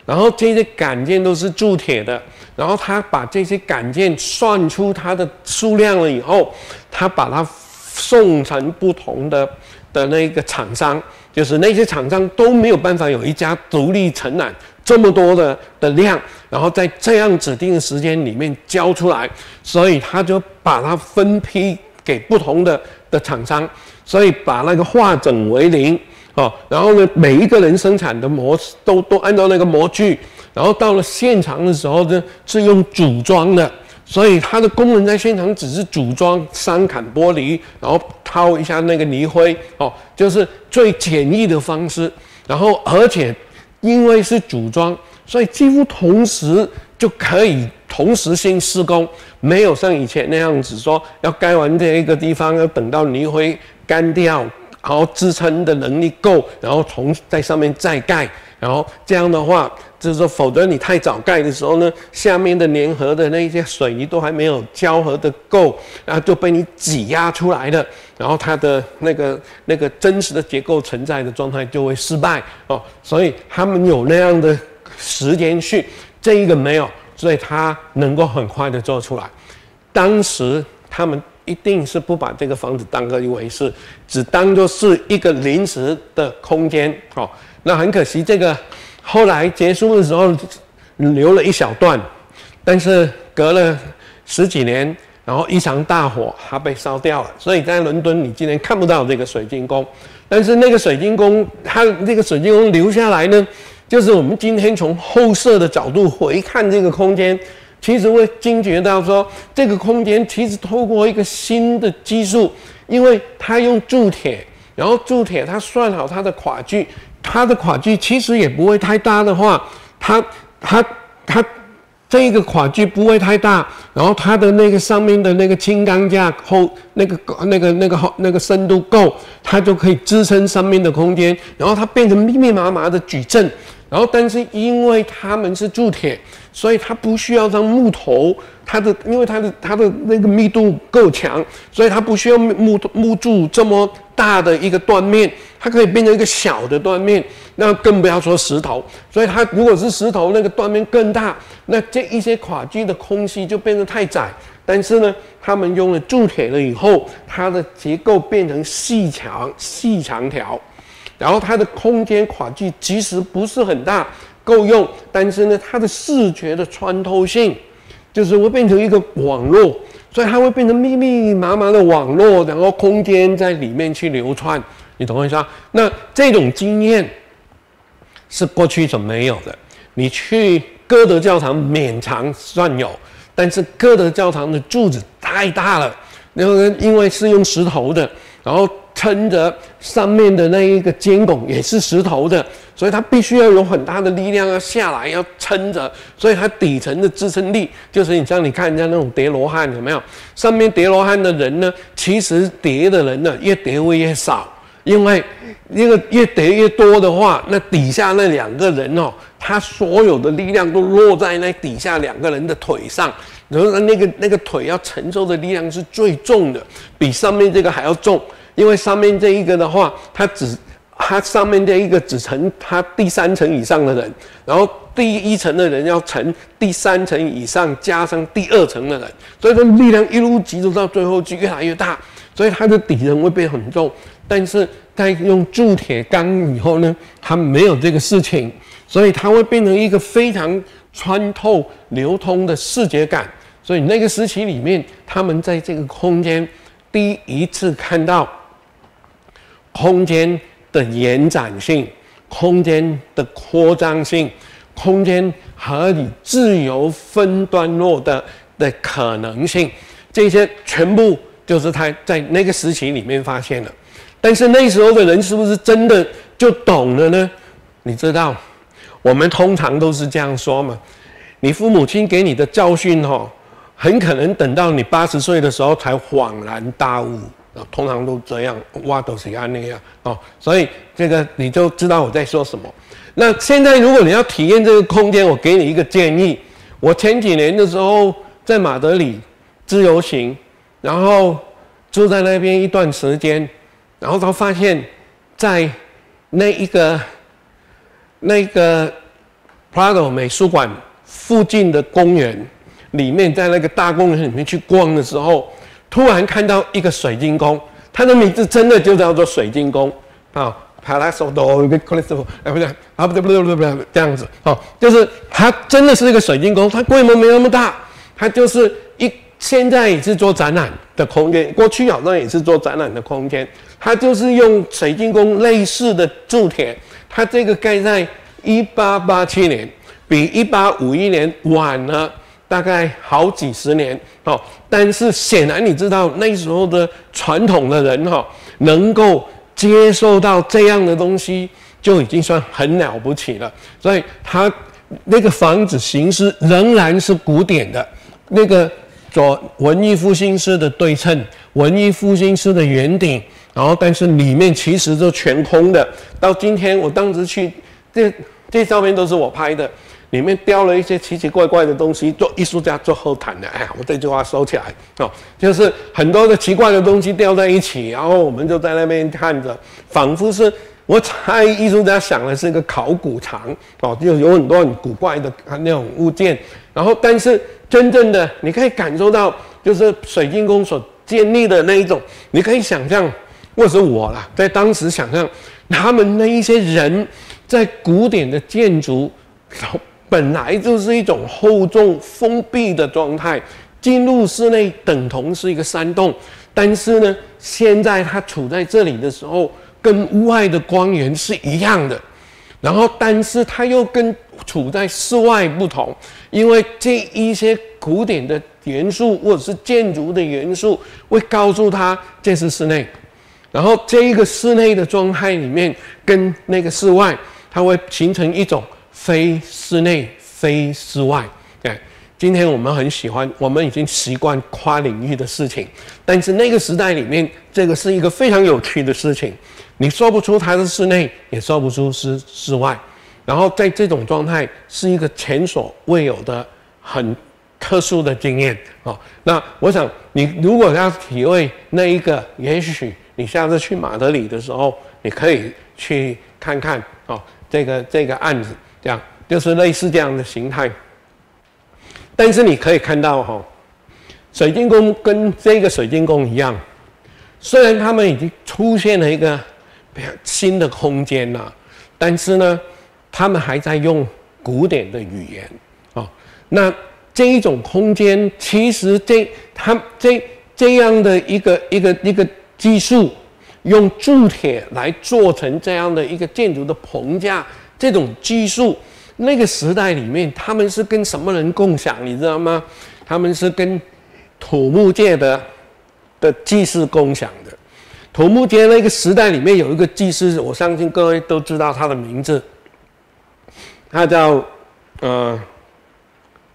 然后这些杆件都是铸铁的，然后他把这些杆件算出它的数量了以后，他把它送成不同的的那个厂商，就是那些厂商都没有办法有一家独立承揽。这么多的的量，然后在这样指定的时间里面交出来，所以他就把它分批给不同的的厂商，所以把那个化整为零哦，然后呢，每一个人生产的模都都按照那个模具，然后到了现场的时候呢，是用组装的，所以他的工人在现场只是组装三砍玻璃，然后掏一下那个泥灰哦，就是最简易的方式，然后而且。因为是组装，所以几乎同时就可以同时性施工，没有像以前那样子说要盖完这一个地方要等到泥灰干掉，然后支撑的能力够，然后从在上面再盖，然后这样的话就是说，否则你太早盖的时候呢，下面的粘合的那些水泥都还没有胶合的够，然后就被你挤压出来了。然后它的那个那个真实的结构存在的状态就会失败哦，所以他们有那样的时间去，这一个没有，所以他能够很快的做出来。当时他们一定是不把这个房子当个一回事，只当做是一个临时的空间哦。那很可惜，这个后来结束的时候留了一小段，但是隔了十几年。然后一场大火，它被烧掉了。所以在伦敦，你今天看不到这个水晶宫。但是那个水晶宫，它这个水晶宫留下来呢，就是我们今天从后摄的角度回看这个空间，其实会惊觉到说，这个空间其实透过一个新的技术，因为它用铸铁，然后铸铁它算好它的跨距，它的跨距其实也不会太大的话，它它它。这个跨距不会太大，然后它的那个上面的那个轻钢架厚，那个那个那个厚那个深度够，它就可以支撑上面的空间，然后它变成密密麻麻的矩阵，然后但是因为它们是铸铁，所以它不需要让木头。它的因为它的它的那个密度够强，所以它不需要木木柱这么大的一个断面，它可以变成一个小的断面。那更不要说石头，所以它如果是石头，那个断面更大，那这一些垮距的空隙就变得太窄。但是呢，他们用了铸铁了以后，它的结构变成细长细长条，然后它的空间跨距其实不是很大，够用，但是呢，它的视觉的穿透性就是会变成一个网络，所以它会变成密密麻麻的网络，然后空间在里面去流窜，你懂我意思啊？那这种经验是过去所没有的。你去歌德教堂勉强算有，但是歌德教堂的柱子太大了，然后因为是用石头的，然后。撑着上面的那一个尖拱也是石头的，所以它必须要有很大的力量要下来，要撑着，所以它底层的支撑力就是你像你看人家那种叠罗汉有没有？上面叠罗汉的人呢，其实叠的人呢越叠会越少，因为那个越叠越多的话，那底下那两个人哦，他所有的力量都落在那底下两个人的腿上，然后那个那个腿要承受的力量是最重的，比上面这个还要重。因为上面这一个的话，它只它上面这一个只乘它第三层以上的人，然后第一层的人要乘第三层以上加上第二层的人，所以说力量一路集中到最后就越来越大，所以它的底层会变很重。但是在用铸铁钢以后呢，它没有这个事情，所以它会变成一个非常穿透流通的视觉感。所以那个时期里面，他们在这个空间第一次看到。空间的延展性、空间的扩张性、空间和你自由分段落的的可能性，这些全部就是他在那个时期里面发现了。但是那时候的人是不是真的就懂了呢？你知道，我们通常都是这样说嘛。你父母亲给你的教训，哦，很可能等到你八十岁的时候才恍然大悟。通常都这样，挖都是按那样哦，所以这个你就知道我在说什么。那现在如果你要体验这个空间，我给你一个建议。我前几年的时候在马德里自由行，然后住在那边一段时间，然后他发现，在那一个那个 Prado 美术馆附近的公园里面，在那个大公园里面去逛的时候。突然看到一个水晶宫，它的名字真的就叫做水晶宫啊，Palazzo do Cristo，哎不对，啊不对不对不对不对，这样子哦，就是它真的是一个水晶宫，它规模没那么大，它就是一现在也是做展览的空间，过去好像也是做展览的空间，它就是用水晶宫类似的铸铁，它这个盖在一八八七年，比一八五一年晚了。大概好几十年哦，但是显然你知道那时候的传统的人哈，能够接受到这样的东西就已经算很了不起了。所以他那个房子形式仍然是古典的，那个做文艺复兴式的对称，文艺复兴式的圆顶，然后但是里面其实都全空的。到今天我当时去，这这照片都是我拍的。里面雕了一些奇奇怪怪的东西，做艺术家做后谈的。哎呀，我这句话收起来哦，就是很多的奇怪的东西雕在一起，然后我们就在那边看着，仿佛是我猜艺术家想的是一个考古场哦，就有很多很古怪的那种物件。然后，但是真正的你可以感受到，就是水晶宫所建立的那一种，你可以想象，或是我啦，在当时想象他们那一些人在古典的建筑。本来就是一种厚重封闭的状态，进入室内等同是一个山洞，但是呢，现在它处在这里的时候，跟屋外的光源是一样的，然后，但是它又跟处在室外不同，因为这一些古典的元素或者是建筑的元素会告诉他这是室内，然后这一个室内的状态里面跟那个室外，它会形成一种。非室内，非室外。对，今天我们很喜欢，我们已经习惯跨领域的事情。但是那个时代里面，这个是一个非常有趣的事情。你说不出它是室内，也说不出是室外。然后在这种状态，是一个前所未有的很特殊的经验啊。那我想，你如果要体会那一个，也许你下次去马德里的时候，你可以去看看哦，这个这个案子。这样就是类似这样的形态，但是你可以看到哈，水晶宫跟这个水晶宫一样，虽然他们已经出现了一个 新的空间了，但是呢，他们还在用古典的语言哦。那这一种空间，其实这他这这样的一个一个一个技术，用铸铁来做成这样的一个建筑的棚架，这种技术，那个时代里面，他们是跟什么人共享？你知道吗？他们是跟土木界的的技师共享的。土木界那个时代里面有一个技师，我相信各位都知道他的名字，他叫呃。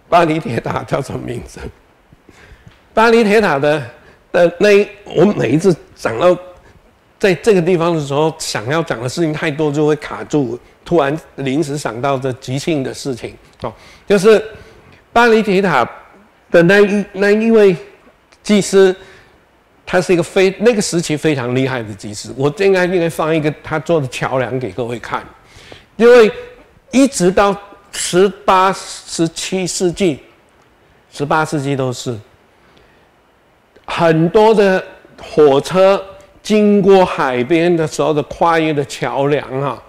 巴黎铁塔叫什么名字？巴黎铁塔的的那，我每一次讲到在这个地方的时候，想要讲的事情太多，就会卡住，突然临时想到这即兴的事情哦，就是巴黎铁塔的那一那一位技师，他是一个非那个时期非常厉害的技师。我应该应该放一个他做的桥梁给各位看，因为一直到。十八、十七世纪，十八世纪都是很多的火车经过海边的时候的跨越的桥梁啊，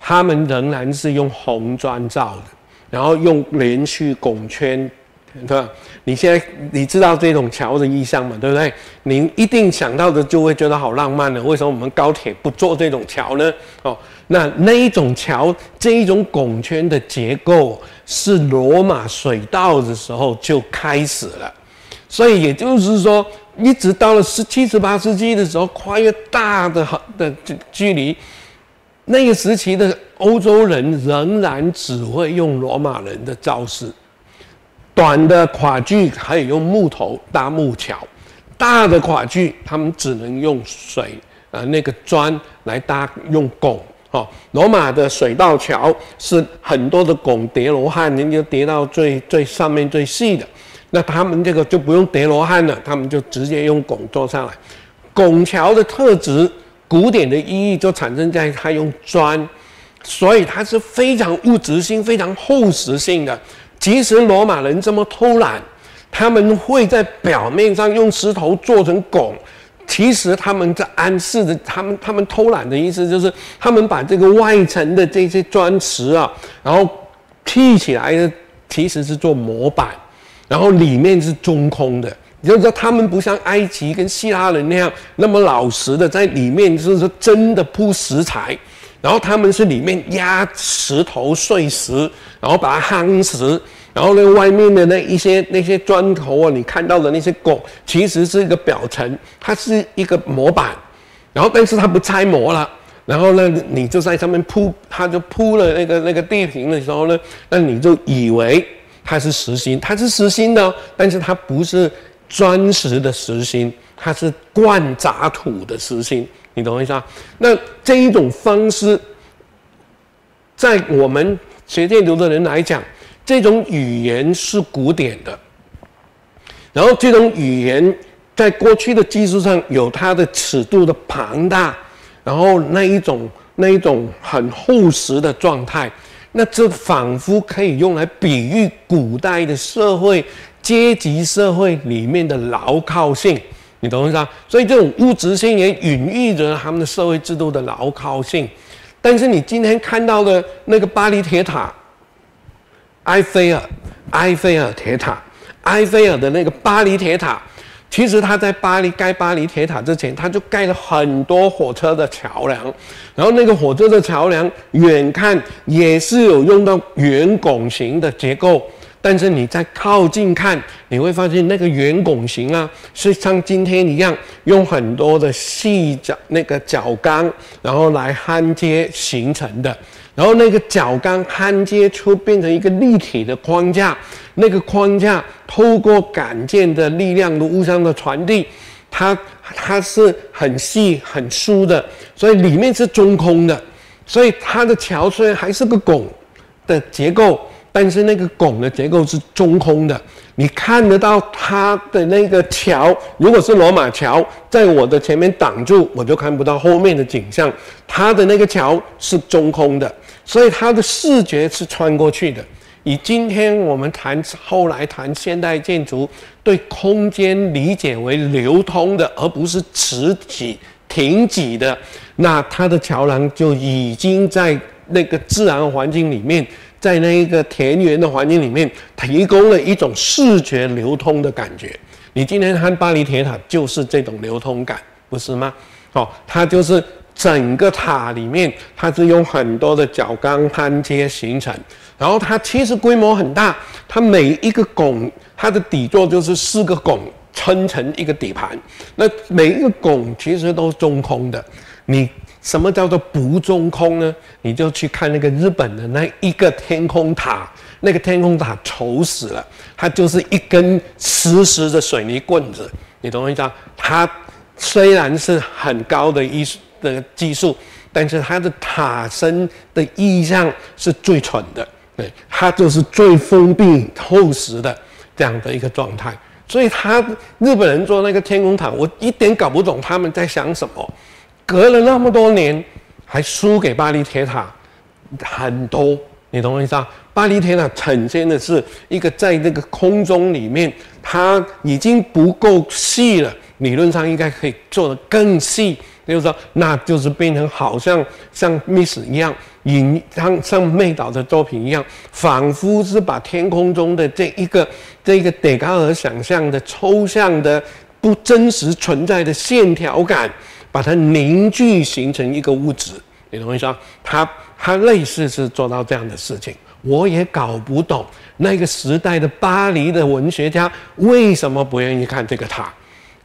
他们仍然是用红砖造的，然后用连续拱圈。对吧？你现在你知道这种桥的意象嘛？对不对？您一定想到的就会觉得好浪漫的。为什么我们高铁不做这种桥呢？哦，那那一种桥，这一种拱圈的结构是罗马水道的时候就开始了。所以也就是说，一直到了十七、十八世纪的时候，跨越大的的距离，那个时期的欧洲人仍然只会用罗马人的造式。短的跨距可以用木头搭木桥，大的跨距他们只能用水呃那个砖来搭用拱哦。罗马的水道桥是很多的拱叠罗汉，人就叠到最最上面最细的，那他们这个就不用叠罗汉了，他们就直接用拱做上来。拱桥的特质，古典的意义就产生在它用砖，所以它是非常物质性、非常厚实性的。即使罗马人这么偷懒，他们会在表面上用石头做成拱，其实他们在暗示的，他们他们偷懒的意思就是，他们把这个外层的这些砖石啊，然后砌起来的，其实是做模板，然后里面是中空的，也就是说，他们不像埃及跟希腊人那样那么老实的，在里面就是真的铺石材。然后他们是里面压石头碎石，然后把它夯实，然后呢，外面的那一些那些砖头啊，你看到的那些拱，其实是一个表层，它是一个模板，然后但是它不拆模了，然后呢，你就在上面铺，它就铺了那个那个地坪的时候呢，那你就以为它是实心，它是实心的，但是它不是砖石的实心，它是灌杂土的实心。你懂我意思啊？那这一种方式，在我们学建筑的人来讲，这种语言是古典的。然后这种语言在过去的技术上有它的尺度的庞大，然后那一种那一种很厚实的状态，那这仿佛可以用来比喻古代的社会阶级社会里面的牢靠性。你懂我意思啊？所以这种物质性也隐喻着他们的社会制度的牢靠性。但是你今天看到的那个巴黎铁塔，埃菲尔，埃菲尔铁塔，埃菲尔的那个巴黎铁塔，其实他在巴黎盖巴黎铁塔之前，他就盖了很多火车的桥梁，然后那个火车的桥梁远看也是有用到圆拱形的结构。但是你再靠近看，你会发现那个圆拱形啊，是像今天一样，用很多的细角那个角钢，然后来焊接形成的。然后那个角钢焊接出变成一个立体的框架，那个框架透过杆件的力量的互相的传递，它它是很细很疏的，所以里面是中空的。所以它的桥虽然还是个拱的结构。但是那个拱的结构是中空的，你看得到它的那个桥。如果是罗马桥，在我的前面挡住，我就看不到后面的景象。它的那个桥是中空的，所以它的视觉是穿过去的。以今天我们谈后来谈现代建筑，对空间理解为流通的，而不是实体挺挤的，那它的桥梁就已经在那个自然环境里面，在那一个田园的环境里面，提供了一种视觉流通的感觉。你今天看巴黎铁塔，就是这种流通感，不是吗？哦，它就是整个塔里面，它是用很多的角钢焊接形成，然后它其实规模很大，它每一个拱，它的底座就是四个拱。撑成一个底盘，那每一个拱其实都中空的。你什么叫做不中空呢？你就去看那个日本的那一个天空塔，那个天空塔丑死了，它就是一根实实的水泥棍子。你懂我意思？它虽然是很高的艺术的技术，但是它的塔身的意象是最蠢的，对，它就是最封闭厚实的这样的一个状态。所以他日本人做那个天空塔，我一点搞不懂他们在想什么。隔了那么多年，还输给巴黎铁塔很多，你懂我意思啊？巴黎铁塔呈现的是一个在那个空中里面，它已经不够细了，理论上应该可以做得更细。就是说，那就是变成好像像 Miss 一样，影像像妹岛的作品一样，仿佛是把天空中的这一个这个德高尔想象的抽象的不真实存在的线条感，把它凝聚形成一个物质。你懂我意思啊？他他类似是做到这样的事情，我也搞不懂那个时代的巴黎的文学家为什么不愿意看这个塔。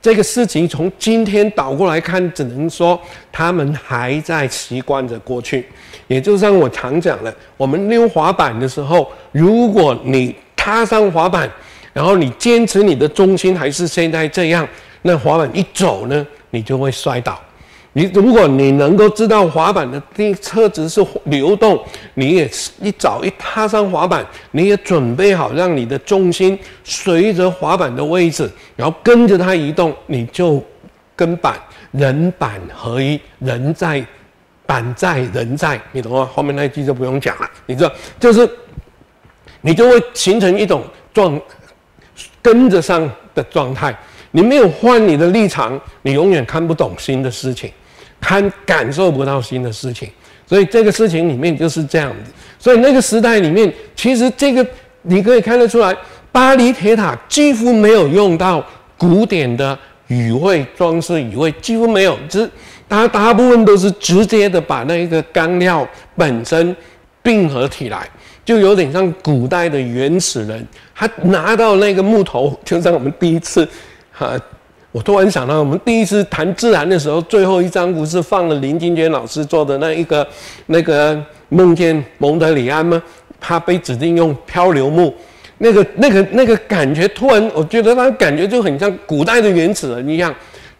这个事情从今天倒过来看，只能说他们还在习惯着过去。也就像我常讲的，我们溜滑板的时候，如果你踏上滑板，然后你坚持你的重心还是现在这样，那滑板一走呢，你就会摔倒。你如果你能够知道滑板的地车子是流动，你也一早一踏上滑板，你也准备好让你的重心随着滑板的位置，然后跟着它移动，你就跟板人板合一，人在板在人在，你懂吗？后面那句就不用讲了，你知道，就是你就会形成一种状跟着上的状态，你没有换你的立场，你永远看不懂新的事情。看感受不到新的事情，所以这个事情里面就是这样子。所以那个时代里面，其实这个你可以看得出来，巴黎铁塔几乎没有用到古典的语汇装饰，语汇几乎没有，只大大部分都是直接的把那个钢料本身并合起来，就有点像古代的原始人，他拿到那个木头，就像我们第一次哈。我突然想到，我们第一次谈自然的时候，最后一张不是放了林金娟老师做的那一个那个梦见蒙德里安吗？他被指定用漂流木，那个那个那个感觉，突然我觉得他感觉就很像古代的原始人一样。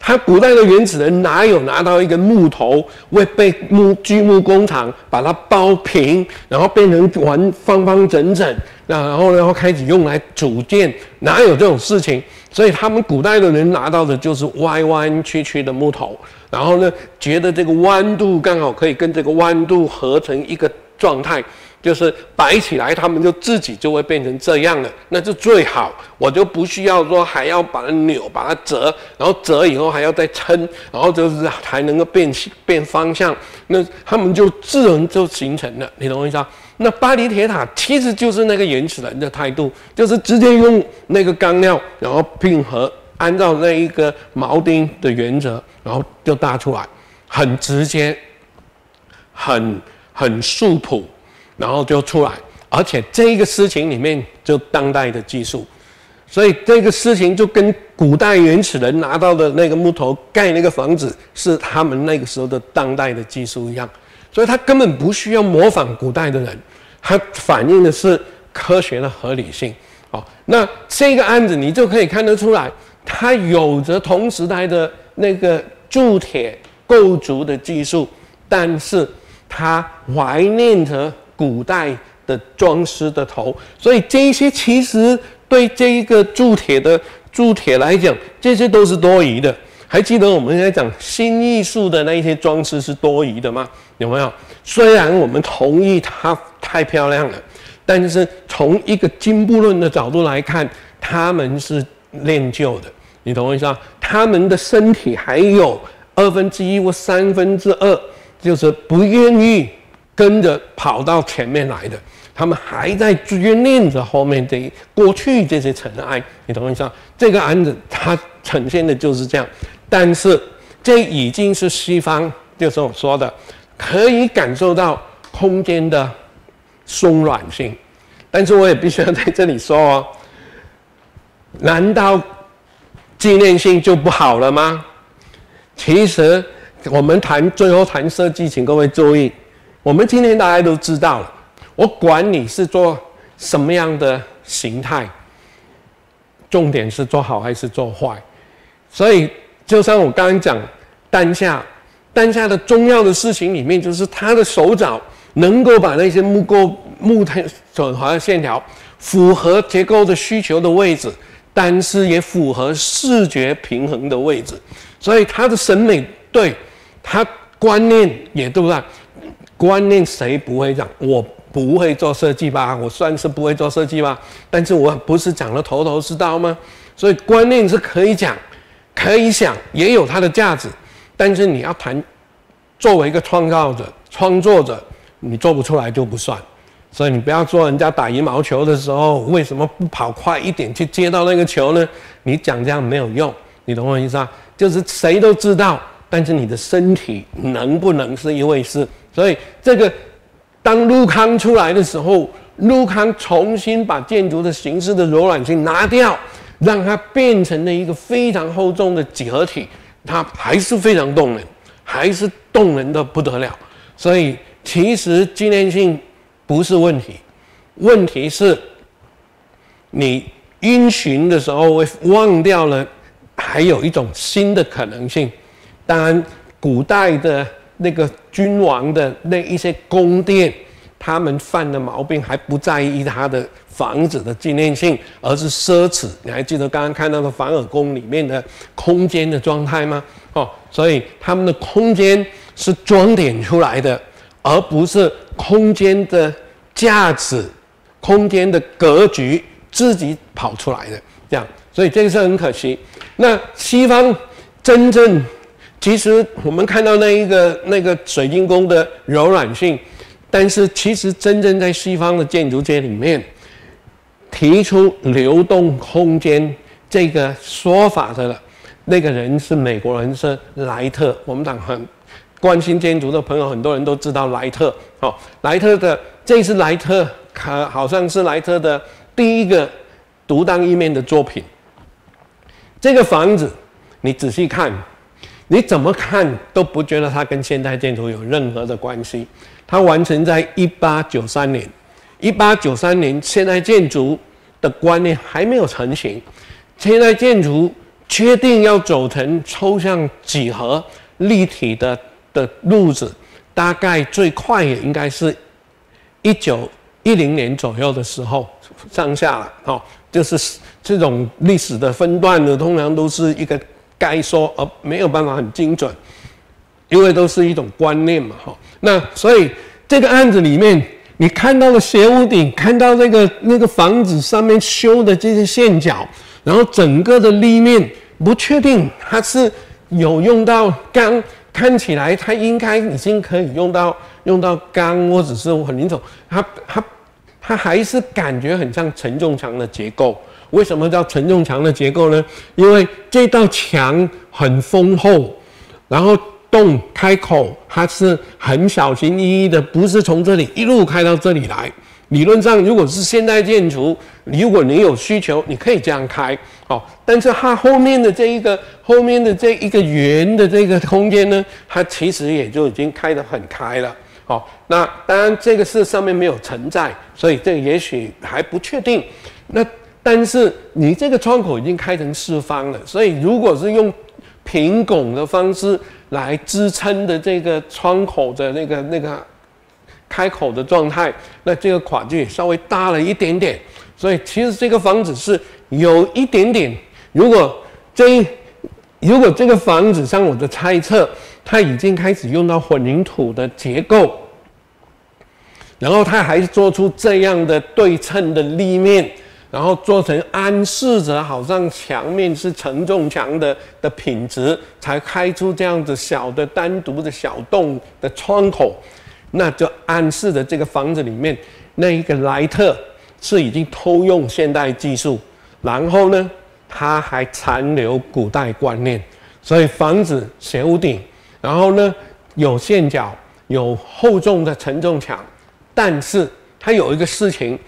他古代的原始人哪有拿到一个木头，会被木锯木工厂把它包平，然后变成完方方整整，然后然后开始用来组建，哪有这种事情？所以他们古代的人拿到的就是歪弯曲曲的木头，然后呢，觉得这个弯度刚好可以跟这个弯度合成一个状态。就是摆起来，他们就自己就会变成这样了，那就最好。我就不需要说还要把它扭、把它折，然后折以后还要再撑，然后就是还能够变变方向。那他们就自然就形成了，你懂我意思啊？那巴黎铁塔其实就是那个原始人的态度，就是直接用那个钢料，然后拼合，按照那一个铆钉的原则，然后就搭出来，很直接，很很素朴。然后就出来，而且这个事情里面就当代的技术，所以这个事情就跟古代原始人拿到的那个木头盖那个房子是他们那个时候的当代的技术一样，所以他根本不需要模仿古代的人，它反映的是科学的合理性。好，那这个案子你就可以看得出来，它有着同时代的那个铸铁构筑的技术，但是它怀念着。古代的装饰的头，所以这些其实对这一个铸铁的铸铁来讲，这些都是多余的。还记得我们在讲新艺术的那一些装饰是多余的吗？有没有？虽然我们同意它太漂亮了，但是从一个进步论的角度来看，他们是练就的。你懂我意思啊？他们的身体还有二分之一或三分之二，就是不愿意跟着跑到前面来的，他们还在眷恋着后面的过去这些尘埃。你懂我意思？这个案子它呈现的就是这样，但是这已经是西方，就是我说的，可以感受到空间的松软性。但是我也必须要在这里说哦，难道纪念性就不好了吗？其实我们谈最后谈设计，请各位注意，我们今天大家都知道了，我管你是做什么样的形态，重点是做好还是做坏。所以就像我刚刚讲，当下当下的重要的事情里面，就是他的手爪能够把那些木构。木头整合线条符合结构的需求的位置，但是也符合视觉平衡的位置，所以他的审美对，他观念也对不对？观念谁不会讲？我不会做设计吧？我算是不会做设计吧？但是我不是讲的头头是道吗？所以观念是可以讲，可以想，也有它的价值。但是你要谈，作为一个创造者、创作者，你做不出来就不算。所以你不要说人家打羽毛球的时候为什么不跑快一点去接到那个球呢？你讲这样没有用，你懂我意思啊？就是谁都知道，但是你的身体能不能是一回事。所以这个当陆康出来的时候，陆康重新把建筑的形式的柔软性拿掉，让它变成了一个非常厚重的几何体，它还是非常动人，还是动人的不得了。所以其实纪念性。不是问题，问题是，你因循的时候会忘掉了，还有一种新的可能性。当然，古代的那个君王的那一些宫殿，他们犯的毛病还不在于他的房子的纪念性，而是奢侈。你还记得刚刚看到的凡尔宫里面的空间的状态吗？哦，所以他们的空间是装点出来的，而不是空间的。价值、空间的格局自己跑出来的，这样，所以这个是很可惜。那西方真正，其实我们看到那一个那个水晶宫的柔软性，但是其实真正在西方的建筑界里面，提出流动空间这个说法的那个人是美国人，是莱特。我们党很关心建筑的朋友，很多人都知道莱特。哦，莱特的。这是莱特，可好像是莱特的第一个独当一面的作品。这个房子，你仔细看，你怎么看都不觉得它跟现代建筑有任何的关系。它完成在一八九三年，一八九三年现代建筑的观念还没有成型，现代建筑确定要走成抽象几何立体的的路子，大概最快也应该是。一九一零年左右的时候上下了，哦，就是这种历史的分段呢，通常都是一个概说，而没有办法很精准，因为都是一种观念嘛，哈。那所以这个案子里面，你看到了斜屋顶，看到那个那个房子上面修的这些线角，然后整个的立面不确定它是有用到钢。看起来它应该已经可以用到用到钢，或者是很凝重，它它它还是感觉很像承重墙的结构。为什么叫承重墙的结构呢？因为这道墙很丰厚，然后洞开口它是很小心翼翼的，不是从这里一路开到这里来。理论上，如果是现代建筑，如果你有需求，你可以这样开，哦。但是它后面的这一个后面的这一个圆的这个空间呢，它其实也就已经开得很开了，哦。那当然这个是上面没有承载，所以这个也许还不确定。那但是你这个窗口已经开成四方了，所以如果是用平拱的方式来支撑的这个窗口的那个那个。开口的状态，那这个跨距稍微大了一点点，所以其实这个房子是有一点点。如果这如果这个房子像我的猜测，它已经开始用到混凝土的结构，然后它还做出这样的对称的立面，然后做成暗示着好像墙面是承重墙的的品质，才开出这样子小的单独的小洞的窗口，那就暗示着这个房子里面那一个莱特是已经偷用现代技术，然后呢，它还残留古代观念，所以房子斜屋顶，然后呢有线脚，有厚重的承重墙，但是它有一个事情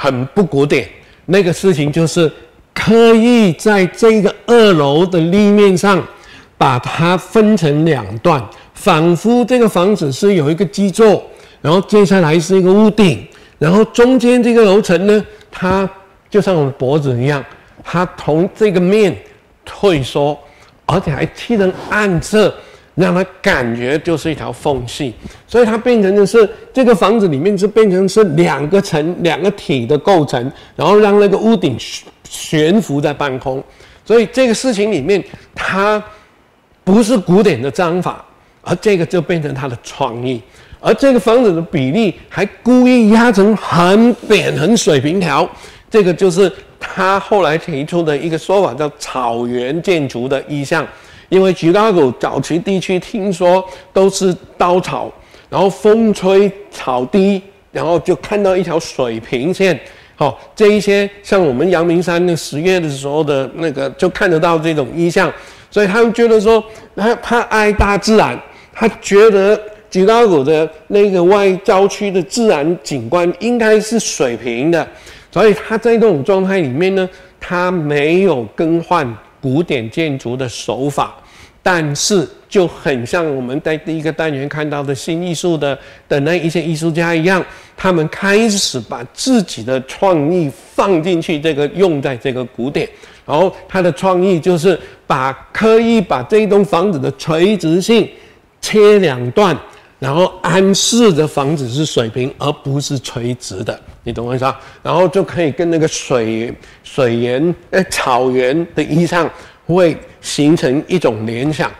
很不古典。那个事情就是刻意在这个二楼的立面上把它分成两段，仿佛这个房子是有一个基座，然后接下来是一个屋顶，然后中间这个楼层呢，它就像我们脖子一样，它从这个面退缩，而且还漆成暗色。让它感觉就是一条缝隙，所以它变成的是这个房子里面是变成是两个层、两个体的构成，然后让那个屋顶悬浮在半空。所以这个事情里面，它不是古典的章法，而这个就变成它的创意。而这个房子的比例还故意压成很扁、很水平条，这个就是他后来提出的一个说法，叫草原建筑的意象。因为吉拉谷早期地区听说都是稻草，然后风吹草低，然后就看到一条水平线。好，这一些像我们阳明山那十月的时候的那个，就看得到这种意象。所以他们觉得说，他他爱大自然，他觉得吉拉谷的那个外郊区的自然景观应该是水平的。所以他在这种状态里面呢，他没有更换。古典建筑的手法，但是就很像我们在第一个单元看到的新艺术的的那一些艺术家一样，他们开始把自己的创意放进去，这个用在这个古典，然后他的创意就是把刻意把这栋房子的垂直性切两段。然后安示的房子是水平而不是垂直的，你懂我意思啊？然后就可以跟那个水水源、呃草原的意象会形成一种联想，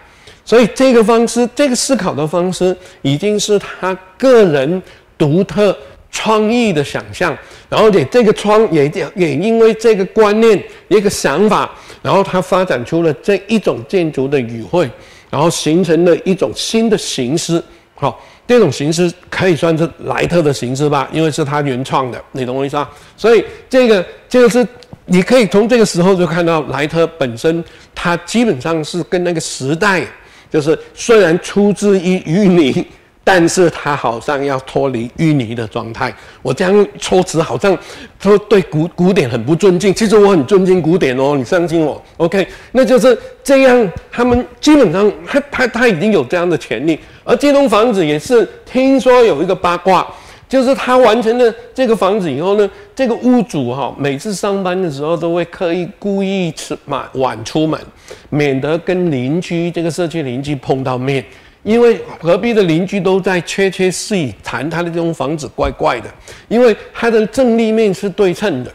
所以这个方式、这个思考的方式，已经是他个人独特创意的想象。然后也这个创也也因为这个观念、一个想法，然后他发展出了这一种建筑的语汇，然后形成了一种新的形式。好，这种形式可以算是莱特的形式吧，因为是他原创的，你懂我意思啊？所以这个就是你可以从这个时候就看到莱特本身，它基本上是跟那个时代，就是虽然出自于淤泥。但是他好像要脱离淤泥的状态，我这样措辞好像说对古古典很不尊敬。其实我很尊敬古典哦，你相信我，OK？那就是这样，他们基本上他他他已经有这样的权利。而这栋房子也是听说有一个八卦，就是他完成了这个房子以后呢，这个屋主哈每次上班的时候都会刻意故意吃晚晚出门，免得跟邻居这个社区邻居碰到面。因为隔壁的邻居都在窃窃私语，谈他的这种房子怪怪的。因为它的正立面是对称的，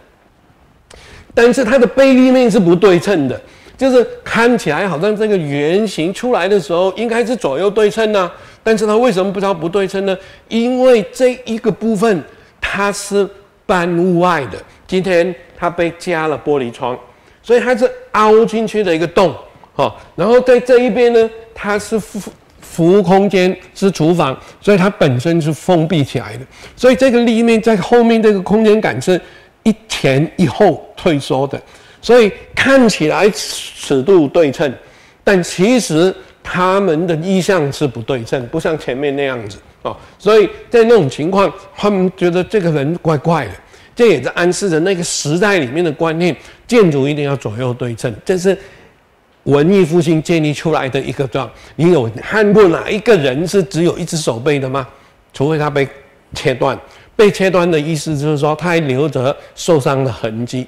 但是它的背立面是不对称的，就是看起来好像这个圆形出来的时候应该是左右对称呢，但是它为什么不知道不对称呢？因为这一个部分它是半屋外的，今天它被加了玻璃窗，所以它是凹进去的一个洞，好，然后在这一边呢，它是负。服务空间是厨房，所以它本身是封闭起来的，所以这个立面在后面这个空间感是一前一后退缩的，所以看起来尺度对称，但其实他们的意向是不对称，不像前面那样子哦，所以在那种情况，他们觉得这个人怪怪的，这也是暗示着那个时代里面的观念，建筑一定要左右对称，这是。文艺复兴建立出来的一个状，你有看过哪一个人是只有一只手背的吗？除非他被切断，被切断的意思就是说他还留着受伤的痕迹。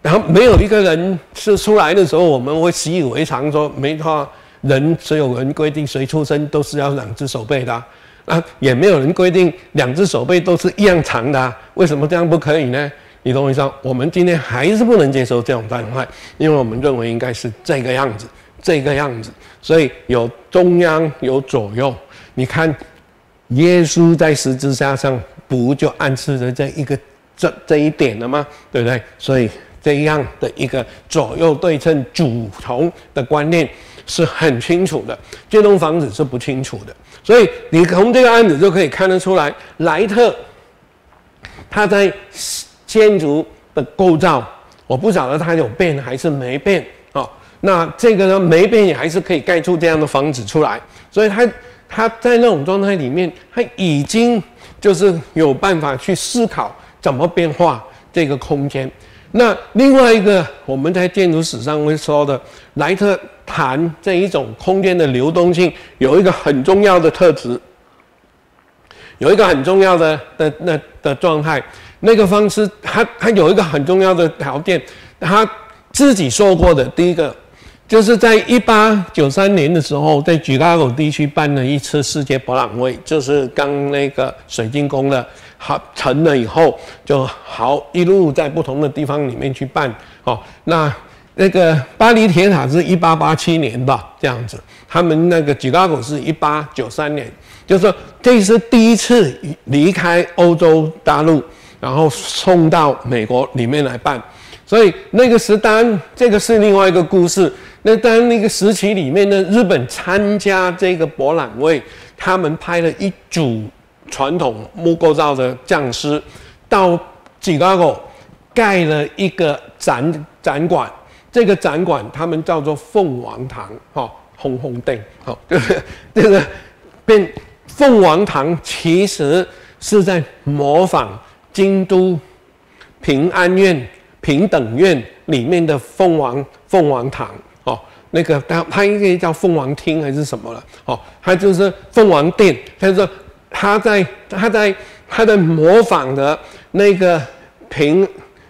然后没有一个人是出来的时候，我们会习以为常说，没错，人只有人规定谁出生都是要两只手背的啊，也没有人规定两只手背都是一样长的，为什么这样不可以呢？你懂我意思？我们今天还是不能接受这种状态，因为我们认为应该是这个样子，这个样子。所以有中央，有左右。你看，耶稣在十字架上，不就暗示着这一个这这一点了吗？对不对？所以这样的一个左右对称主从的观念是很清楚的，这栋房子是不清楚的。所以你从这个案子就可以看得出来，莱特他在建筑的构造，我不晓得它有变还是没变啊。那这个呢没变也还是可以盖出这样的房子出来，所以他他在那种状态里面，他已经就是有办法去思考怎么变化这个空间。那另外一个我们在建筑史上会说的，莱特谈这一种空间的流动性，有一个很重要的特质，有一个很重要的的那的状态，那个方式，他他有一个很重要的条件，他自己说过的，第一个。就是在一八九三年的时候，在吉拉狗地区办了一次世界博览会，就是刚那个水晶宫的好成了以后，就好一路在不同的地方里面去办。哦，那那个巴黎铁塔是一八八七年吧，这样子。他们那个吉拉狗是一八九三年，就是说这是第一次离开欧洲大陆，然后送到美国里面来办。所以那个时代，这个是另外一个故事。那当然那个时期里面呢，日本参加这个博览会，他们派了一组传统木构造的匠师到吉拉狗盖了一个展展馆。这个展馆他们叫做凤凰堂，哈，轰轰灯，好，就是这个变凤凰堂其实是在模仿京都平安院平等院里面的凤凰凤凰堂哦。那个它它应该叫凤凰厅还是什么了？哦，它就是凤凰殿。他说他在他在他在模仿的那个平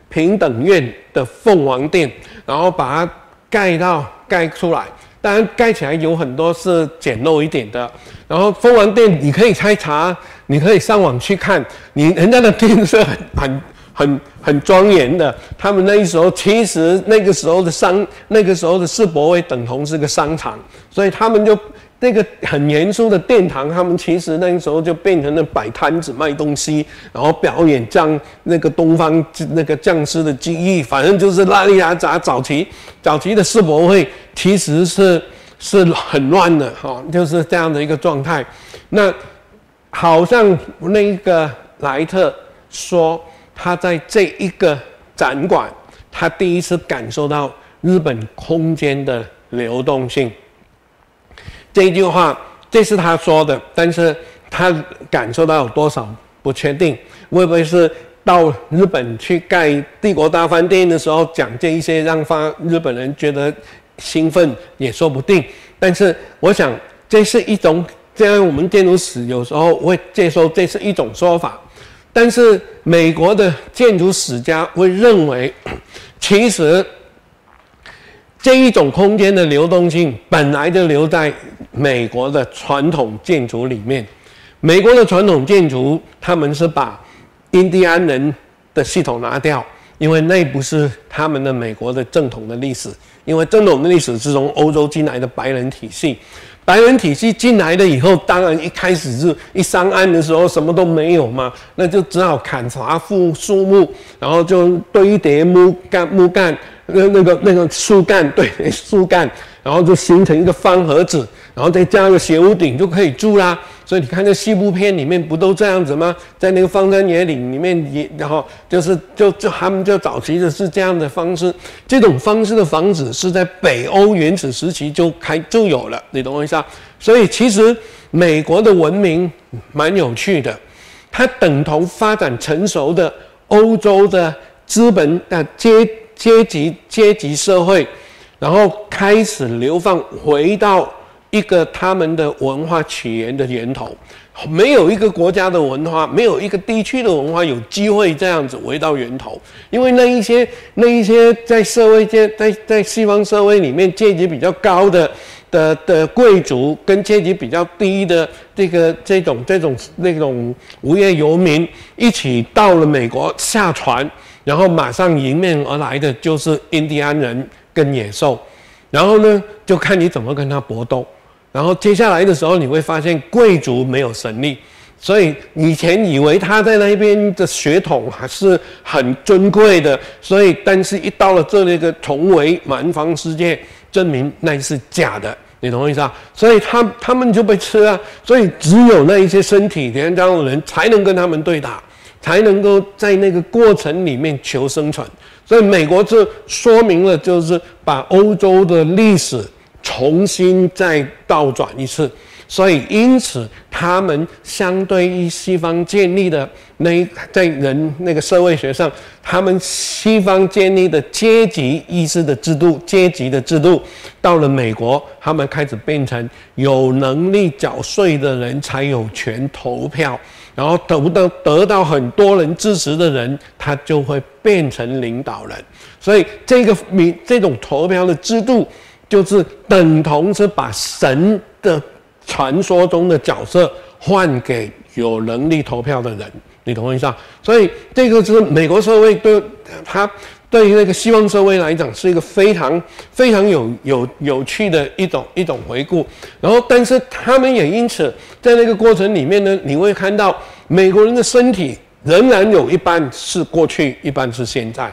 平等院的凤凰殿，然后把它盖到盖出来。当然盖起来有很多是简陋一点的。然后凤凰殿你可以拆查，你可以上网去看，你人家的殿是很很。很很庄严的，他们那时候其实那个时候的商，那个时候的世博会等同是个商场，所以他们就那个很严肃的殿堂，他们其实那个时候就变成了摆摊子卖东西，然后表演将那个东方那个匠师的技艺，反正就是拉里拉杂。早期早期的世博会其实是是很乱的哈，就是这样的一个状态。那好像那个莱特说。他在这一个展馆，他第一次感受到日本空间的流动性。这句话，这是他说的，但是他感受到有多少不确定，会不会是到日本去盖帝国大饭店的时候讲这一些，让发日本人觉得兴奋也说不定。但是我想，这是一种，这样我们建筑史有时候会接受这是一种说法。但是美国的建筑史家会认为，其实这一种空间的流动性本来就留在美国的传统建筑里面。美国的传统建筑，他们是把印第安人的系统拿掉，因为那不是他们的美国的正统的历史，因为正统的历史是从欧洲进来的白人体系。白人体系进来了以后，当然一开始是一上岸的时候什么都没有嘛，那就只好砍伐树树木，然后就堆叠木干木干，那那个那个树干堆树干，然后就形成一个方盒子，然后再加个斜屋顶就可以住啦。所以你看这西部片里面不都这样子吗？在那个荒山野岭里面也，然后就是就就他们就早期的是这样的方式，这种方式的房子是在北欧原始时期就开就有了，你懂我意思啊？所以其实美国的文明蛮有趣的，它等同发展成熟的欧洲的资本的阶阶级阶级社会，然后开始流放回到。一个他们的文化起源的源头，没有一个国家的文化，没有一个地区的文化有机会这样子回到源头，因为那一些那一些在社会界在在西方社会里面阶级比较高的的的贵族跟阶级比较低的这个这种这种那种无业游民一起到了美国下船，然后马上迎面而来的就是印第安人跟野兽，然后呢就看你怎么跟他搏斗。然后接下来的时候，你会发现贵族没有神力，所以以前以为他在那边的血统还是很尊贵的，所以但是一到了这里个重围蛮方世界，证明那是假的，你懂我意思啊？所以他他们就被吃了，所以只有那一些身体连这样的人才能跟他们对打，才能够在那个过程里面求生存。所以美国这说明了，就是把欧洲的历史重新再倒转一次。所以，因此，他们相对于西方建立的那在人那个社会学上，他们西方建立的阶级意识的制度、阶级的制度，到了美国，他们开始变成有能力缴税的人才有权投票，然后得不到得到很多人支持的人，他就会变成领导人。所以，这个民这种投票的制度，就是等同是把神的。传说中的角色换给有能力投票的人，你同意思啊？所以这个是美国社会对他对于那个西方社会来讲是一个非常非常有有有趣的一种一种回顾。然后，但是他们也因此在那个过程里面呢，你会看到美国人的身体仍然有一半是过去，一半是现在，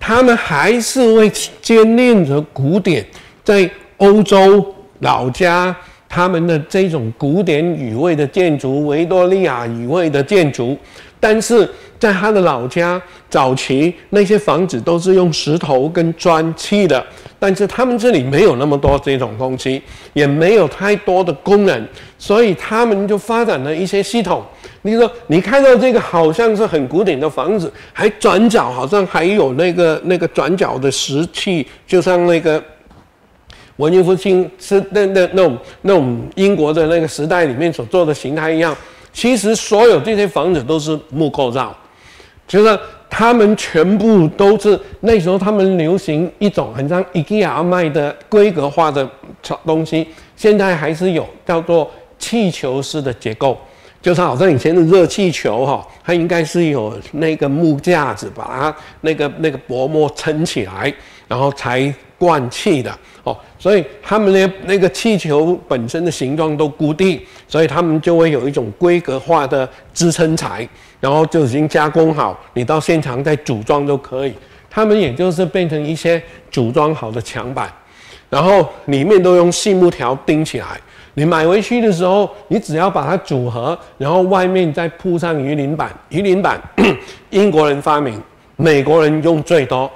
他们还是会坚定着古典在欧洲老家。他们的这种古典语味的建筑，维多利亚语味的建筑，但是在他的老家早期那些房子都是用石头跟砖砌的，但是他们这里没有那么多这种东西，也没有太多的工人，所以他们就发展了一些系统。你说你看到这个好像是很古典的房子，还转角好像还有那个那个转角的石器，就像那个。文艺复兴是那那那种那种英国的那个时代里面所做的形态一样，其实所有这些房子都是木构造，就是他们全部都是那时候他们流行一种很像 IKEA 卖的规格化的东西，现在还是有叫做气球式的结构，就是好像以前的热气球哈，它应该是有那个木架子把它那个那个薄膜撑起来，然后才灌气的。哦，所以他们那那个气球本身的形状都固定，所以他们就会有一种规格化的支撑材，然后就已经加工好，你到现场再组装都可以。他们也就是变成一些组装好的墙板，然后里面都用细木条钉起来。你买回去的时候，你只要把它组合，然后外面再铺上鱼鳞板。鱼鳞板，英国人发明，美国人用最多。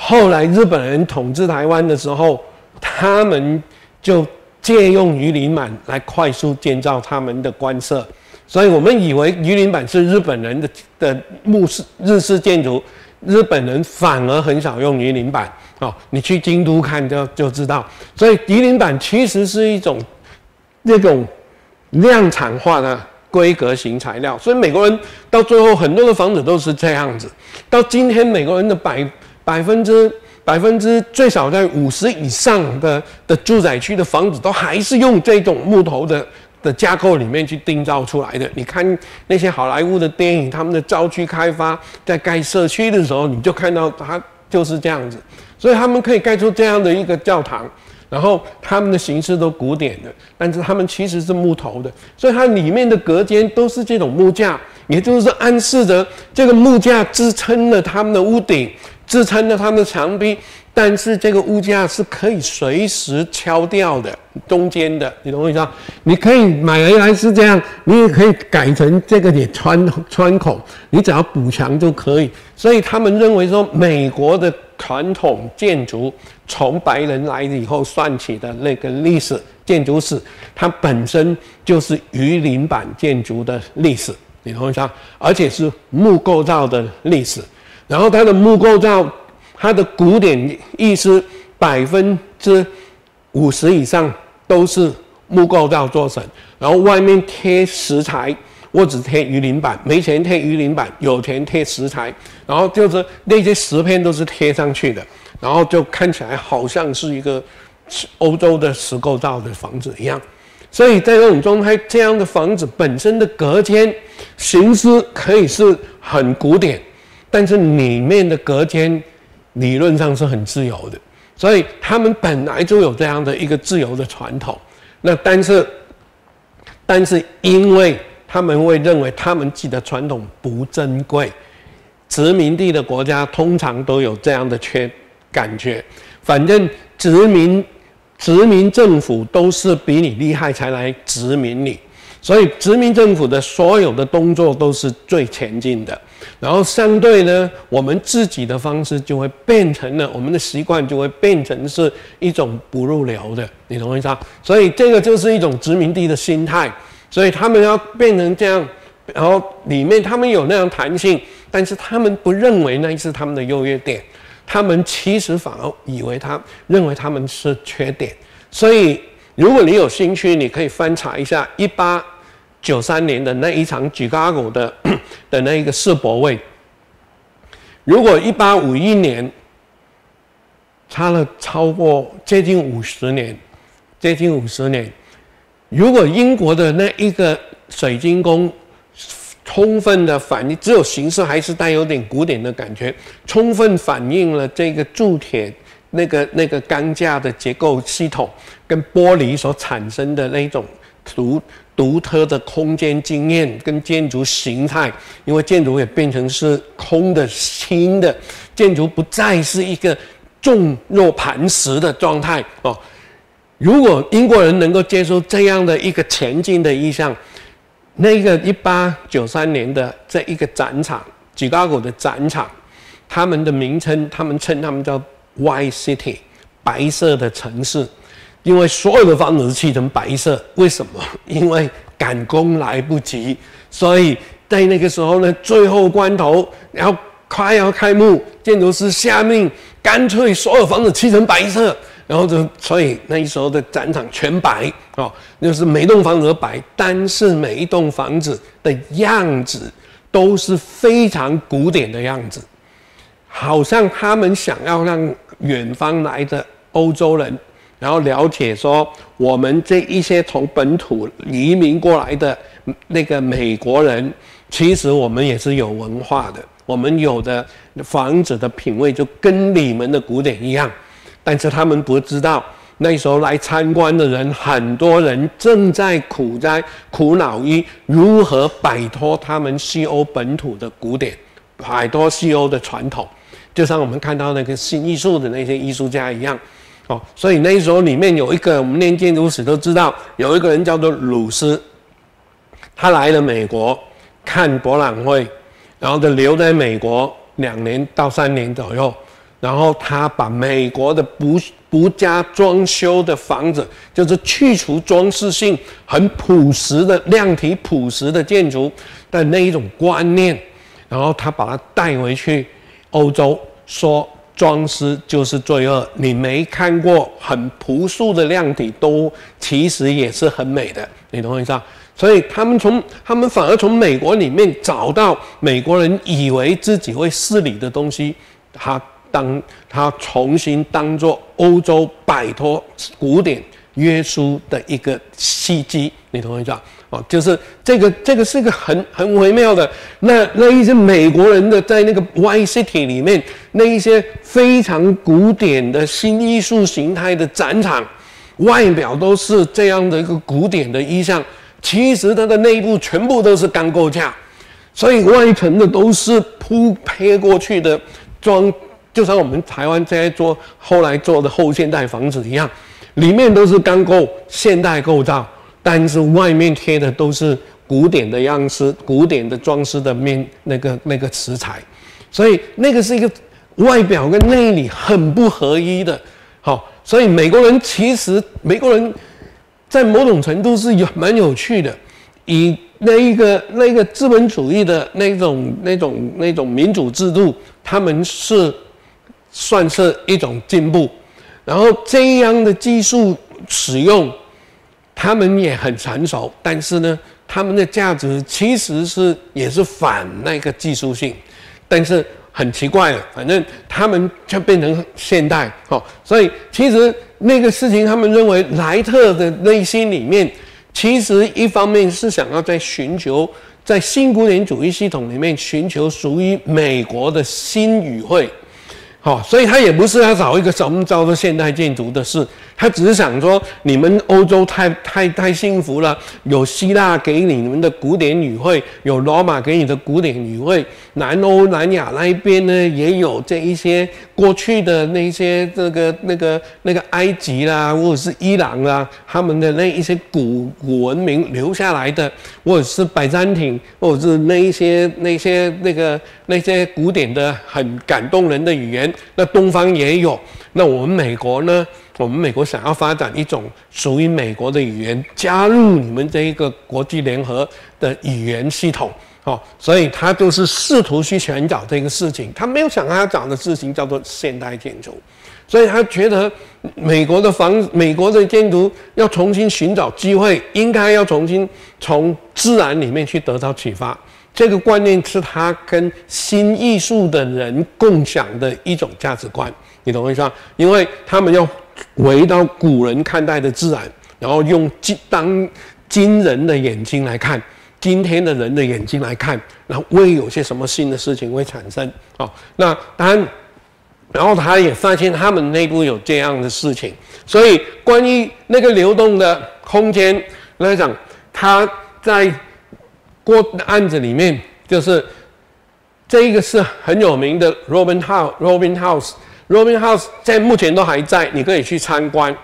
后来日本人统治台湾的时候，他们就借用鱼鳞板来快速建造他们的官舍，所以我们以为鱼鳞板是日本人的的木式日式建筑，日本人反而很少用鱼鳞板。哦，你去京都看就就知道，所以鱼鳞板其实是一种那种量产化的规格型材料，所以美国人到最后很多的房子都是这样子。到今天美国人的百百分之百分之最少在五十以上的的住宅区的房子，都还是用这种木头的的架构里面去定造出来的。你看那些好莱坞的电影，他们的郊区开发在盖社区的时候，你就看到它就是这样子。所以他们可以盖出这样的一个教堂，然后他们的形式都古典的，但是他们其实是木头的，所以它里面的隔间都是这种木架，也就是暗示着这个木架支撑了他们的屋顶。支撑着他们的墙壁，但是这个物架是可以随时敲掉的，中间的，你懂我意思？你可以买回来是这样，你也可以改成这个也穿穿孔，你只要补墙就可以。所以他们认为说，美国的传统建筑从白人来以后算起的那个历史建筑史，它本身就是鱼鳞板建筑的历史，你懂我意思？而且是木构造的历史。然后它的木构造，它的古典意思百分之五十以上都是木构造做成，然后外面贴石材，我只贴鱼鳞板，没钱贴鱼鳞板，有钱贴石材，然后就是那些石片都是贴上去的，然后就看起来好像是一个欧洲的石构造的房子一样。所以在这种状态，这样的房子本身的隔间形式可以是很古典。但是里面的隔间理论上是很自由的，所以他们本来就有这样的一个自由的传统。那但是，但是因为他们会认为他们自己的传统不珍贵。殖民地的国家通常都有这样的缺感觉，反正殖民殖民政府都是比你厉害才来殖民你，所以殖民政府的所有的动作都是最前进的。然后相对呢，我们自己的方式就会变成了我们的习惯，就会变成是一种不入流的，你懂我意思啊？所以这个就是一种殖民地的心态，所以他们要变成这样，然后里面他们有那样弹性，但是他们不认为那是他们的优越点，他们其实反而以为他认为他们是缺点。所以如果你有兴趣，你可以翻查一下一八。九三年的那一场 Chicago 的 的那一个世博会，如果一八五一年差了超过接近五十年，接近五十年，如果英国的那一个水晶宫充分的反映，只有形式还是带有点古典的感觉，充分反映了这个铸铁那个那个钢架的结构系统跟玻璃所产生的那种图。独特的空间经验跟建筑形态，因为建筑也变成是空的、轻的，建筑不再是一个重若磐石的状态哦。如果英国人能够接受这样的一个前进的意向，那个一八九三年的这一个展场，吉高谷的展场，他们的名称，他们称他们叫 White City，白色的城市。因为所有的房子都漆成白色，为什么？因为赶工来不及，所以在那个时候呢，最后关头，然后快要开幕，建筑师下命，干脆所有房子漆成白色，然后就所以那时候的展场全白哦，就是每栋房子都白，但是每一栋房子的样子都是非常古典的样子，好像他们想要让远方来的欧洲人。然后了解说，我们这一些从本土移民过来的那个美国人，其实我们也是有文化的，我们有的房子的品味就跟你们的古典一样，但是他们不知道，那时候来参观的人，很多人正在苦在苦恼于如何摆脱他们西欧本土的古典，摆脱西欧的传统，就像我们看到那个新艺术的那些艺术家一样。哦，所以那时候里面有一个，我们念建筑史都知道，有一个人叫做鲁斯，他来了美国看博览会，然后就留在美国两年到三年左右，然后他把美国的不不加装修的房子，就是去除装饰性、很朴实的量体朴实的建筑的那一种观念，然后他把它带回去欧洲说。装饰就是罪恶。你没看过很朴素的亮体，都其实也是很美的。你懂我意思啊？所以他们从他们反而从美国里面找到美国人以为自己会失礼的东西，他当他重新当做欧洲摆脱古典约束的一个契机。你懂我意思啊？哦，就是这个，这个是个很很微妙的。那那一些美国人的在那个 Y City 里面，那一些非常古典的新艺术形态的展场，外表都是这样的一个古典的意象，其实它的内部全部都是钢构架，所以外层的都是铺贴过去的装，就像我们台湾在做后来做的后现代房子一样，里面都是钢构现代构造。但是外面贴的都是古典的样式、古典的装饰的面那个那个石材，所以那个是一个外表跟内里很不合一的。好，所以美国人其实美国人在某种程度是有蛮有趣的，以那一个那一个资本主义的那种那种那种民主制度，他们是算是一种进步，然后这样的技术使用。他们也很成熟，但是呢，他们的价值其实是也是反那个技术性，但是很奇怪了，反正他们就变成现代哦，所以其实那个事情，他们认为莱特的内心里面，其实一方面是想要在寻求在新古典主义系统里面寻求属于美国的新语汇。哦，所以他也不是要找一个什么叫做现代建筑的事，他只是想说，你们欧洲太太太幸福了，有希腊给你们的古典语汇，有罗马给你的古典语汇，南欧南亚那一边呢也有这一些过去的那些这个那个那个埃及啦，或者是伊朗啦，他们的那一些古古文明留下来的，或者是拜占庭，或者是那一些那些那个那些古典的很感动人的语言。那东方也有，那我们美国呢？我们美国想要发展一种属于美国的语言，加入你们这一个国际联合的语言系统，哦，所以他就是试图去寻找这个事情，他没有想他要找的事情叫做现代建筑，所以他觉得美国的房、美国的建筑要重新寻找机会，应该要重新从自然里面去得到启发。这个观念是他跟新艺术的人共享的一种价值观，你懂我意思吧？因为他们要回到古人看待的自然，然后用今当今人的眼睛来看，今天的人的眼睛来看，然后会有些什么新的事情会产生哦，那当然，然后他也发现他们内部有这样的事情，所以关于那个流动的空间来讲，他在。过案子里面就是这一个是很有名的 Robin House Robin House Robin House 在目前都还在，你可以去参观。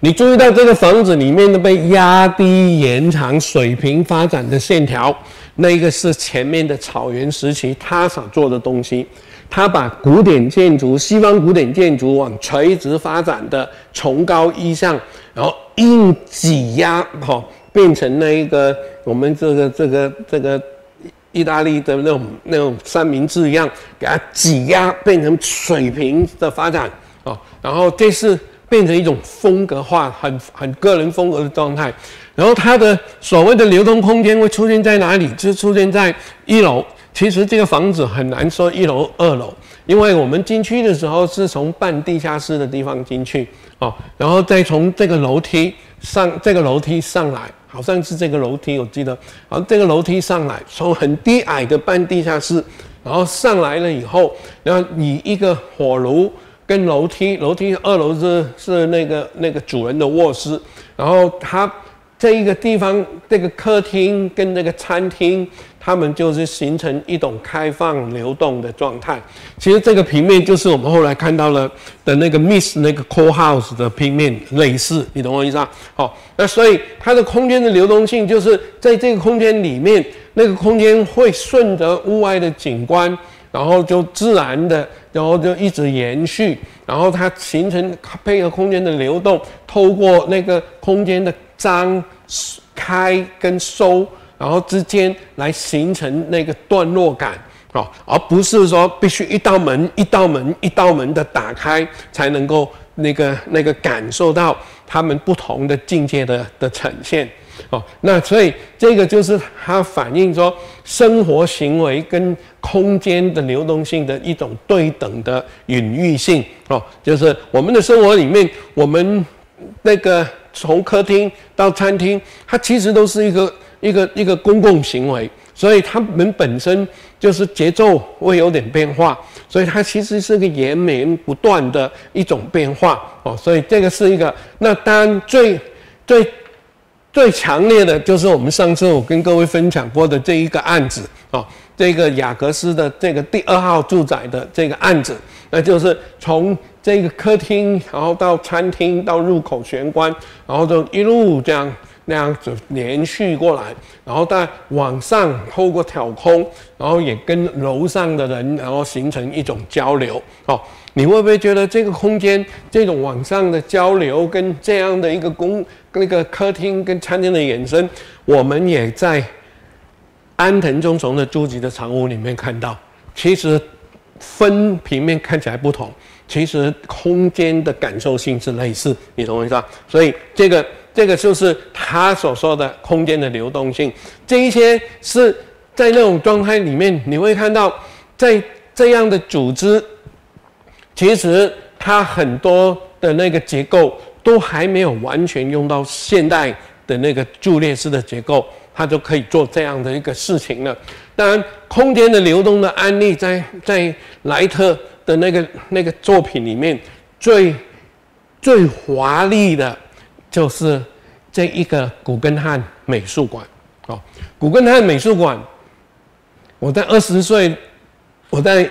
你注意到这个房子里面的被压低、延长、水平发展的线条，那个是前面的草原时期他所做的东西。他把古典建筑、西方古典建筑往垂直发展的崇高意向，然后硬挤压，哈。变成那一个我们这个这个这个意大利的那种那种三明治一样，给它挤压变成水平的发展哦，然后这是变成一种风格化、很很个人风格的状态。然后它的所谓的流通空间会出现在哪里？就出现在一楼。其实这个房子很难说一楼、二楼，因为我们进去的时候是从半地下室的地方进去哦，然后再从这个楼梯上这个楼梯上来。好像是这个楼梯，我记得，好，这个楼梯上来，从很低矮的半地下室，然后上来了以后，然后以一个火炉跟楼梯，楼梯二楼是是那个那个主人的卧室，然后他这一个地方，这个客厅跟那个餐厅。他们就是形成一种开放流动的状态。其实这个平面就是我们后来看到了的那个 Miss 那个 Co House 的平面类似，你懂我意思啊？好，那所以它的空间的流动性就是在这个空间里面，那个空间会顺着屋外的景观，然后就自然的，然后就一直延续，然后它形成配合空间的流动，透过那个空间的张开跟收。然后之间来形成那个段落感，哦，而不是说必须一道门一道门一道门的打开才能够那个那个感受到他们不同的境界的的呈现，哦，那所以这个就是它反映说生活行为跟空间的流动性的一种对等的隐喻性，哦，就是我们的生活里面，我们那个从客厅到餐厅，它其实都是一个。一个一个公共行为，所以他们本身就是节奏会有点变化，所以它其实是个延绵不断的一种变化哦，所以这个是一个。那当然最最最强烈的就是我们上次我跟各位分享过的这一个案子哦，这个雅各斯的这个第二号住宅的这个案子，那就是从这个客厅，然后到餐厅，到入口玄关，然后就一路这样。那样子连续过来，然后在往上透过挑空，然后也跟楼上的人，然后形成一种交流。哦，你会不会觉得这个空间这种往上的交流，跟这样的一个公那个客厅跟餐厅的延伸，我们也在安藤忠雄的《诸集的长屋》里面看到。其实分平面看起来不同，其实空间的感受性是类似，你懂我意思吧？所以这个。这个就是他所说的空间的流动性，这一些是在那种状态里面，你会看到，在这样的组织，其实它很多的那个结构都还没有完全用到现代的那个柱列式的结构，它就可以做这样的一个事情了。当然，空间的流动的案例在在莱特的那个那个作品里面，最最华丽的，就是这一个古根汉美术馆。哦，古根汉美术馆，我在二十岁，我在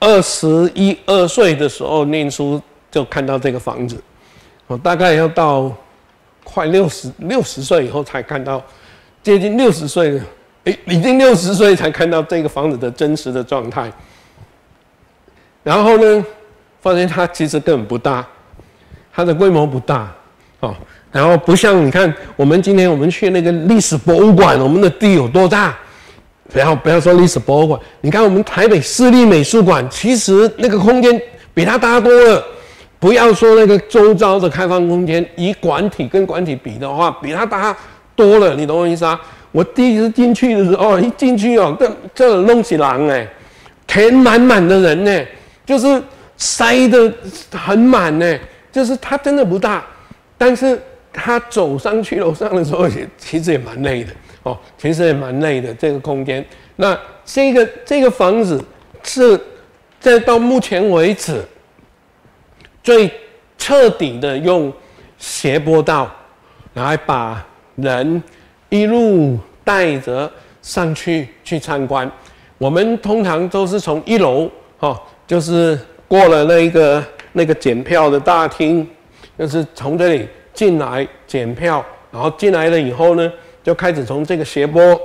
二十一二岁的时候念书，就看到这个房子。我大概要到快六十六十岁以后才看到，接近六十岁了。哎，已经六十岁才看到这个房子的真实的状态。然后呢，发现它其实根本不大，它的规模不大，哦，然后不像你看，我们今天我们去那个历史博物馆，我们的地有多大？不要不要说历史博物馆，你看我们台北市立美术馆，其实那个空间比它大多了。不要说那个周遭的开放空间，以馆体跟馆体比的话，比它大多了。你懂我意思啊？我第一次进去的时候，一进去哦，这这弄起狼哎，填满满的人呢，就是塞的很满呢，就是它真的不大，但是他走上去楼上的时候，也其实也蛮累的哦，其实也蛮累的这个空间。那这个这个房子是在到目前为止最彻底的用斜坡道来把人。一路带着上去去参观，我们通常都是从一楼，哈，就是过了那一个那个检票的大厅，就是从这里进来检票，然后进来了以后呢，就开始从这个斜坡，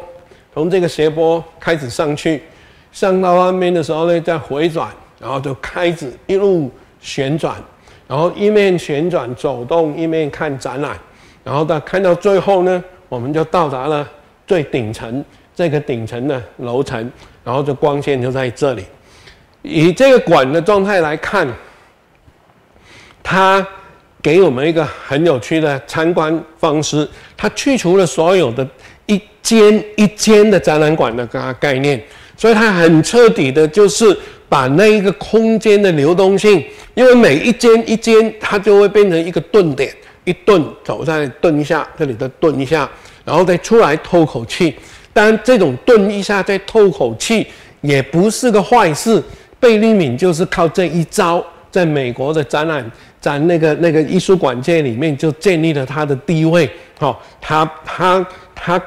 从这个斜坡开始上去，上到外面的时候呢，再回转，然后就开始一路旋转，然后一面旋转走动，一面看展览，然后到看到最后呢。我们就到达了最顶层这个顶层的楼层，然后这光线就在这里。以这个馆的状态来看，它给我们一个很有趣的参观方式。它去除了所有的一间一间的展览馆的概念，所以它很彻底的，就是把那一个空间的流动性，因为每一间一间，它就会变成一个顿点。一顿走再顿一下，这里的顿一下，然后再出来透口气。当然，这种顿一下再透口气也不是个坏事。贝利敏就是靠这一招，在美国的展览展那个那个艺术馆界里面就建立了他的地位。哦，他他他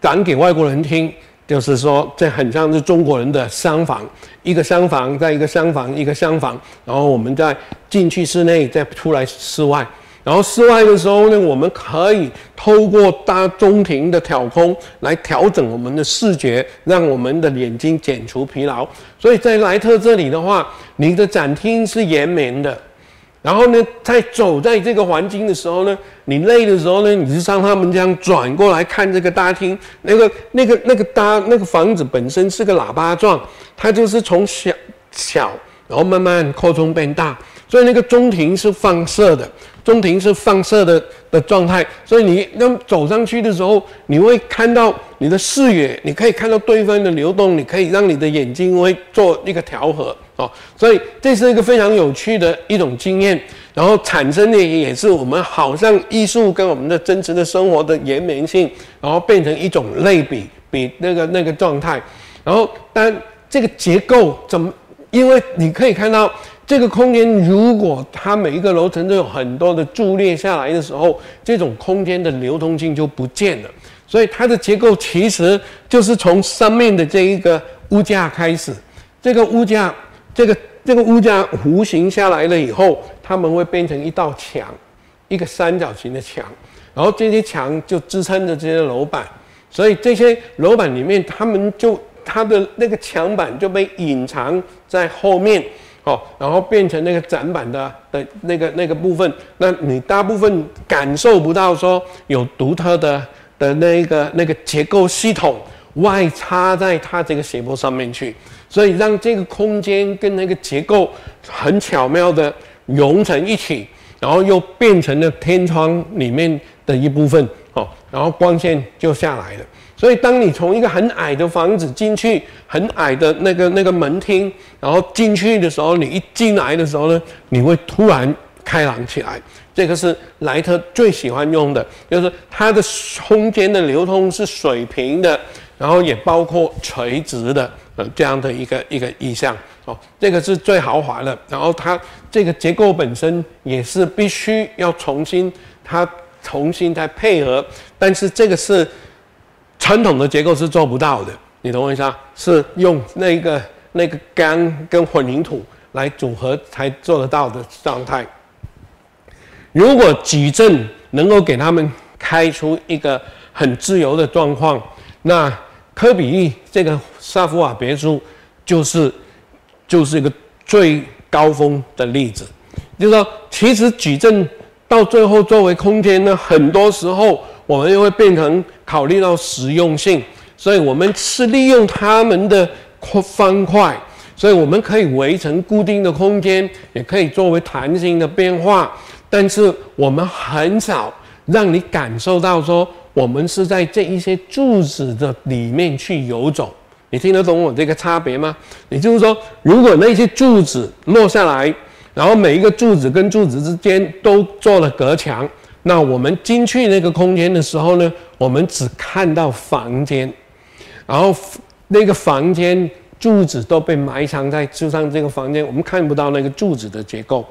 讲给外国人听，就是说这很像是中国人的厢房，一个厢房在一个厢房一个厢房，然后我们再进去室内，再出来室外。然后室外的时候呢，我们可以透过大中庭的挑空来调整我们的视觉，让我们的眼睛减除疲劳。所以在莱特这里的话，你的展厅是延绵的。然后呢，在走在这个环境的时候呢，你累的时候呢，你是像他们这样转过来看这个大厅，那个、那个、那个大那个房子本身是个喇叭状，它就是从小小，然后慢慢扩充变大。所以那个中庭是放射的，中庭是放射的的状态。所以你那走上去的时候，你会看到你的视野，你可以看到对方的流动，你可以让你的眼睛会做一个调和哦。所以这是一个非常有趣的一种经验，然后产生的也是我们好像艺术跟我们的真实的生活的延绵性，然后变成一种类比，比那个那个状态。然后但这个结构怎么？因为你可以看到。这个空间，如果它每一个楼层都有很多的柱列下来的时候，这种空间的流通性就不见了。所以它的结构其实就是从上面的这一个屋架开始，这个屋架，这个这个屋架弧形下来了以后，它们会变成一道墙，一个三角形的墙，然后这些墙就支撑着这些楼板，所以这些楼板里面，它们就它的那个墙板就被隐藏在后面。哦，然后变成那个展板的的那个那个部分，那你大部分感受不到说有独特的的那个那个结构系统外插在它这个斜坡上面去，所以让这个空间跟那个结构很巧妙的融成一起，然后又变成了天窗里面的一部分。哦，然后光线就下来了。所以，当你从一个很矮的房子进去，很矮的那个那个门厅，然后进去的时候，你一进来的时候呢，你会突然开朗起来。这个是莱特最喜欢用的，就是它的空间的流通是水平的，然后也包括垂直的，呃，这样的一个一个意象。哦，这个是最豪华的。然后它这个结构本身也是必须要重新，它重新再配合，但是这个是传统的结构是做不到的。你懂我意思啊？是用那个那个钢跟混凝土来组合才做得到的状态。如果矩阵能够给他们开出一个很自由的状况，那科比这个萨福瓦别墅就是就是一个最高峰的例子。就是说，其实矩阵到最后作为空间呢，很多时候我们又会变成考虑到实用性。所以，我们是利用它们的方块，所以我们可以围成固定的空间，也可以作为弹性的变化。但是，我们很少让你感受到说，我们是在这一些柱子的里面去游走。你听得懂我这个差别吗？也就是说，如果那些柱子落下来，然后每一个柱子跟柱子之间都做了隔墙，那我们进去那个空间的时候呢，我们只看到房间。然后那个房间柱子都被埋藏在就像这个房间，我们看不到那个柱子的结构。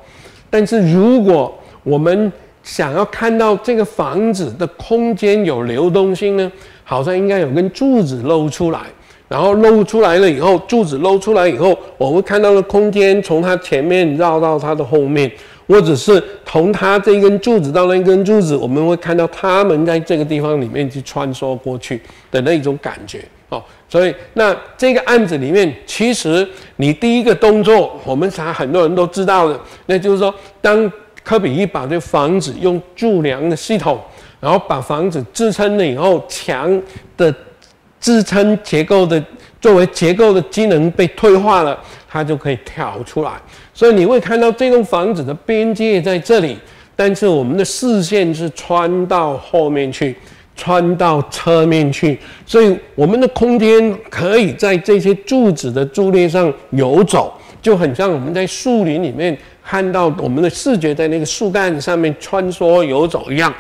但是如果我们想要看到这个房子的空间有流动性呢，好像应该有根柱子露出来，然后露出来了以后，柱子露出来以后，我们看到的空间从它前面绕到它的后面。或者是从它这一根柱子到那一根柱子，我们会看到他们在这个地方里面去穿梭过去的那一种感觉哦。所以，那这个案子里面，其实你第一个动作，我们才很多人都知道的，那就是说，当科比一把这房子用柱梁的系统，然后把房子支撑了以后，墙的支撑结构的作为结构的机能被退化了，它就可以跳出来。所以你会看到这栋房子的边界在这里，但是我们的视线是穿到后面去，穿到侧面去，所以我们的空间可以在这些柱子的柱列上游走，就很像我们在树林里面看到我们的视觉在那个树干上面穿梭游走一样，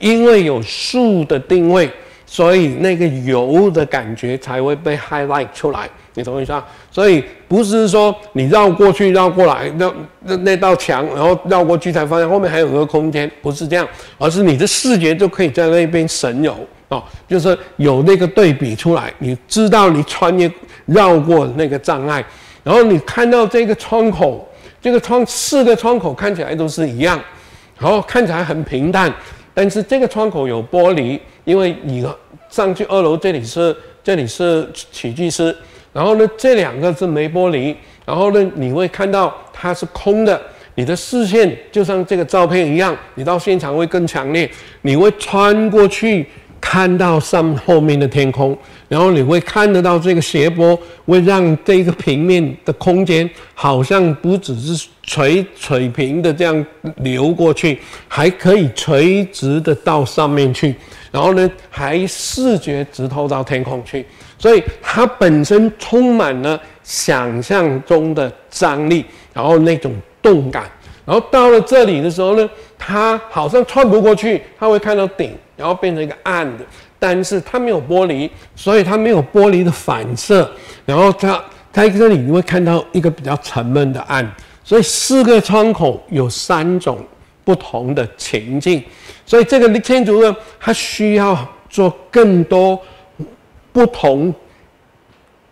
因为有树的定位，所以那个游的感觉才会被 highlight 出来。你懂我意思啊？所以不是说你绕过去、绕过来，那那那道墙，然后绕过去才发现后面还有个空间，不是这样，而是你的视觉就可以在那边神游哦，就是有那个对比出来，你知道你穿越绕过那个障碍，然后你看到这个窗口，这个窗四个窗口看起来都是一样，然后看起来很平淡，但是这个窗口有玻璃，因为你上去二楼这里是这里是起居室。然后呢，这两个是没玻璃。然后呢，你会看到它是空的。你的视线就像这个照片一样，你到现场会更强烈。你会穿过去看到上后面的天空，然后你会看得到这个斜坡，会让这个平面的空间好像不只是垂水平的这样流过去，还可以垂直的到上面去。然后呢，还视觉直透到天空去。所以它本身充满了想象中的张力，然后那种动感，然后到了这里的时候呢，它好像穿不过去，它会看到顶，然后变成一个暗的，但是它没有玻璃，所以它没有玻璃的反射，然后它在这里你会看到一个比较沉闷的暗，所以四个窗口有三种不同的情境，所以这个建筑呢，它需要做更多。不同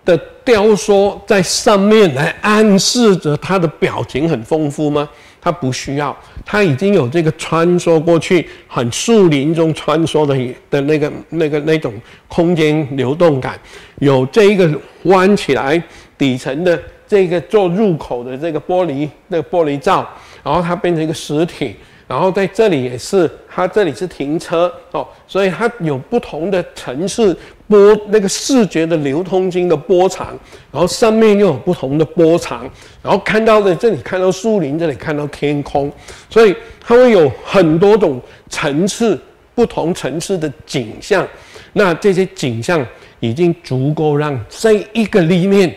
的雕塑在上面来暗示着他的表情很丰富吗？他不需要，他已经有这个穿梭过去，很树林中穿梭的的那个那个那种空间流动感，有这一个弯起来底层的这个做入口的这个玻璃那个玻璃罩，然后它变成一个实体。然后在这里也是，它这里是停车哦，所以它有不同的层次波，那个视觉的流通性的波长，然后上面又有不同的波长，然后看到的这里看到树林，这里看到天空，所以它会有很多种层次、不同层次的景象。那这些景象已经足够让这一个立面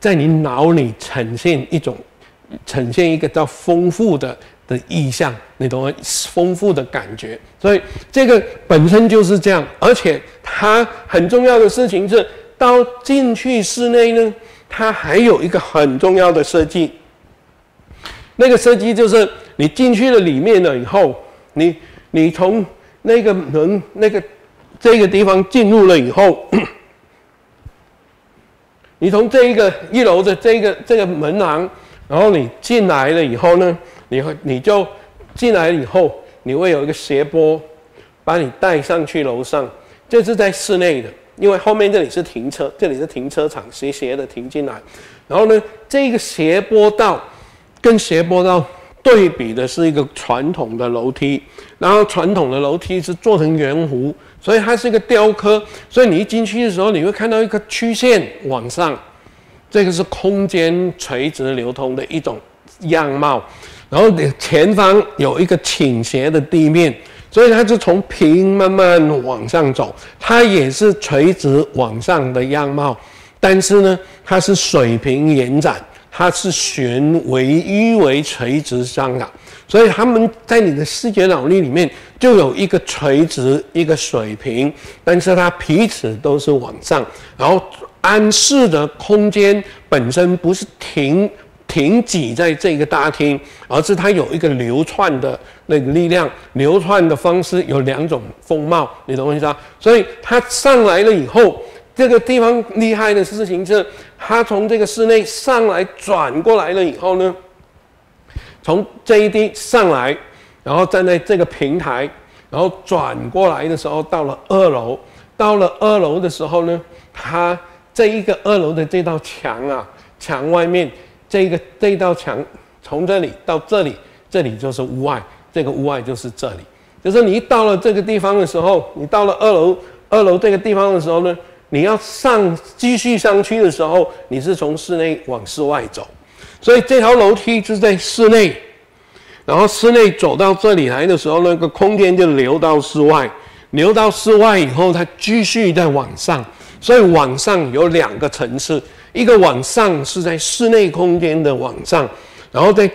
在你脑里呈现一种，呈现一个叫丰富的。的意象，你懂吗？丰富的感觉，所以这个本身就是这样。而且它很重要的事情是，到进去室内呢，它还有一个很重要的设计。那个设计就是你进去了里面了以后，你你从那个门那个这个地方进入了以后。你从这一个一楼的这个这个门廊，然后你进来了以后呢，你会你就进来以后，你会有一个斜坡，把你带上去楼上。这是在室内的，因为后面这里是停车，这里是停车场，斜斜的停进来。然后呢，这个斜坡道跟斜坡道对比的是一个传统的楼梯，然后传统的楼梯是做成圆弧。所以它是一个雕刻，所以你一进去的时候，你会看到一个曲线往上，这个是空间垂直流通的一种样貌。然后你前方有一个倾斜的地面，所以它是从平慢慢往上走，它也是垂直往上的样貌。但是呢，它是水平延展，它是旋为迂为垂直上的。所以他们在你的视觉脑力里面就有一个垂直，一个水平，但是它彼此都是往上，然后安示的空间本身不是停停挤在这个大厅，而是它有一个流窜的那个力量，流窜的方式有两种风貌，你懂我意思啊？所以它上来了以后，这个地方厉害的事情是，它从这个室内上来转过来了以后呢？从这一滴上来，然后站在这个平台，然后转过来的时候，到了二楼。到了二楼的时候呢，它这一个二楼的这道墙啊，墙外面这个这一道墙，从这里到这里，这里就是屋外，这个屋外就是这里。就是你一到了这个地方的时候，你到了二楼，二楼这个地方的时候呢，你要上继续上去的时候，你是从室内往室外走。所以这条楼梯就在室内，然后室内走到这里来的时候，那个空间就流到室外，流到室外以后，它继续再往上。所以往上有两个层次，一个往上是在室内空间的往上，然后在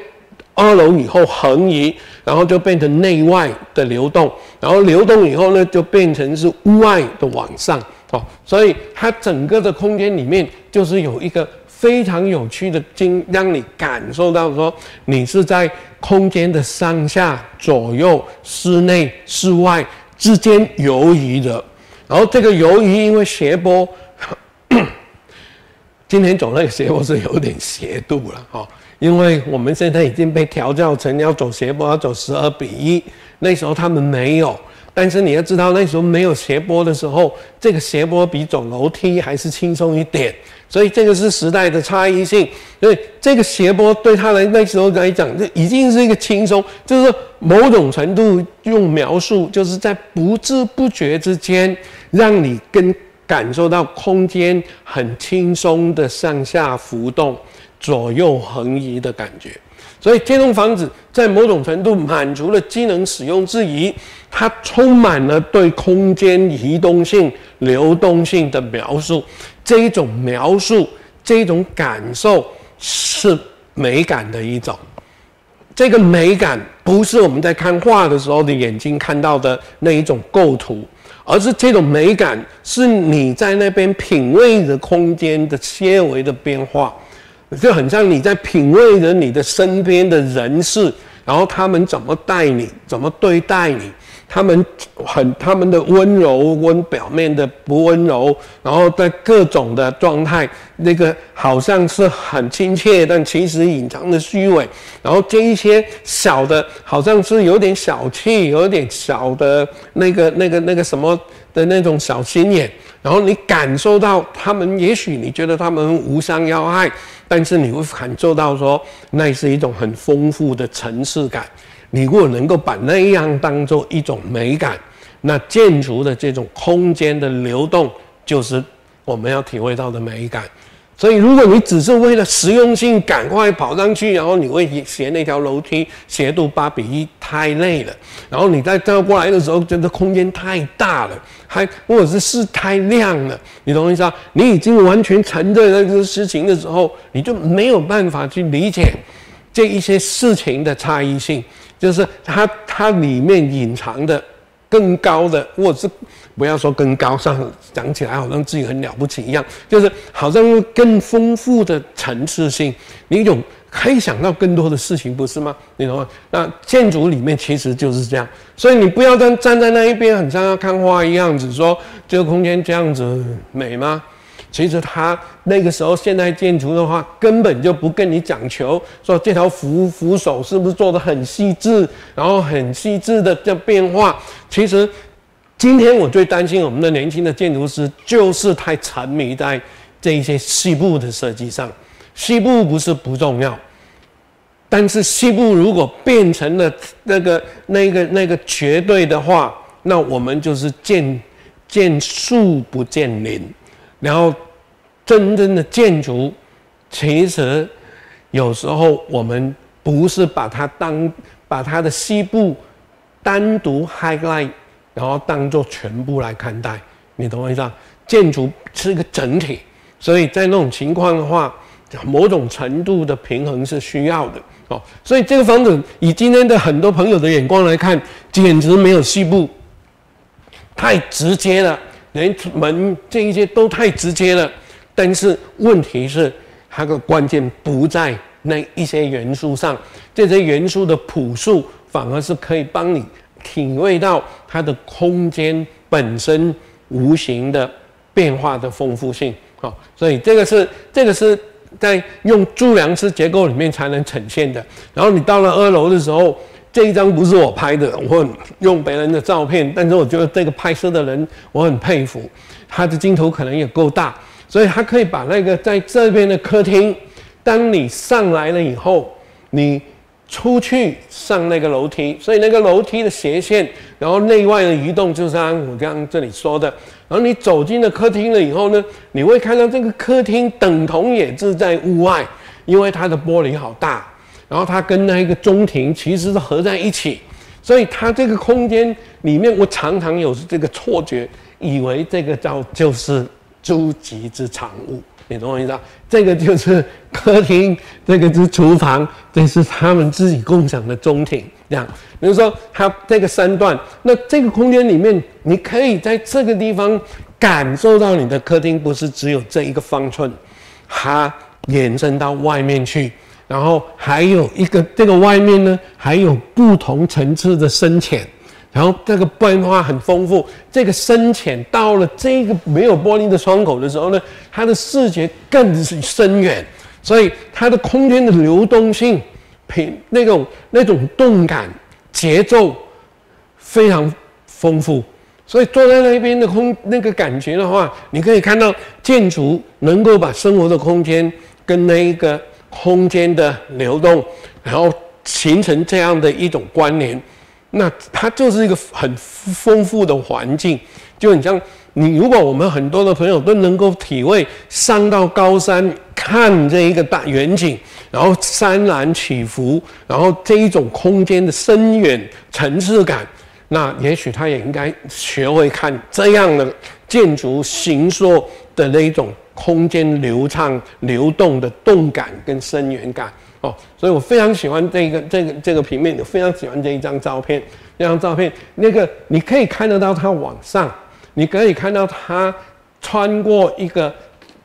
二楼以后横移，然后就变成内外的流动，然后流动以后呢，就变成是屋外的往上。哦，所以它整个的空间里面就是有一个。非常有趣的经，让你感受到说，你是在空间的上下左右、室内、室外之间游移的。然后这个游移，因为斜坡，今天走那个斜坡是有点斜度了哈。因为我们现在已经被调教成要走斜坡，要走十二比一，那时候他们没有。但是你要知道，那时候没有斜坡的时候，这个斜坡比走楼梯还是轻松一点。所以这个是时代的差异性，所以这个斜坡对他来那时候来讲，就已经是一个轻松，就是某种程度用描述，就是在不知不觉之间，让你跟感受到空间很轻松的上下浮动、左右横移的感觉。所以这栋房子在某种程度满足了机能使用之余，它充满了对空间移动性、流动性的描述。这一种描述，这一种感受是美感的一种。这个美感不是我们在看画的时候的眼睛看到的那一种构图，而是这种美感是你在那边品味着空间的些微的变化，就很像你在品味着你的身边的人事，然后他们怎么待你，怎么对待你。他们很他们的温柔温表面的不温柔，然后在各种的状态，那个好像是很亲切，但其实隐藏的虚伪。然后这一些小的，好像是有点小气，有点小的那个那个那个什么的那种小心眼。然后你感受到他们，也许你觉得他们无伤要害，但是你会感受到说，那是一种很丰富的层次感。你如果能够把那样当做一种美感，那建筑的这种空间的流动，就是我们要体会到的美感。所以，如果你只是为了实用性赶快跑上去，然后你会斜那条楼梯斜度八比一太累了，然后你再倒过来的时候，觉得空间太大了，还或者是是太亮了，你懂我意思啊？你已经完全沉醉在这个事情的时候，你就没有办法去理解这一些事情的差异性。就是它它里面隐藏的更高的，或者是不要说更高尚，讲起来好像自己很了不起一样，就是好像更丰富的层次性，你有可以想到更多的事情，不是吗？你懂吗？那建筑里面其实就是这样，所以你不要站站在那一边，很像要看花一样子，说这个空间这样子美吗？其实他那个时候现代建筑的话，根本就不跟你讲求说这条扶扶手是不是做的很细致，然后很细致的这变化。其实今天我最担心我们的年轻的建筑师，就是太沉迷在这一些细部的设计上。细部不是不重要，但是细部如果变成了那个那个那个绝对的话，那我们就是见见树不见林。然后，真正的建筑，其实有时候我们不是把它当把它的西部单独 highlight，然后当做全部来看待，你懂我意思啊？建筑是一个整体，所以在那种情况的话，某种程度的平衡是需要的哦。所以这个房子以今天的很多朋友的眼光来看，简直没有西部，太直接了。连门这一些都太直接了，但是问题是，它的关键不在那一些元素上，这些元素的朴素反而是可以帮你体会到它的空间本身无形的变化的丰富性。好，所以这个是这个是在用柱梁式结构里面才能呈现的。然后你到了二楼的时候。这一张不是我拍的，我用别人的照片，但是我觉得这个拍摄的人我很佩服，他的镜头可能也够大，所以他可以把那个在这边的客厅，当你上来了以后，你出去上那个楼梯，所以那个楼梯的斜线，然后内外的移动，就是我刚刚这里说的，然后你走进了客厅了以后呢，你会看到这个客厅等同也是在屋外，因为它的玻璃好大。然后它跟那一个中庭其实是合在一起，所以它这个空间里面，我常常有这个错觉，以为这个叫就是诸级之产物，你懂我意思？这个就是客厅，这个是厨房，这是他们自己共享的中庭。这样，比如说它这个三段，那这个空间里面，你可以在这个地方感受到你的客厅不是只有这一个方寸，它延伸到外面去。然后还有一个，这个外面呢还有不同层次的深浅，然后这个变化很丰富。这个深浅到了这个没有玻璃的窗口的时候呢，它的视觉更是深远，所以它的空间的流动性、平那种那种动感、节奏非常丰富。所以坐在那边的空那个感觉的话，你可以看到建筑能够把生活的空间跟那一个。空间的流动，然后形成这样的一种关联，那它就是一个很丰富的环境。就很像你，如果我们很多的朋友都能够体会上到高山看这一个大远景，然后山峦起伏，然后这一种空间的深远层次感，那也许他也应该学会看这样的建筑形塑的那一种。空间流畅、流动的动感跟深远感哦，所以我非常喜欢这个、这个、这个平面，我非常喜欢这一张照片。这张照片，那个你可以看得到它往上，你可以看到它穿过一个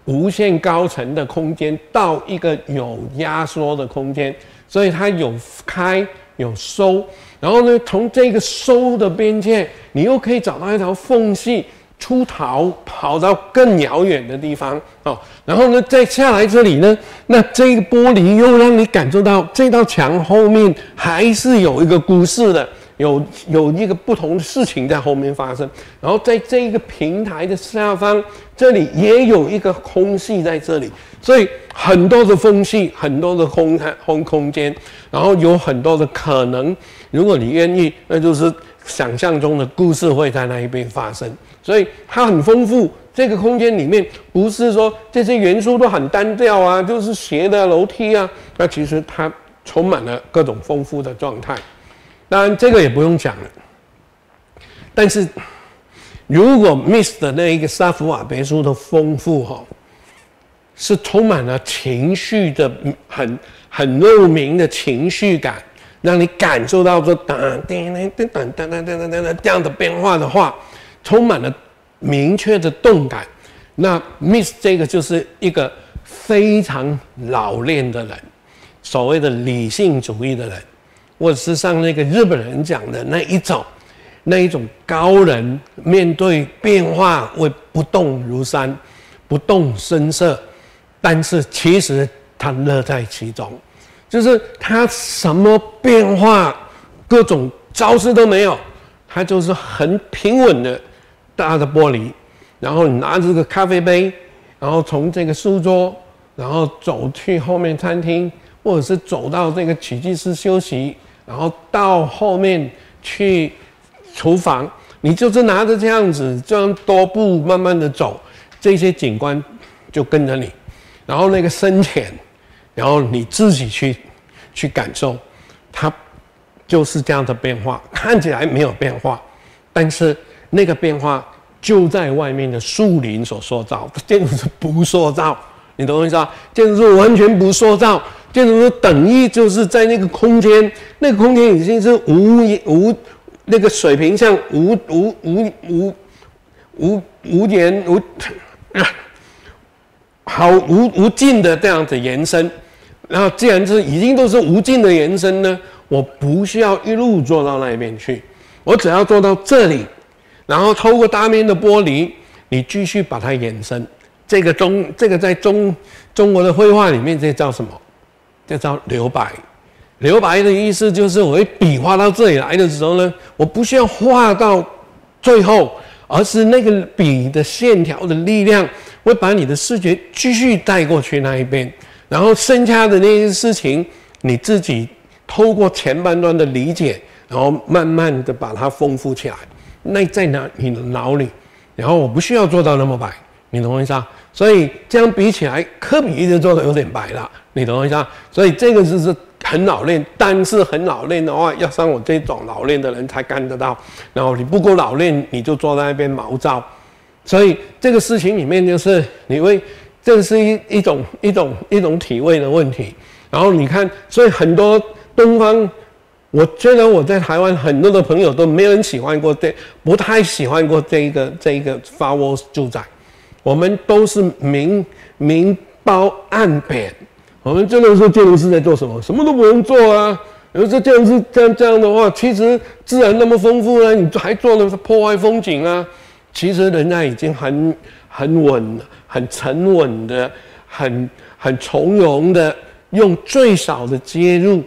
无限高层的空间到一个有压缩的空间，所以它有开有收，然后呢，从这个收的边界，你又可以找到一条缝隙。出逃跑到更遥远的地方哦，然后呢，再下来这里呢，那这个玻璃又让你感受到这道墙后面还是有一个故事的，有有一个不同的事情在后面发生。然后在这一个平台的下方，这里也有一个空隙在这里，所以很多的缝隙，很多的空空空间，然后有很多的可能。如果你愿意，那就是想象中的故事会在那一边发生。所以它很丰富，这个空间里面不是说这些元素都很单调啊，就是斜的楼梯啊，那其实它充满了各种丰富的状态。当然这个也不用讲了。但是如果 miss 的那一个沙福瓦别墅的丰富哈，是充满了情绪的，很很露明的情绪感，让你感受到这哒叮叮叮噔噔噔噔噔噔这样的变化的话，充满了明确的动感。那 Miss 这个就是一个非常老练的人，所谓的理性主义的人，或者是像那个日本人讲的那一种，那一种高人面对变化会不动如山，不动声色，但是其实他乐在其中。就是他什么变化，各种招式都没有，他就是很平稳的搭着玻璃，然后你拿着个咖啡杯，然后从这个书桌，然后走去后面餐厅，或者是走到这个起居室休息，然后到后面去厨房，你就是拿着这样子这样多步慢慢的走，这些景观就跟着你，然后那个深浅。然后你自己去去感受，它就是这样的变化，看起来没有变化，但是那个变化就在外面的树林所塑造，建筑是不塑造，你懂我意思吧？建筑是完全不塑造，建筑是等于就是在那个空间，那个空间已经是无无那个水平向无无无无无无言无好无无尽的这样子延伸。然后，既然是已经都是无尽的延伸呢，我不需要一路做到那边去，我只要做到这里，然后透过大面的玻璃，你继续把它延伸。这个中，这个在中中国的绘画里面，这叫什么？这叫留白。留白的意思就是，我一笔画到这里来的时候呢，我不需要画到最后，而是那个笔的线条的力量，会把你的视觉继续带过去那一边。然后剩下的那些事情，你自己透过前半段的理解，然后慢慢的把它丰富起来。那在哪你的脑里？然后我不需要做到那么白，你懂我意思啊？所以这样比起来，科比一直做的有点白了，你懂我意思啊？所以这个就是很老练，但是很老练的话，要像我这种老练的人才干得到。然后你不够老练，你就坐在那边毛躁。所以这个事情里面就是你会。这是一一种一种一种体位的问题，然后你看，所以很多东方，我觉得我在台湾很多的朋友都没人喜欢过这，不太喜欢过这一个这一个发窝住宅，我们都是明明褒暗贬，我们真的说建筑师在做什么，什么都不用做啊。如果这建筑师这样这样的话，其实自然那么丰富啊，你还做的是破坏风景啊，其实人家已经很很稳。很沉稳的，很很从容的，用最少的接入，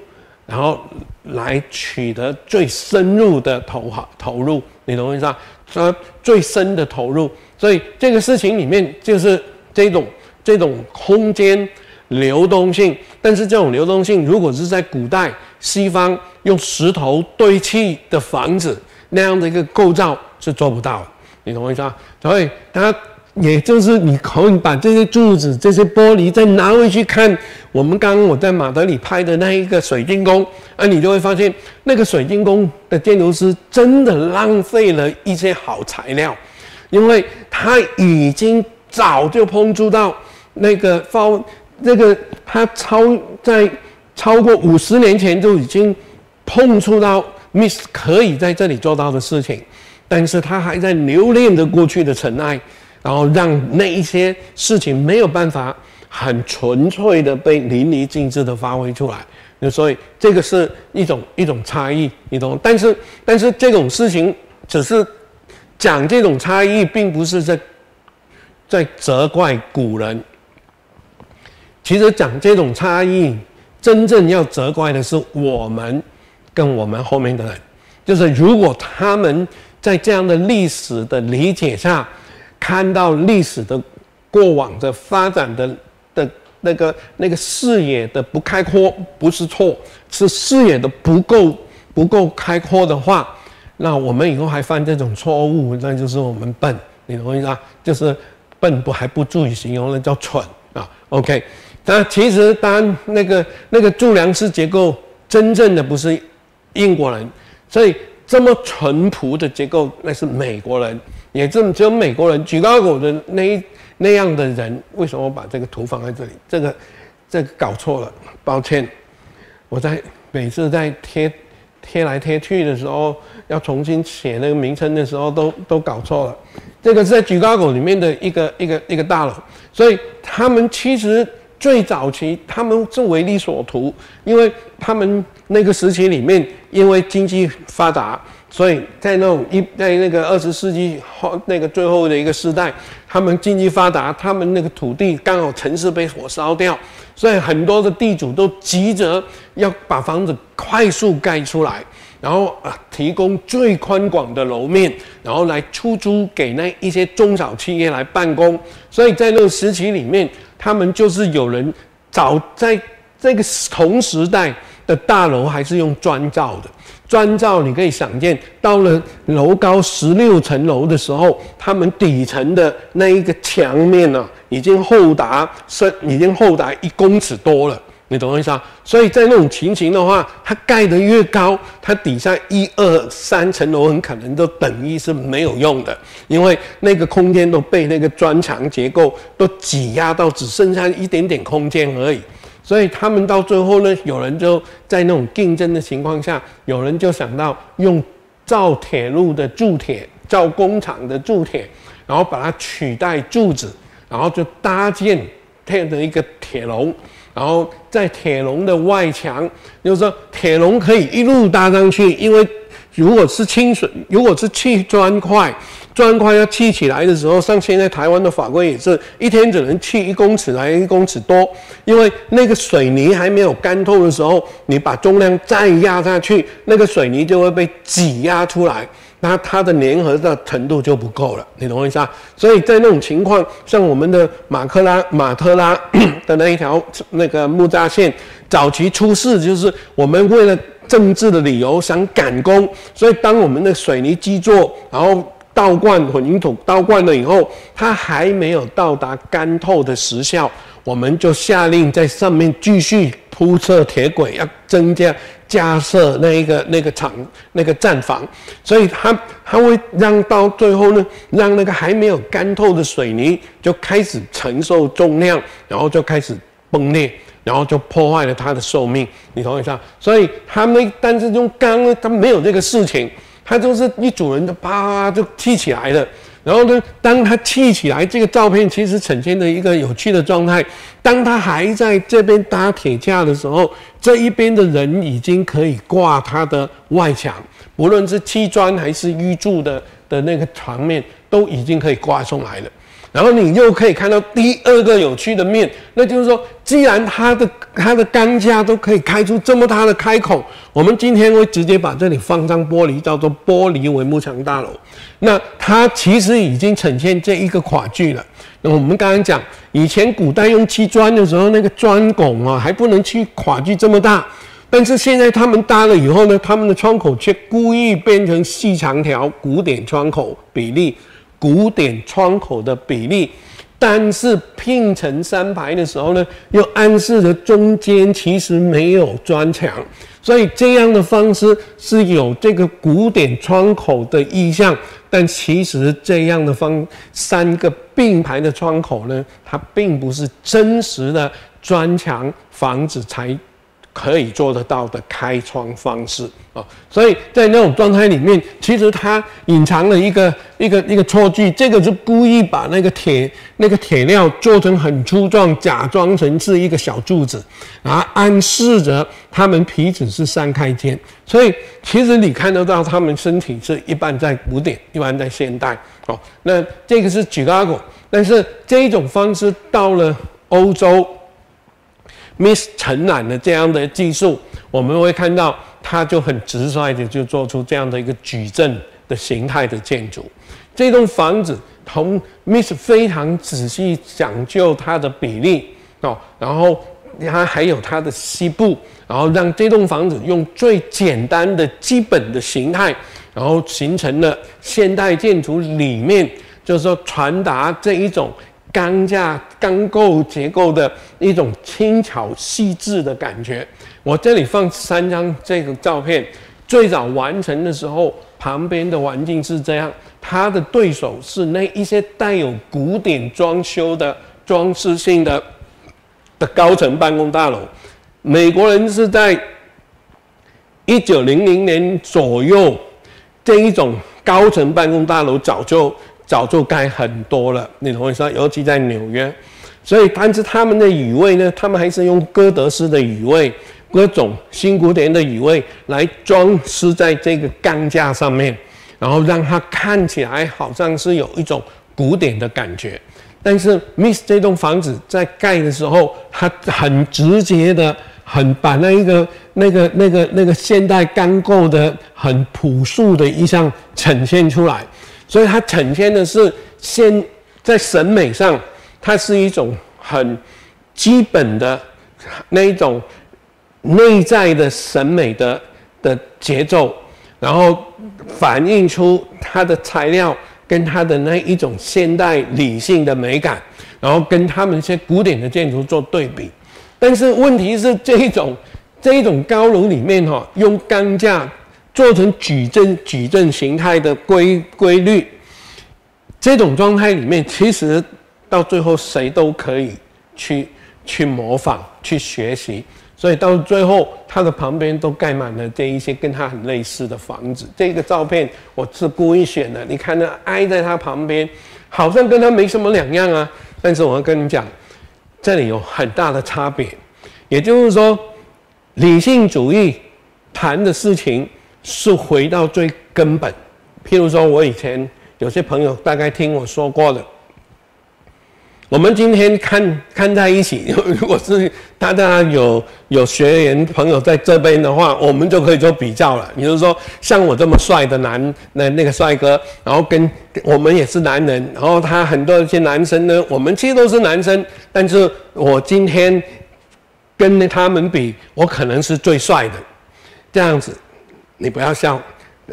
然后来取得最深入的投好投入，你懂我意思啊？说最深的投入，所以这个事情里面就是这种这种空间流动性，但是这种流动性，如果是在古代西方用石头堆砌的房子那样的一个构造是做不到，你懂我意思啊？所以它。也就是你可以把这些柱子、这些玻璃再拿回去看，我们刚刚我在马德里拍的那一个水晶宫，啊，你就会发现那个水晶宫的建筑师真的浪费了一些好材料，因为他已经早就碰触到那个方，那个他超在超过五十年前就已经碰触到 Miss 可以在这里做到的事情，但是他还在留恋着过去的尘埃。然后让那一些事情没有办法很纯粹的被淋漓尽致的发挥出来，那所以这个是一种一种差异，你懂？但是但是这种事情只是讲这种差异，并不是在在责怪古人。其实讲这种差异，真正要责怪的是我们跟我们后面的人，就是如果他们在这样的历史的理解下。看到历史的过往的发展的的那个那个视野的不开阔不是错，是视野的不够不够开阔的话，那我们以后还犯这种错误，那就是我们笨，你懂我意思啊？就是笨不还不足以形容，那叫蠢啊。OK，但其实当那个那个柱梁式结构真正的不是英国人，所以这么淳朴的结构那是美国人。也正只有美国人举高狗的那那样的人，为什么把这个图放在这里？这个这个搞错了，抱歉。我在每次在贴贴来贴去的时候，要重新写那个名称的时候，都都搞错了。这个是在举高狗里面的一个一个一个大楼，所以他们其实最早期他们是唯利所图，因为他们那个时期里面，因为经济发达。所以在那种一在那个二十世纪后那个最后的一个时代，他们经济发达，他们那个土地刚好城市被火烧掉，所以很多的地主都急着要把房子快速盖出来，然后啊提供最宽广的楼面，然后来出租给那一些中小企业来办公。所以在那个时期里面，他们就是有人早在这个同时代的大楼还是用砖造的。砖造，你可以想见，到了楼高十六层楼的时候，他们底层的那一个墙面呢，已经厚达深，已经厚达一公尺多了。你懂我意思啊？所以在那种情形的话，它盖得越高，它底下一二三层楼很可能都等于是没有用的，因为那个空间都被那个砖墙结构都挤压到只剩下一点点空间而已。所以他们到最后呢，有人就在那种竞争的情况下，有人就想到用造铁路的铸铁、造工厂的铸铁，然后把它取代柱子，然后就搭建这样的一个铁笼，然后在铁笼的外墙，就是说铁笼可以一路搭上去，因为如果是清水，如果是砌砖块。砖块要砌起来的时候，像现在台湾的法规也是一天只能砌一公尺来一公尺多，因为那个水泥还没有干透的时候，你把重量再压下去，那个水泥就会被挤压出来，那它的粘合的程度就不够了，你懂我意思啊？所以在那种情况，像我们的马克拉马特拉的那一条那个木栅线，早期出事就是我们为了政治的理由想赶工，所以当我们的水泥基座，然后倒灌混凝土，倒灌了以后，它还没有到达干透的时效，我们就下令在上面继续铺设铁轨，要增加加设那一个那个厂那个站房，所以它它会让到最后呢，让那个还没有干透的水泥就开始承受重量，然后就开始崩裂，然后就破坏了它的寿命。你同意吗？所以它没，但是用钢呢，它没有这个事情。它就是一组人的啪就砌起来了，然后呢，当它砌起来，这个照片其实呈现的一个有趣的状态。当他还在这边搭铁架的时候，这一边的人已经可以挂他的外墙，不论是砌砖还是预筑的的那个墙面，都已经可以挂上来了。然后你又可以看到第二个有趣的面，那就是说，既然它的它的钢架都可以开出这么大的开孔，我们今天会直接把这里放张玻璃，叫做玻璃帷幕墙大楼。那它其实已经呈现这一个跨距了。那我们刚刚讲，以前古代用砌砖的时候，那个砖拱啊还不能去跨距这么大，但是现在他们搭了以后呢，他们的窗口却故意变成细长条古典窗口比例。古典窗口的比例，但是拼成三排的时候呢，又暗示着中间其实没有砖墙，所以这样的方式是有这个古典窗口的意象，但其实这样的方三个并排的窗口呢，它并不是真实的砖墙房子才。可以做得到的开窗方式啊，所以在那种状态里面，其实它隐藏了一个一个一个错句，这个是故意把那个铁那个铁料做成很粗壮，假装成是一个小柱子，然后暗示着他们皮子是三开间。所以其实你看得到他们身体是一半在古典，一半在现代。哦，那这个是 Chicago，但是这一种方式到了欧洲。Miss 承揽的这样的技术，我们会看到，它就很直率的就做出这样的一个矩阵的形态的建筑。这栋房子同 Miss 非常仔细讲究它的比例哦，然后它还有它的西部，然后让这栋房子用最简单的基本的形态，然后形成了现代建筑里面，就是说传达这一种。钢架钢构结构的一种轻巧细致的感觉。我这里放三张这个照片，最早完成的时候，旁边的环境是这样，它的对手是那一些带有古典装修的装饰性的的高层办公大楼。美国人是在一九零零年左右，这一种高层办公大楼早就早就盖很多了。你同意说？尤其在纽约，所以但是他们的语位呢，他们还是用哥德式的语位，各种新古典的语位来装饰在这个钢架上面，然后让它看起来好像是有一种古典的感觉。但是 Miss 这栋房子在盖的时候，它很直接的。很把那一个那个那个那个现代钢构的很朴素的一项呈现出来，所以它呈现的是现在审美上，它是一种很基本的那一种内在的审美的的节奏，然后反映出它的材料跟它的那一种现代理性的美感，然后跟他们一些古典的建筑做对比。但是问题是，这一种这一种高楼里面哈，用钢架做成矩阵矩阵形态的规规律，这种状态里面，其实到最后谁都可以去去模仿去学习，所以到最后它的旁边都盖满了这一些跟它很类似的房子。这个照片我是故意选的，你看那挨在它旁边，好像跟它没什么两样啊。但是我要跟你讲。这里有很大的差别，也就是说，理性主义谈的事情是回到最根本。譬如说，我以前有些朋友大概听我说过的。我们今天看看在一起，如果是大家有有学员朋友在这边的话，我们就可以做比较了。比如说，像我这么帅的男那那个帅哥，然后跟我们也是男人，然后他很多一些男生呢，我们其实都是男生，但是我今天跟他们比，我可能是最帅的。这样子，你不要笑，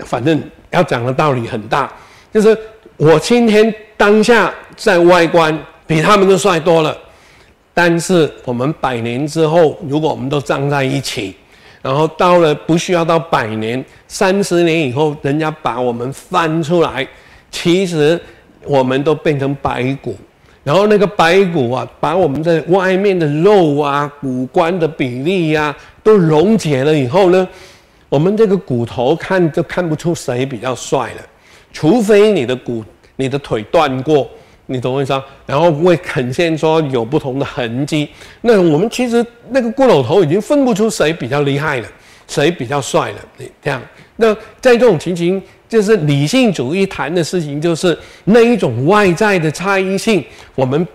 反正要讲的道理很大，就是我今天当下在外观。比他们都帅多了，但是我们百年之后，如果我们都站在一起，然后到了不需要到百年，三十年以后，人家把我们翻出来，其实我们都变成白骨，然后那个白骨啊，把我们的外面的肉啊、五官的比例呀，都溶解了以后呢，我们这个骨头看就看不出谁比较帅了，除非你的骨、你的腿断过。你懂我意思？然后会呈现说有不同的痕迹。那我们其实那个骷髅头已经分不出谁比较厉害了，谁比较帅了。你这样，那在这种情形，就是理性主义谈的事情，就是那一种外在的差异性，我们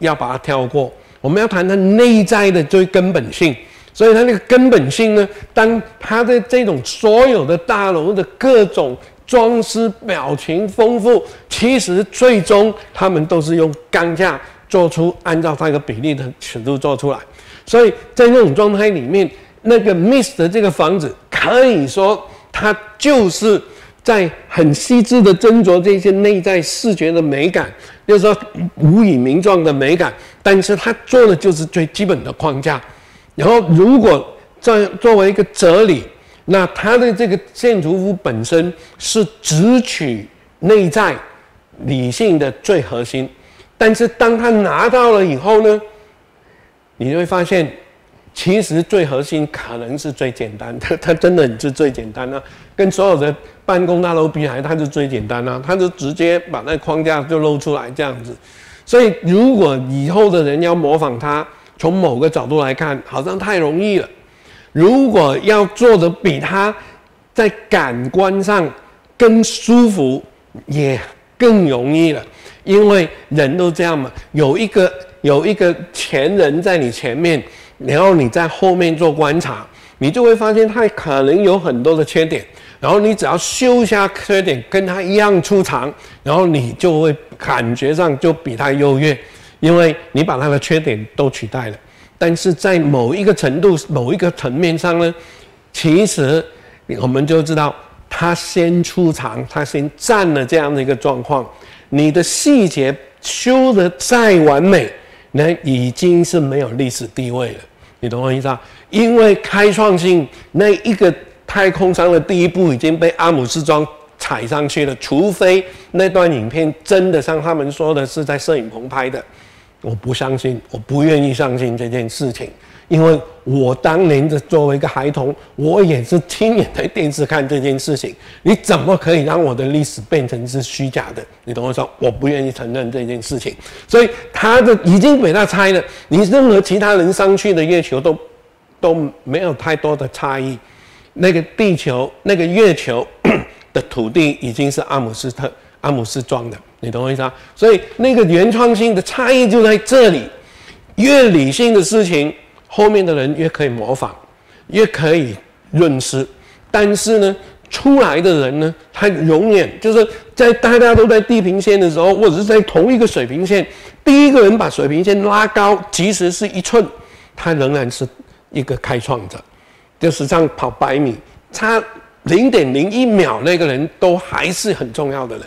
要把它跳过。我们要谈谈内在的最根本性。所以它那个根本性呢，当它的这种所有的大楼的各种。装饰表情丰富，其实最终他们都是用钢架做出，按照它一个比例的尺度做出来。所以在那种状态里面，那个 Miss 的这个房子，可以说它就是在很细致的斟酌这些内在视觉的美感，就是说无以名状的美感。但是它做的就是最基本的框架。然后如果在作为一个哲理。那它的这个建筑物本身是只取内在理性的最核心，但是当他拿到了以后呢，你就会发现，其实最核心可能是最简单的，它真的是最简单啊，跟所有的办公大楼比起来，它是最简单啊，它就直接把那框架就露出来这样子。所以如果以后的人要模仿它，从某个角度来看，好像太容易了。如果要做的比他在感官上更舒服，也更容易了，因为人都这样嘛。有一个有一个前人在你前面，然后你在后面做观察，你就会发现他可能有很多的缺点，然后你只要修一下缺点，跟他一样出场，然后你就会感觉上就比他优越，因为你把他的缺点都取代了。但是在某一个程度、某一个层面上呢，其实我们就知道，他先出场，他先占了这样的一个状况。你的细节修得再完美，那已经是没有历史地位了。你懂我意思啊？因为开创性那一个太空舱的第一步已经被阿姆斯壮踩上去了，除非那段影片真的像他们说的是在摄影棚拍的。我不相信，我不愿意相信这件事情，因为我当年的作为一个孩童，我也是亲眼在电视看这件事情。你怎么可以让我的历史变成是虚假的？你懂我说？我不愿意承认这件事情。所以他的已经被他拆了，你任何其他人上去的月球都都没有太多的差异。那个地球，那个月球的土地已经是阿姆斯特阿姆斯装的，你懂我意思啊？所以那个原创性的差异就在这里。越理性的事情，后面的人越可以模仿，越可以认识。但是呢，出来的人呢，他永远就是在大家都在地平线的时候，或者是在同一个水平线，第一个人把水平线拉高，即使是一寸，他仍然是一个开创者。就是这样跑百米，差零点零一秒，那个人都还是很重要的人，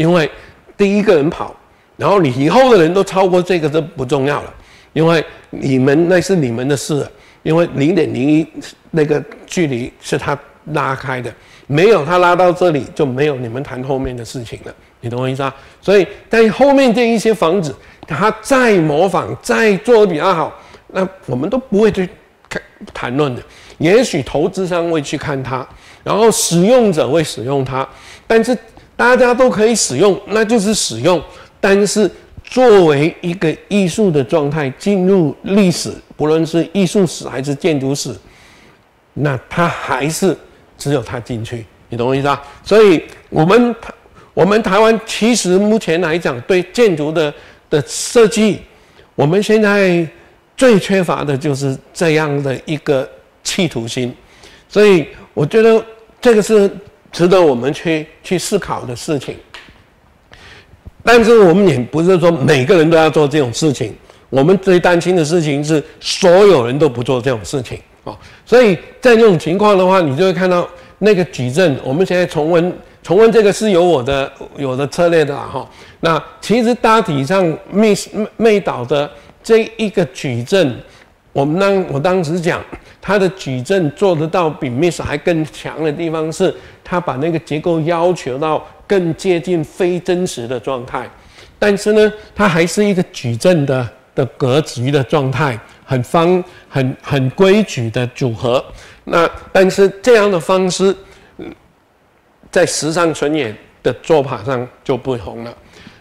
因为第一个人跑，然后你以后的人都超过这个就不重要了，因为你们那是你们的事，因为零点零一那个距离是他拉开的，没有他拉到这里就没有你们谈后面的事情了，你懂我意思啊？所以在后面这一些房子，他再模仿再做的比较好，那我们都不会去看谈论的。也许投资商会去看它，然后使用者会使用它，但是大家都可以使用，那就是使用。但是作为一个艺术的状态进入历史，不论是艺术史还是建筑史，那它还是只有它进去，你懂我意思啊？所以，我们我们台湾其实目前来讲，对建筑的的设计，我们现在最缺乏的就是这样的一个。企图心，所以我觉得这个是值得我们去去思考的事情。但是我们也不是说每个人都要做这种事情。我们最担心的事情是所有人都不做这种事情啊。所以在这种情况的话，你就会看到那个矩阵。我们现在重温重温这个是有我的有的策略的哈。那其实大体上魅魅岛的这一个矩阵，我们当我当时讲。它的矩阵做得到比 Miss 还更强的地方是，它把那个结构要求到更接近非真实的状态，但是呢，它还是一个矩阵的的格局的状态，很方、很很规矩的组合。那但是这样的方式，在时尚纯野的做法上就不同了。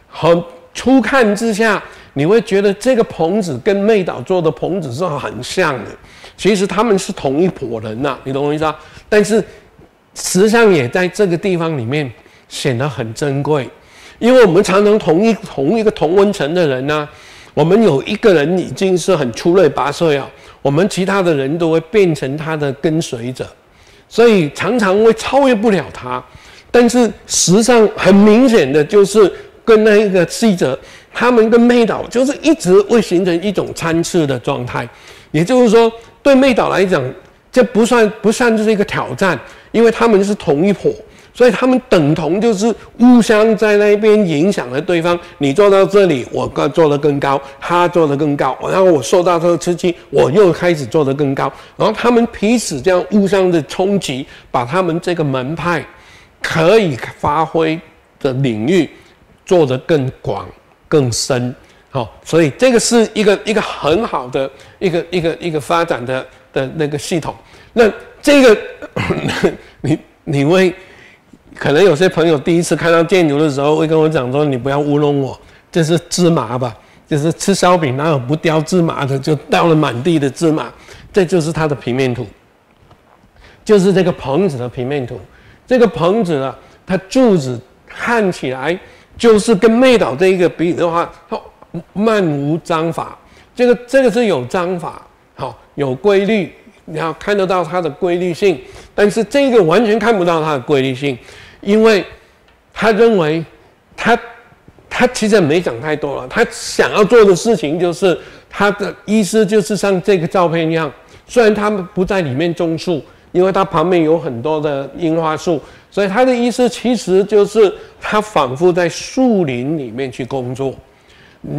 很初看之下，你会觉得这个棚子跟妹岛做的棚子是很像的。其实他们是同一伙人呐，你懂我意思啊？但是实际上也在这个地方里面显得很珍贵，因为我们常常同一同一个同温层的人呢，我们有一个人已经是很出类拔萃啊，我们其他的人都会变成他的跟随者，所以常常会超越不了他。但是实际上很明显的就是跟那一个记者，他们跟妹岛就是一直会形成一种参差的状态，也就是说。对妹岛来讲，这不算不算就是一个挑战，因为他们是同一伙，所以他们等同就是互相在那边影响了对方。你做到这里，我更做得更高；他做得更高，然后我受到这个刺激，我又开始做得更高。然后他们彼此这样互相的冲击，把他们这个门派可以发挥的领域做得更广、更深。好，所以这个是一个一个很好的一个一个一个发展的的那个系统。那这个 你你会可能有些朋友第一次看到建筑的时候会跟我讲说：“你不要乌龙我，这是芝麻吧？就是吃烧饼哪有不掉芝麻的？就掉了满地的芝麻。这就是它的平面图，就是这个棚子的平面图。这个棚子啊，它柱子看起来就是跟妹岛这一个比的话，它。漫无章法，这个这个是有章法，好有规律，你要看得到它的规律性，但是这个完全看不到它的规律性，因为他认为他他其实没讲太多了，他想要做的事情就是他的意思就是像这个照片一样，虽然他们不在里面种树，因为它旁边有很多的樱花树，所以他的意思其实就是他仿佛在树林里面去工作。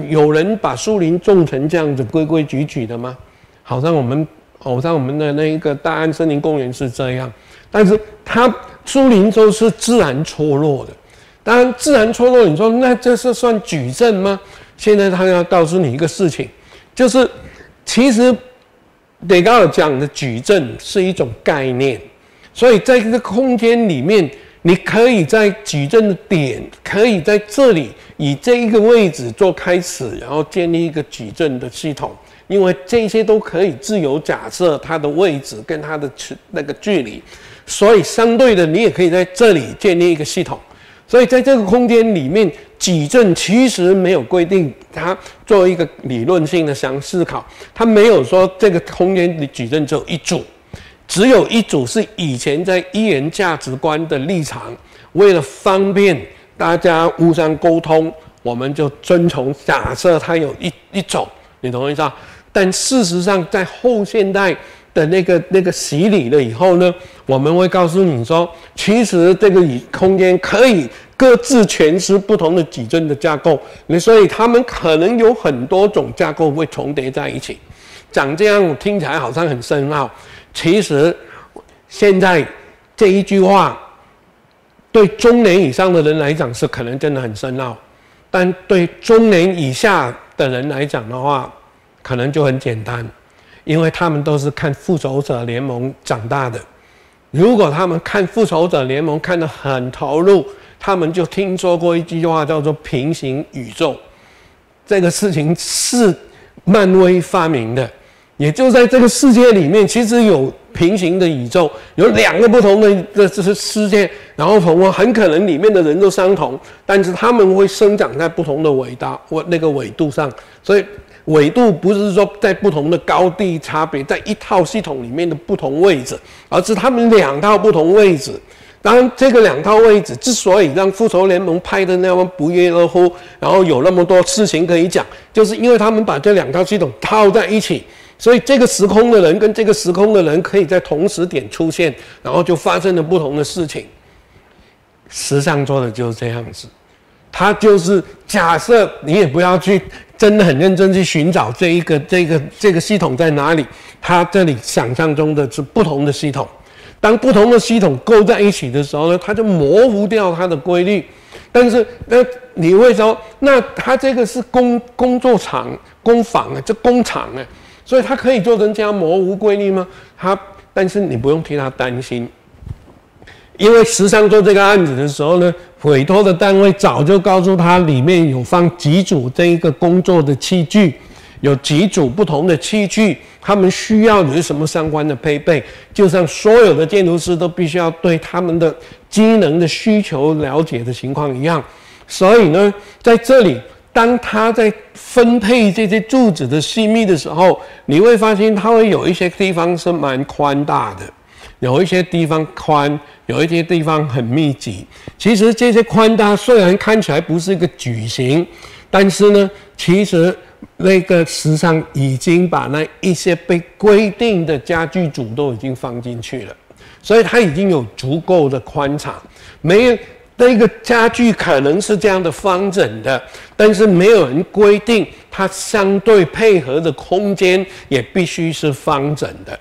有人把树林种成这样子规规矩矩的吗？好像我们，好像我们的那一个大安森林公园是这样，但是它树林都是自然错落的。当然，自然错落，你说那这是算矩阵吗？现在他要告诉你一个事情，就是其实德高尔讲的矩阵是一种概念，所以在这个空间里面，你可以在矩阵的点，可以在这里以这一个位置做开始，然后建立一个矩阵的系统，因为这些都可以自由假设它的位置跟它的那个距离，所以相对的，你也可以在这里建立一个系统。所以在这个空间里面，矩阵其实没有规定它作为一个理论性的想思考，它没有说这个空间的矩阵只有一组，只有一组是以前在一元价值观的立场，为了方便大家互相沟通，我们就遵从假设它有一一种，你懂我意思啊？但事实上，在后现代。的那个那个洗礼了以后呢，我们会告诉你说，其实这个以空间可以各自诠释不同的矩阵的架构，那所以他们可能有很多种架构会重叠在一起。讲这样听起来好像很深奥，其实现在这一句话对中年以上的人来讲是可能真的很深奥，但对中年以下的人来讲的话，可能就很简单。因为他们都是看《复仇者联盟》长大的，如果他们看《复仇者联盟》看得很投入，他们就听说过一句话叫做“平行宇宙”。这个事情是漫威发明的，也就在这个世界里面，其实有平行的宇宙，有两个不同的这这是世界，然后同很可能里面的人都相同，但是他们会生长在不同的纬度或那个纬度上，所以。纬度不是说在不同的高低差别，在一套系统里面的不同位置，而是他们两套不同位置。当然，这个两套位置之所以让复仇联盟拍的那么不亦乐乎，然后有那么多事情可以讲，就是因为他们把这两套系统套在一起，所以这个时空的人跟这个时空的人可以在同时点出现，然后就发生了不同的事情。时尚做的就是这样子，他就是假设你也不要去。真的很认真去寻找这一个这个这个系统在哪里？它这里想象中的是不同的系统，当不同的系统勾在一起的时候呢，它就模糊掉它的规律。但是那你会说，那它这个是工工作场、工坊啊，这工厂啊，所以它可以做成这样模糊规律吗？他，但是你不用替他担心。因为实际上做这个案子的时候呢，委托的单位早就告诉他里面有放几组这一个工作的器具，有几组不同的器具，他们需要有什么相关的配备，就像所有的建筑师都必须要对他们的机能的需求了解的情况一样。所以呢，在这里，当他在分配这些柱子的细密的时候，你会发现他会有一些地方是蛮宽大的。有一些地方宽，有一些地方很密集。其实这些宽大虽然看起来不是一个矩形，但是呢，其实那个时尚已经把那一些被规定的家具组都已经放进去了，所以它已经有足够的宽敞。没有那个家具可能是这样的方整的，但是没有人规定它相对配合的空间也必须是方整的。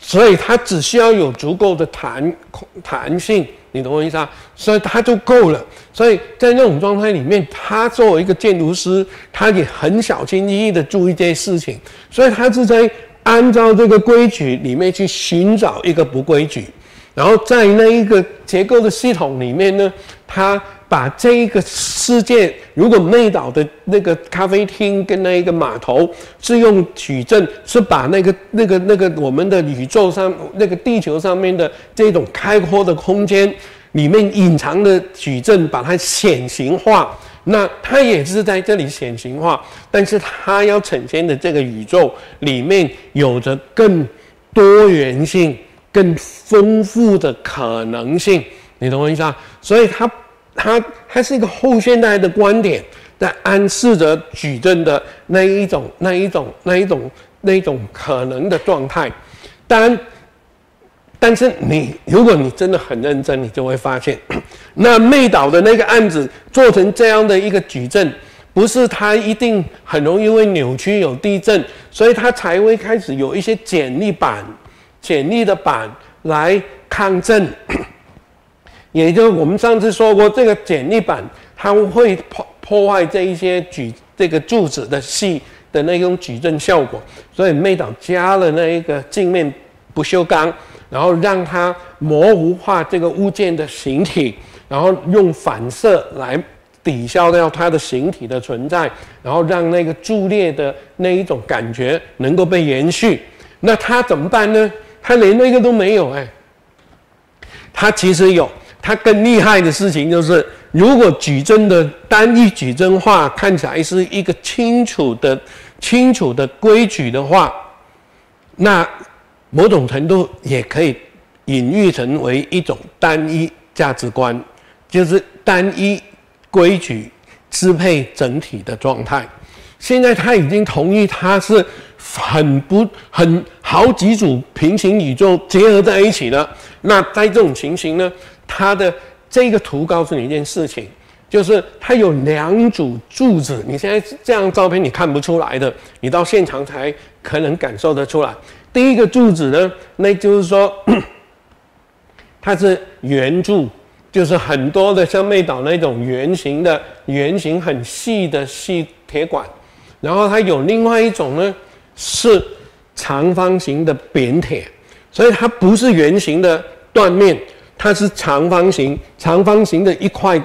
所以它只需要有足够的弹空弹性，你懂我意思啊？所以它就够了。所以在那种状态里面，他作为一个建筑师，他也很小心翼翼的注意这些事情。所以他是在按照这个规矩里面去寻找一个不规矩，然后在那一个结构的系统里面呢，他。把这一个世界，如果内岛的那个咖啡厅跟那一个码头是用矩阵，是把那个那个那个我们的宇宙上那个地球上面的这种开阔的空间里面隐藏的矩阵，把它显形化，那它也是在这里显形化，但是它要呈现的这个宇宙里面有着更多元性、更丰富的可能性，你懂我意思啊？所以它。它它是一个后现代的观点，在暗示着矩阵的那一种、那一种、那一种、那一种可能的状态。当然，但是你如果你真的很认真，你就会发现，那妹岛的那个案子做成这样的一个矩阵，不是它一定很容易会扭曲、有地震，所以它才会开始有一些简易板、简易的板来抗震。也就是我们上次说过，这个简易板它会破破坏这一些举这个柱子的细的那种矩阵效果，所以妹岛加了那一个镜面不锈钢，然后让它模糊化这个物件的形体，然后用反射来抵消掉它的形体的存在，然后让那个柱裂的那一种感觉能够被延续。那它怎么办呢？他连那个都没有哎。他其实有，他更厉害的事情就是，如果矩阵的单一矩阵化看起来是一个清楚的、清楚的规矩的话，那某种程度也可以隐喻成为一种单一价值观，就是单一规矩支配整体的状态。现在他已经同意，他是很不很好几组平行宇宙结合在一起的。那在这种情形呢，它的这个图告诉你一件事情，就是它有两组柱子。你现在这样照片你看不出来的，你到现场才可能感受得出来。第一个柱子呢，那就是说 它是圆柱，就是很多的像妹岛那种圆形的、圆形很细的细铁管。然后它有另外一种呢，是长方形的扁铁。所以它不是圆形的断面，它是长方形、长方形的一块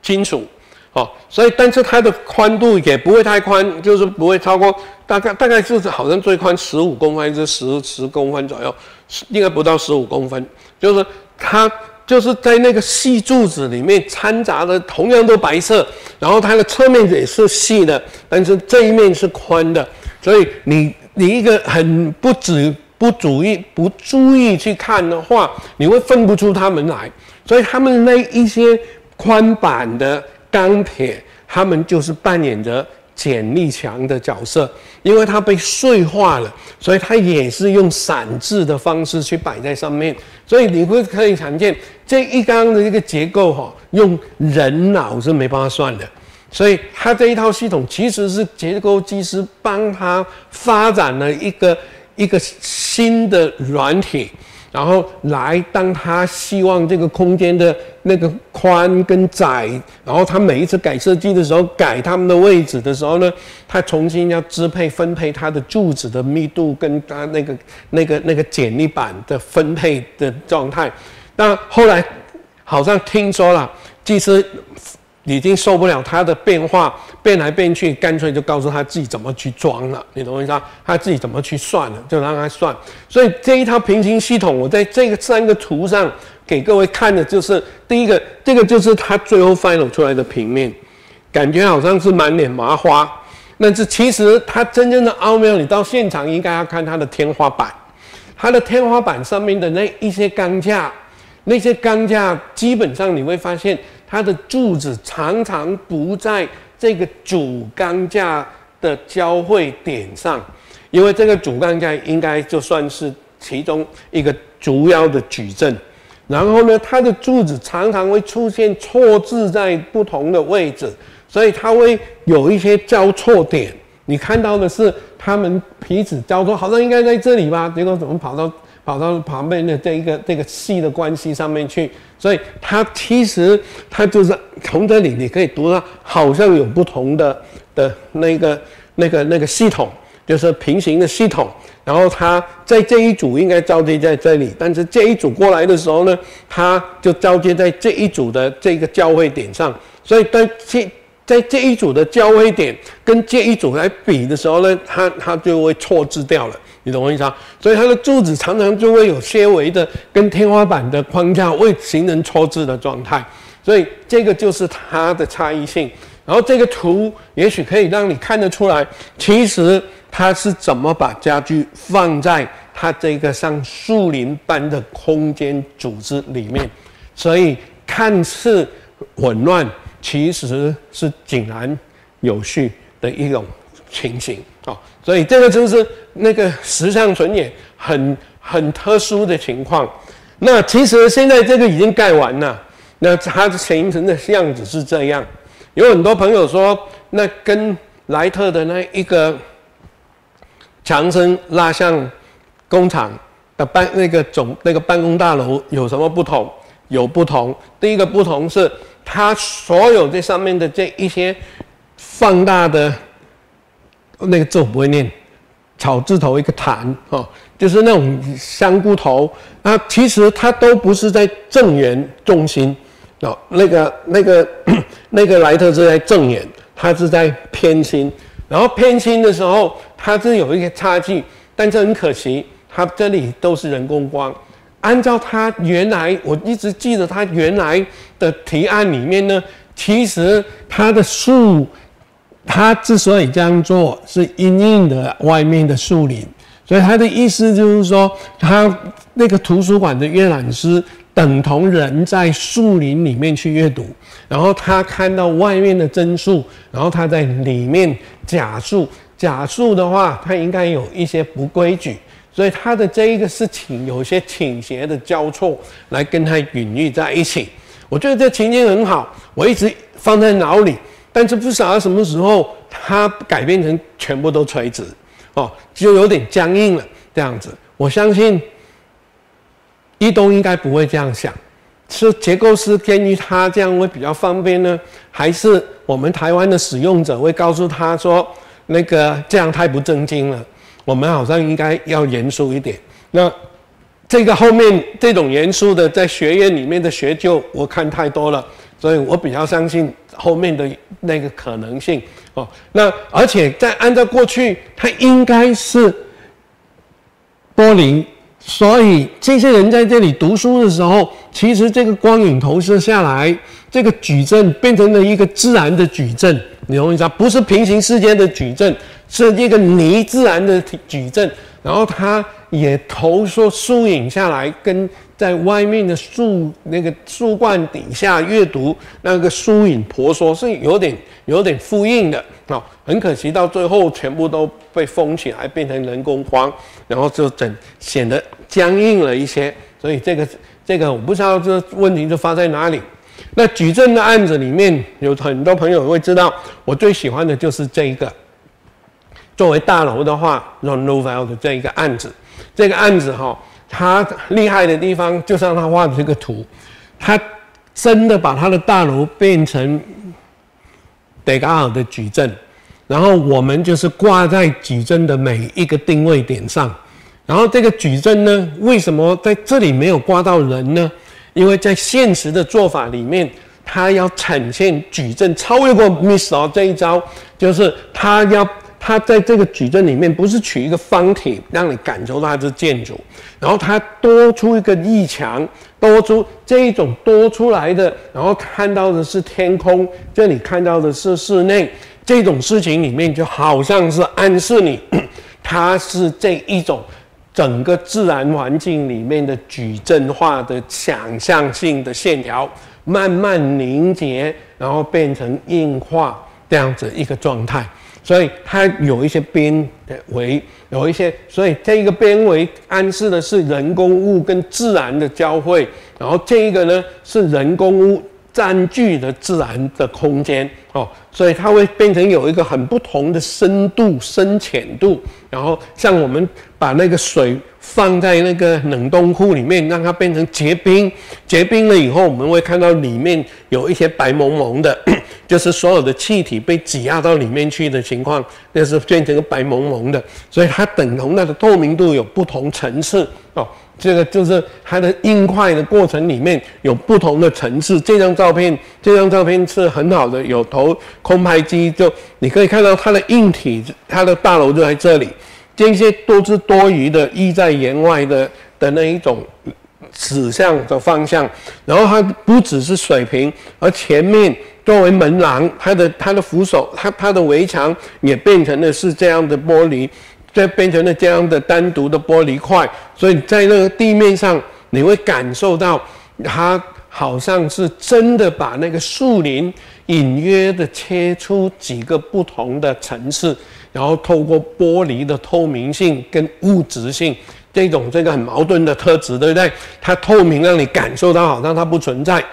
金属，哦，所以但是它的宽度也不会太宽，就是不会超过大概大概就是好像最宽十五公分，还是十十公分左右，应该不到十五公分，就是它就是在那个细柱子里面掺杂的同样都白色，然后它的侧面也是细的，但是这一面是宽的，所以你你一个很不止。不注意不注意去看的话，你会分不出它们来。所以他们那一些宽板的钢铁，他们就是扮演着剪力强的角色，因为它被碎化了，所以它也是用散置的方式去摆在上面。所以你会可以常见这一缸的一个结构哈，用人脑是没办法算的。所以他这一套系统其实是结构技师帮他发展了一个。一个新的软体，然后来当他希望这个空间的那个宽跟窄，然后他每一次改设计的时候改他们的位置的时候呢，他重新要支配分配它的柱子的密度跟它那个那个那个剪力板的分配的状态。那后来好像听说了，技师。已经受不了它的变化，变来变去，干脆就告诉他自己怎么去装了。你懂我意思？他自己怎么去算了，就让他算。所以这一套平行系统，我在这个三个图上给各位看的就是第一个，这个就是它最后 final 出来的平面，感觉好像是满脸麻花，但是其实它真正的奥妙，你到现场应该要看它的天花板，它的天花板上面的那一些钢架，那些钢架基本上你会发现。它的柱子常常不在这个主钢架的交汇点上，因为这个主钢架应该就算是其中一个主要的矩阵。然后呢，它的柱子常常会出现错置在不同的位置，所以它会有一些交错点。你看到的是它们彼此交错，好像应该在这里吧？结果怎么跑到？跑到旁边的这一个这个细的关系上面去，所以它其实它就是从这里你可以读到，好像有不同的的那个那个那个系统，就是平行的系统。然后它在这一组应该交接在这里，但是这一组过来的时候呢，它就交接在这一组的这个交汇点上。所以在这在这一组的交汇点跟这一组来比的时候呢，它它就会错置掉了。你懂我意思啊？所以它的柱子常常就会有些微的跟天花板的框架会形成错置的状态，所以这个就是它的差异性。然后这个图也许可以让你看得出来，其实它是怎么把家具放在它这个像树林般的空间组织里面，所以看似混乱，其实是井然有序的一种情形。所以这个就是那个石像纯也很很特殊的情况。那其实现在这个已经盖完了，那它形成的样子是这样。有很多朋友说，那跟莱特的那一个强生蜡像工厂的办那个总那个办公大楼有什么不同？有不同。第一个不同是，它所有这上面的这一些放大的。那个字我不会念，草字头一个坛哦，就是那种香菇头啊，其实它都不是在正圆中心哦，那个那个 那个莱特是在正圆，它是在偏心，然后偏心的时候它是有一个差距，但是很可惜，它这里都是人工光。按照它原来，我一直记得它原来的提案里面呢，其实它的树，它之所以这样做，是因应的外面的树林，所以他的意思就是说，他那个图书馆的阅览师等同人在树林里面去阅读，然后他看到外面的真树，然后他在里面假树，假树的话，它应该有一些不规矩。所以他的这一个事情有些倾斜的交错，来跟他隐喻在一起。我觉得这情景很好，我一直放在脑里。但是不晓得什么时候它改变成全部都垂直，哦，就有点僵硬了这样子。我相信一东应该不会这样想，是结构师建议他这样会比较方便呢，还是我们台湾的使用者会告诉他说，那个这样太不正经了？我们好像应该要严肃一点。那这个后面这种严肃的，在学院里面的学究，我看太多了，所以我比较相信后面的那个可能性哦。那而且在按照过去，它应该是玻璃，所以这些人在这里读书的时候，其实这个光影投射下来，这个矩阵变成了一个自然的矩阵，你容易知道？不是平行世界的矩阵。是一个泥自然的矩阵，然后它也投射树影下来，跟在外面的树那个树冠底下阅读那个疏影婆娑是有点有点复印的啊，很可惜到最后全部都被封起来，变成人工光，然后就整显得僵硬了一些。所以这个这个我不知道这问题就发在哪里。那举证的案子里面有很多朋友会知道，我最喜欢的就是这一个。作为大楼的话 r o n o v e l 的这一个案子，这个案子哈，它厉害的地方就像他画的这个图，他真的把他的大楼变成德加尔的矩阵，然后我们就是挂在矩阵的每一个定位点上，然后这个矩阵呢，为什么在这里没有挂到人呢？因为在现实的做法里面，它要呈现矩阵超越过 Miss 这一招，就是它要。它在这个矩阵里面，不是取一个方体让你感受到它是建筑，然后它多出一个异墙，多出这一种多出来的，然后看到的是天空，这里看到的是室内，这种事情里面就好像是暗示你，它是这一种整个自然环境里面的矩阵化的想象性的线条，慢慢凝结，然后变成硬化这样子一个状态。所以它有一些边的围，有一些，所以这一个边围暗示的是人工物跟自然的交汇，然后这一个呢是人工物占据的自然的空间哦，所以它会变成有一个很不同的深度、深浅度，然后像我们把那个水。放在那个冷冻库里面，让它变成结冰。结冰了以后，我们会看到里面有一些白蒙蒙的，就是所有的气体被挤压到里面去的情况，那是变成个白蒙蒙的。所以它等同它的透明度有不同层次哦。这个就是它的硬块的过程里面有不同的层次。这张照片，这张照片是很好的，有头空拍机，就你可以看到它的硬体，它的大楼就在这里。这些都是多余的，意在言外的的那一种指向的方向。然后它不只是水平，而前面作为门廊，它的它的扶手，它它的围墙也变成了是这样的玻璃，这变成了这样的单独的玻璃块。所以在那个地面上，你会感受到它好像是真的把那个树林隐约的切出几个不同的层次。然后透过玻璃的透明性跟物质性这种这个很矛盾的特质，对不对？它透明让你感受到好像它不存在，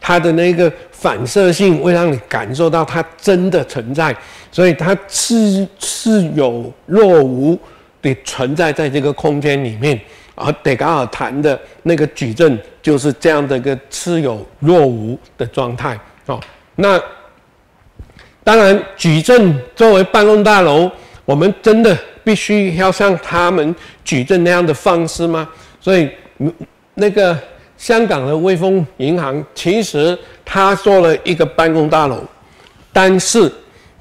它的那个反射性会让你感受到它真的存在，所以它是是有若无的存在在这个空间里面。而德加尔谈的那个矩阵就是这样的一个似有若无的状态。哦，那。当然，矩阵作为办公大楼，我们真的必须要像他们举证那样的方式吗？所以，那个香港的威风银行，其实他做了一个办公大楼，但是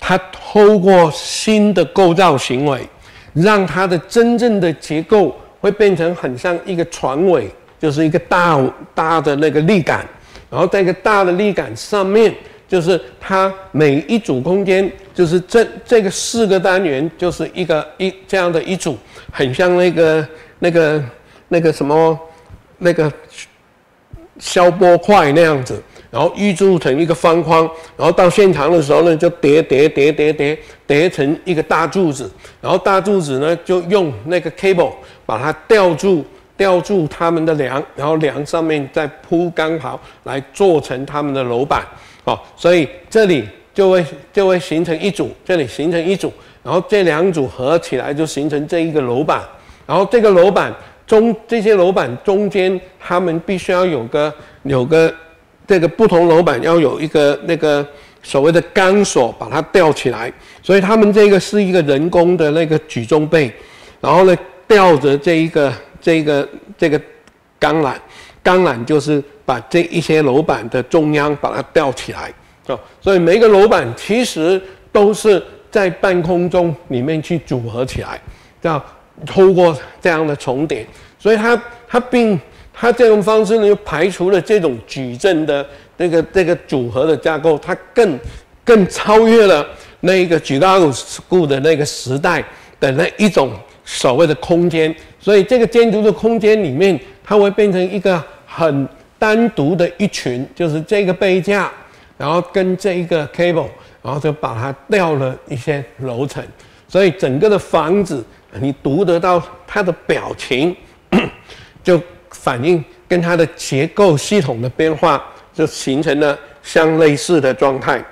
他透过新的构造行为，让它的真正的结构会变成很像一个船尾，就是一个大大的那个立杆，然后在一个大的立杆上面。就是它每一组空间，就是这这个四个单元，就是一个一这样的一组，很像那个那个那个什么那个消波块那样子，然后预铸成一个方框，然后到现场的时候呢，就叠叠叠叠叠叠成一个大柱子，然后大柱子呢就用那个 cable 把它吊住吊住他们的梁，然后梁上面再铺钢刨来做成他们的楼板。好，所以这里就会就会形成一组，这里形成一组，然后这两组合起来就形成这一个楼板，然后这个楼板中这些楼板中间，他们必须要有个有个这个不同楼板要有一个那个所谓的钢索把它吊起来，所以他们这个是一个人工的那个举重背，然后呢吊着这一个这个这个钢缆，钢缆就是。把这一些楼板的中央把它吊起来，哦，所以每一个楼板其实都是在半空中里面去组合起来，这样透过这样的重叠，所以它它并它这种方式呢，又排除了这种矩阵的那个这个组合的架构，它更更超越了那个举高固的那个时代的那一种所谓的空间，所以这个建筑的空间里面，它会变成一个很。单独的一群就是这个背架，然后跟这一个 cable，然后就把它吊了一些楼层，所以整个的房子你读得到它的表情，就反应跟它的结构系统的变化，就形成了相类似的状态。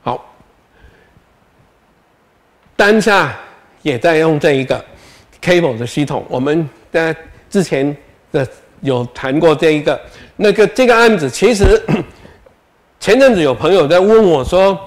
好，当下也在用这一个 cable 的系统，我们在。之前的有谈过这一个，那个这个案子，其实 前阵子有朋友在问我说，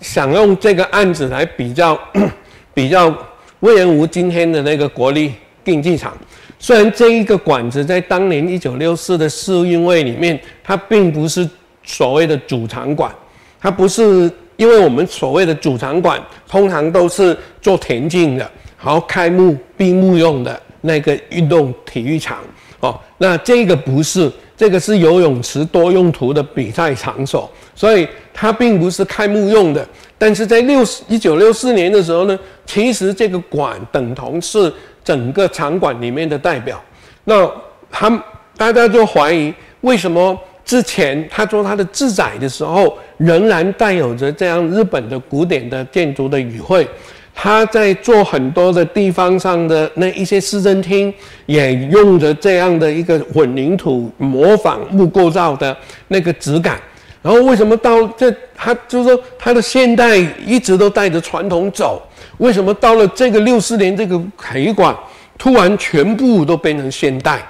想用这个案子来比较 比较魏仁吴今天的那个国力竞技场。虽然这一个馆子在当年一九六四的世运会里面，它并不是所谓的主场馆，它不是因为我们所谓的主场馆通常都是做田径的，然后开幕闭幕用的。那个运动体育场哦，那这个不是，这个是游泳池多用途的比赛场所，所以它并不是开幕用的。但是在六一九六四年的时候呢，其实这个馆等同是整个场馆里面的代表。那他大家就怀疑，为什么之前他做他的自载的时候，仍然带有着这样日本的古典的建筑的语汇？他在做很多的地方上的那一些市政厅，也用着这样的一个混凝土模仿木构造的那个质感。然后为什么到这，他就是说他的现代一直都带着传统走，为什么到了这个六四年这个海馆，突然全部都变成现代？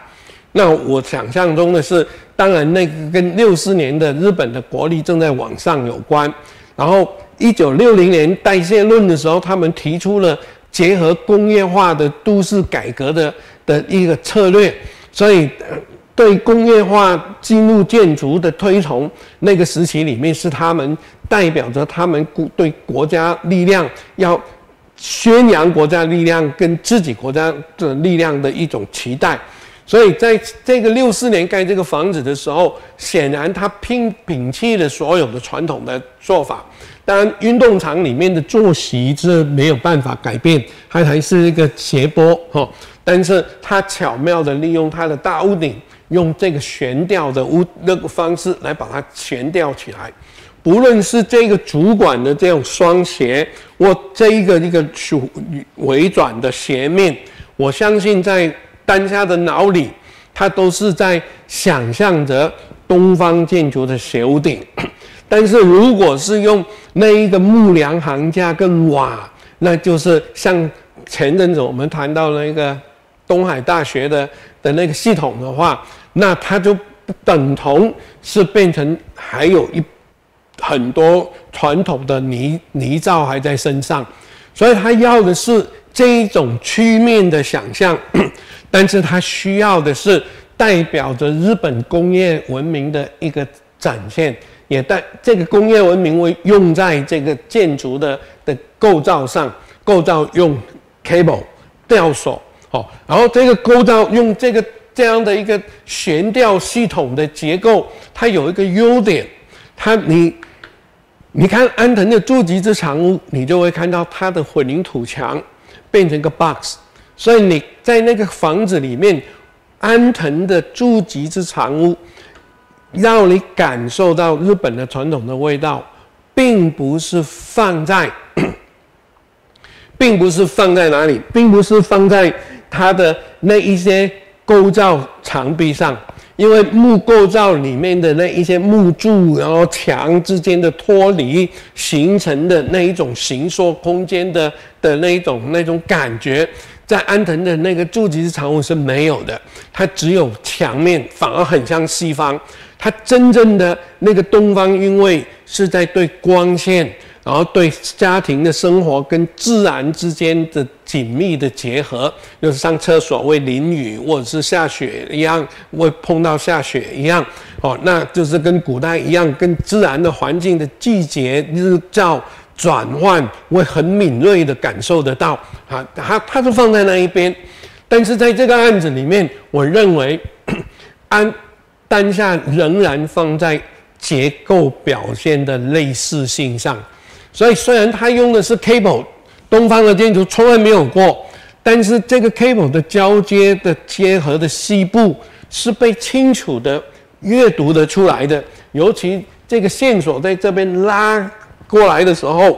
那我想象中的是，当然那个跟六四年的日本的国力正在往上有关，然后。一九六零年代谢论的时候，他们提出了结合工业化的都市改革的的一个策略，所以对工业化进入建筑的推崇，那个时期里面是他们代表着他们对国家力量要宣扬国家力量跟自己国家的力量的一种期待。所以在这个六四年盖这个房子的时候，显然他拼摒弃了所有的传统的做法。当然，运动场里面的坐席是没有办法改变，它还是一个斜坡哈。但是它巧妙的利用它的大屋顶，用这个悬吊的屋那个方式来把它悬吊起来。不论是这个主管的这种双斜，或这一个一个主微转的斜面，我相信在当下的脑里，他都是在想象着东方建筑的斜屋顶。但是如果是用那一个木梁行架跟瓦，那就是像前阵子我们谈到那个东海大学的的那个系统的话，那它就等同是变成还有一很多传统的泥泥造还在身上，所以他要的是这一种曲面的想象，但是他需要的是代表着日本工业文明的一个展现，也带这个工业文明会用在这个建筑的的构造上，构造用 cable 吊索，哦，然后这个构造用这个这样的一个悬吊系统的结构，它有一个优点，它你。你看安藤的筑基之长屋，你就会看到它的混凝土墙变成一个 box，所以你在那个房子里面，安藤的筑基之长屋，让你感受到日本的传统的味道，并不是放在，并不是放在哪里，并不是放在它的那一些构造墙壁上。因为木构造里面的那一些木柱，然后墙之间的脱离形成的那一种形缩空间的的那一种那种感觉，在安藤的那个筑基式长屋是没有的，它只有墙面，反而很像西方。它真正的那个东方韵味是在对光线。然后对家庭的生活跟自然之间的紧密的结合，就是上厕所会淋雨或者是下雪一样，会碰到下雪一样，哦，那就是跟古代一样，跟自然的环境的季节日照转换会很敏锐的感受得到啊，它它是放在那一边，但是在这个案子里面，我认为 安当下仍然放在结构表现的类似性上。所以，虽然他用的是 cable，东方的建筑从来没有过，但是这个 cable 的交接的结合的细部是被清楚的阅读的出来的。尤其这个线索在这边拉过来的时候，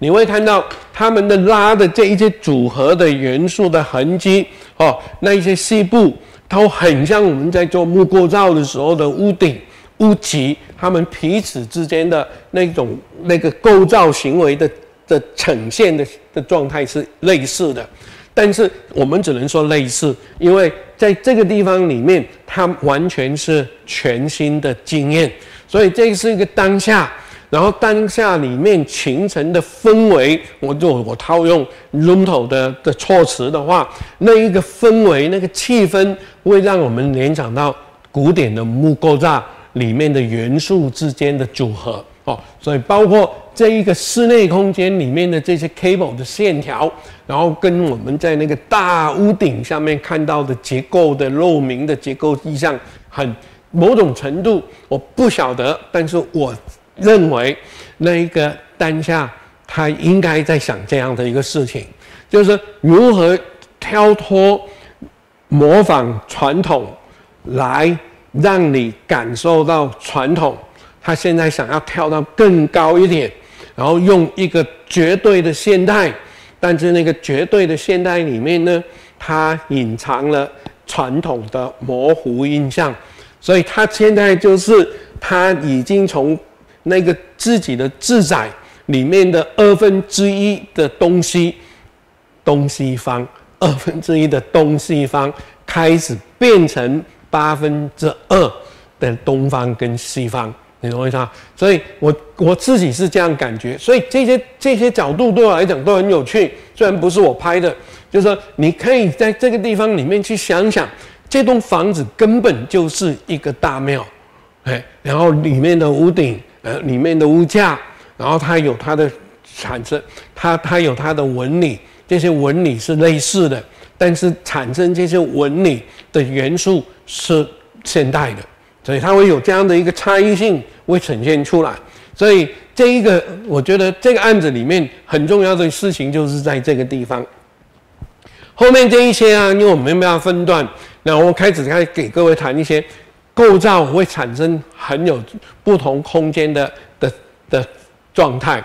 你会看到他们的拉的这一些组合的元素的痕迹哦，那一些细部都很像我们在做木构造的时候的屋顶。屋脊，他们彼此之间的那种那个构造行为的的呈现的的状态是类似的，但是我们只能说类似，因为在这个地方里面，它完全是全新的经验，所以这是一个当下，然后当下里面形成的氛围，我就我套用 Rumto 的的措辞的话，那一个氛围，那个气氛，会让我们联想到古典的木构造。里面的元素之间的组合哦，所以包括这一个室内空间里面的这些 cable 的线条，然后跟我们在那个大屋顶上面看到的结构的透明的结构意象，很某种程度我不晓得，但是我认为那一个当下他应该在想这样的一个事情，就是如何跳脱模仿传统来。让你感受到传统，他现在想要跳到更高一点，然后用一个绝对的现代，但是那个绝对的现代里面呢，它隐藏了传统的模糊印象，所以他现在就是他已经从那个自己的自在里面的二分之一的东西，东西方二分之一的东西方开始变成。八分之二的东方跟西方，你懂我意思吗？所以我我自己是这样感觉，所以这些这些角度对我来讲都很有趣。虽然不是我拍的，就是说你可以在这个地方里面去想想，这栋房子根本就是一个大庙，哎，然后里面的屋顶，呃，里面的屋架，然后它有它的产生，它它有它的纹理，这些纹理是类似的。但是产生这些纹理的元素是现代的，所以它会有这样的一个差异性会呈现出来。所以这一个，我觉得这个案子里面很重要的事情就是在这个地方。后面这一些啊，因为我们没办法分段，那我开始开始给各位谈一些构造会产生很有不同空间的的的状态。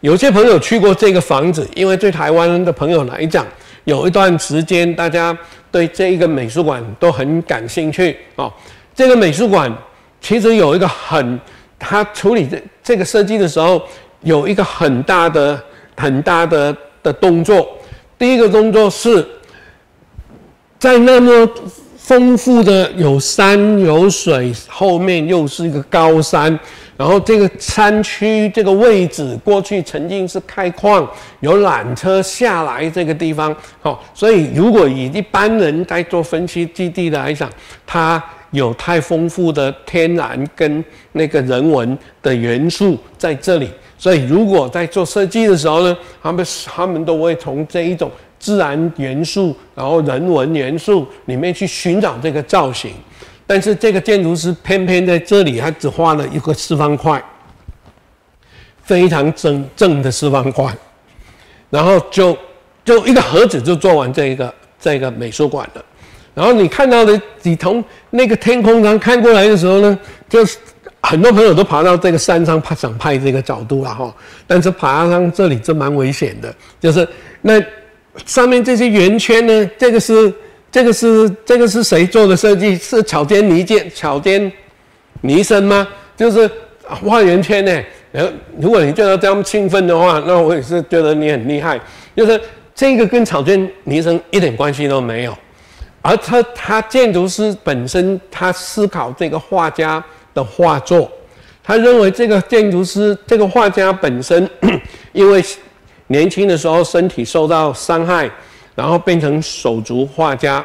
有些朋友去过这个房子，因为对台湾的朋友来讲。有一段时间，大家对这一个美术馆都很感兴趣啊。这个美术馆其实有一个很，他处理这这个设计的时候，有一个很大的、很大的的动作。第一个动作是在那么丰富的有山有水，后面又是一个高山，然后这个山区这个位置过去曾经是开矿，有缆车下来这个地方，哦，所以如果以一般人在做分析基地的来讲，它有太丰富的天然跟那个人文的元素在这里，所以如果在做设计的时候呢，他们他们都会从这一种。自然元素，然后人文元素里面去寻找这个造型，但是这个建筑师偏偏在这里，他只画了一个四方块，非常正正的四方块，然后就就一个盒子就做完这一个这个美术馆了。然后你看到的，你从那个天空上看过来的时候呢，就是很多朋友都爬到这个山上拍想拍这个角度了哈，但是爬上这里就蛮危险的，就是那。上面这些圆圈呢？这个是这个是这个是谁做的设计？是巧坚尼建巧坚尼生吗？就是画圆圈呢。然后如果你觉得这样兴奋的话，那我也是觉得你很厉害。就是这个跟草间弥生一点关系都没有，而他他建筑师本身他思考这个画家的画作，他认为这个建筑师这个画家本身因为。年轻的时候身体受到伤害，然后变成手足画家，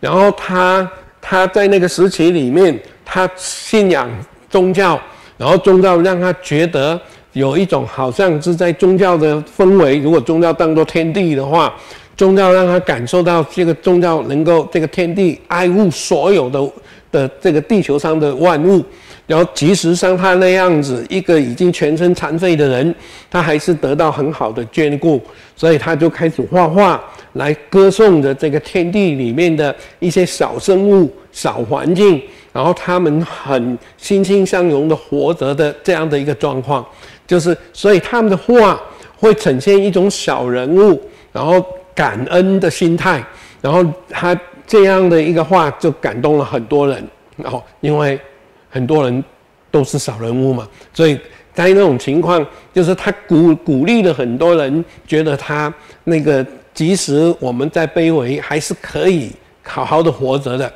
然后他他在那个时期里面，他信仰宗教，然后宗教让他觉得有一种好像是在宗教的氛围。如果宗教当作天地的话，宗教让他感受到这个宗教能够这个天地爱护所有的的这个地球上的万物。然后，即使像他那样子，一个已经全身残废的人，他还是得到很好的眷顾，所以他就开始画画来歌颂着这个天地里面的一些小生物、小环境，然后他们很欣欣向荣的活着的这样的一个状况，就是所以他们的画会呈现一种小人物，然后感恩的心态，然后他这样的一个画就感动了很多人，然后因为。很多人都是小人物嘛，所以在那种情况，就是他鼓鼓励了很多人，觉得他那个即使我们在卑微，还是可以好好的活着的。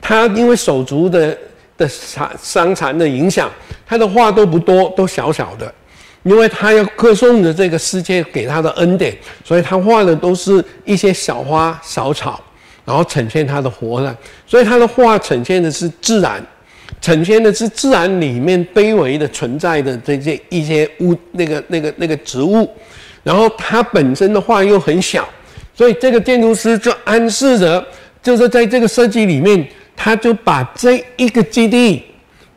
他因为手足的的残伤残的影响，他的话都不多，都小小的，因为他要歌颂着这个世界给他的恩典，所以他画的都是一些小花小草，然后呈现他的活了，所以他的画呈现的是自然。呈现的是自然里面卑微的存在的这些一些物，那个那个那个植物，然后它本身的话又很小，所以这个建筑师就暗示着，就是在这个设计里面，他就把这一个基地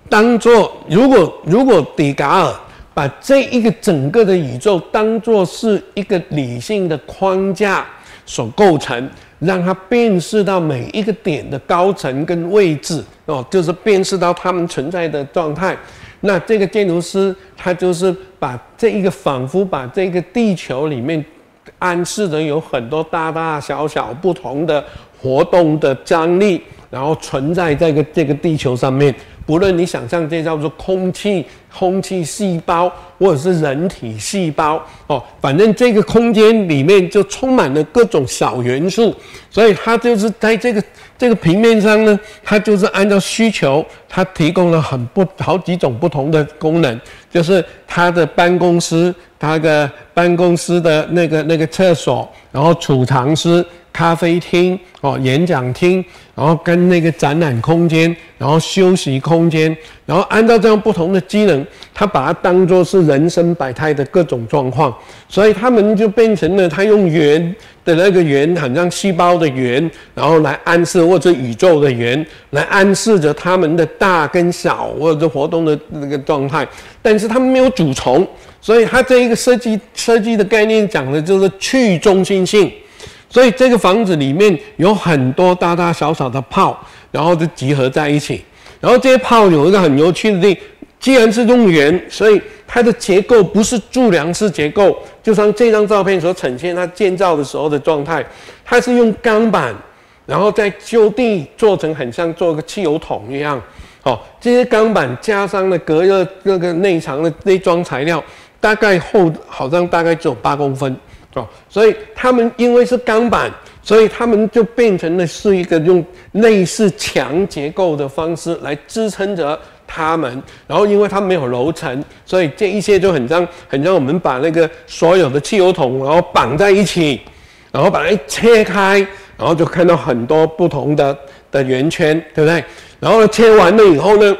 当做，如果如果迪嘎尔把这一个整个的宇宙当做是一个理性的框架所构成。让它辨识到每一个点的高层跟位置哦，就是辨识到它们存在的状态。那这个建筑师他就是把这一个仿佛把这个地球里面暗示的有很多大大小小不同的活动的张力，然后存在这个这个地球上面。无论你想象这叫做空气、空气细胞，或者是人体细胞哦，反正这个空间里面就充满了各种小元素，所以它就是在这个这个平面上呢，它就是按照需求，它提供了很不好几种不同的功能，就是它的办公室，他的办公室的那个那个厕所，然后储藏室。咖啡厅哦，演讲厅，然后跟那个展览空间，然后休息空间，然后按照这样不同的机能，他把它当做是人生百态的各种状况，所以他们就变成了他用圆的那个圆，很像细胞的圆，然后来暗示或者宇宙的圆，来暗示着他们的大跟小或者活动的那个状态，但是他们没有主从，所以他这一个设计设计的概念讲的就是去中心性。所以这个房子里面有很多大大小小的炮，然后就集合在一起。然后这些炮有一个很有趣的地，既然是用圆，所以它的结构不是柱梁式结构，就像这张照片所呈现它建造的时候的状态，它是用钢板，然后再就地做成很像做个汽油桶一样。哦，这些钢板加上了隔热那个内藏的内装材料，大概厚好像大概只有八公分。哦，所以他们因为是钢板，所以他们就变成了是一个用类似墙结构的方式来支撑着他们。然后因为它没有楼层，所以这一些就很像很像我们把那个所有的汽油桶然后绑在一起，然后把它切开，然后就看到很多不同的的圆圈，对不对？然后切完了以后呢？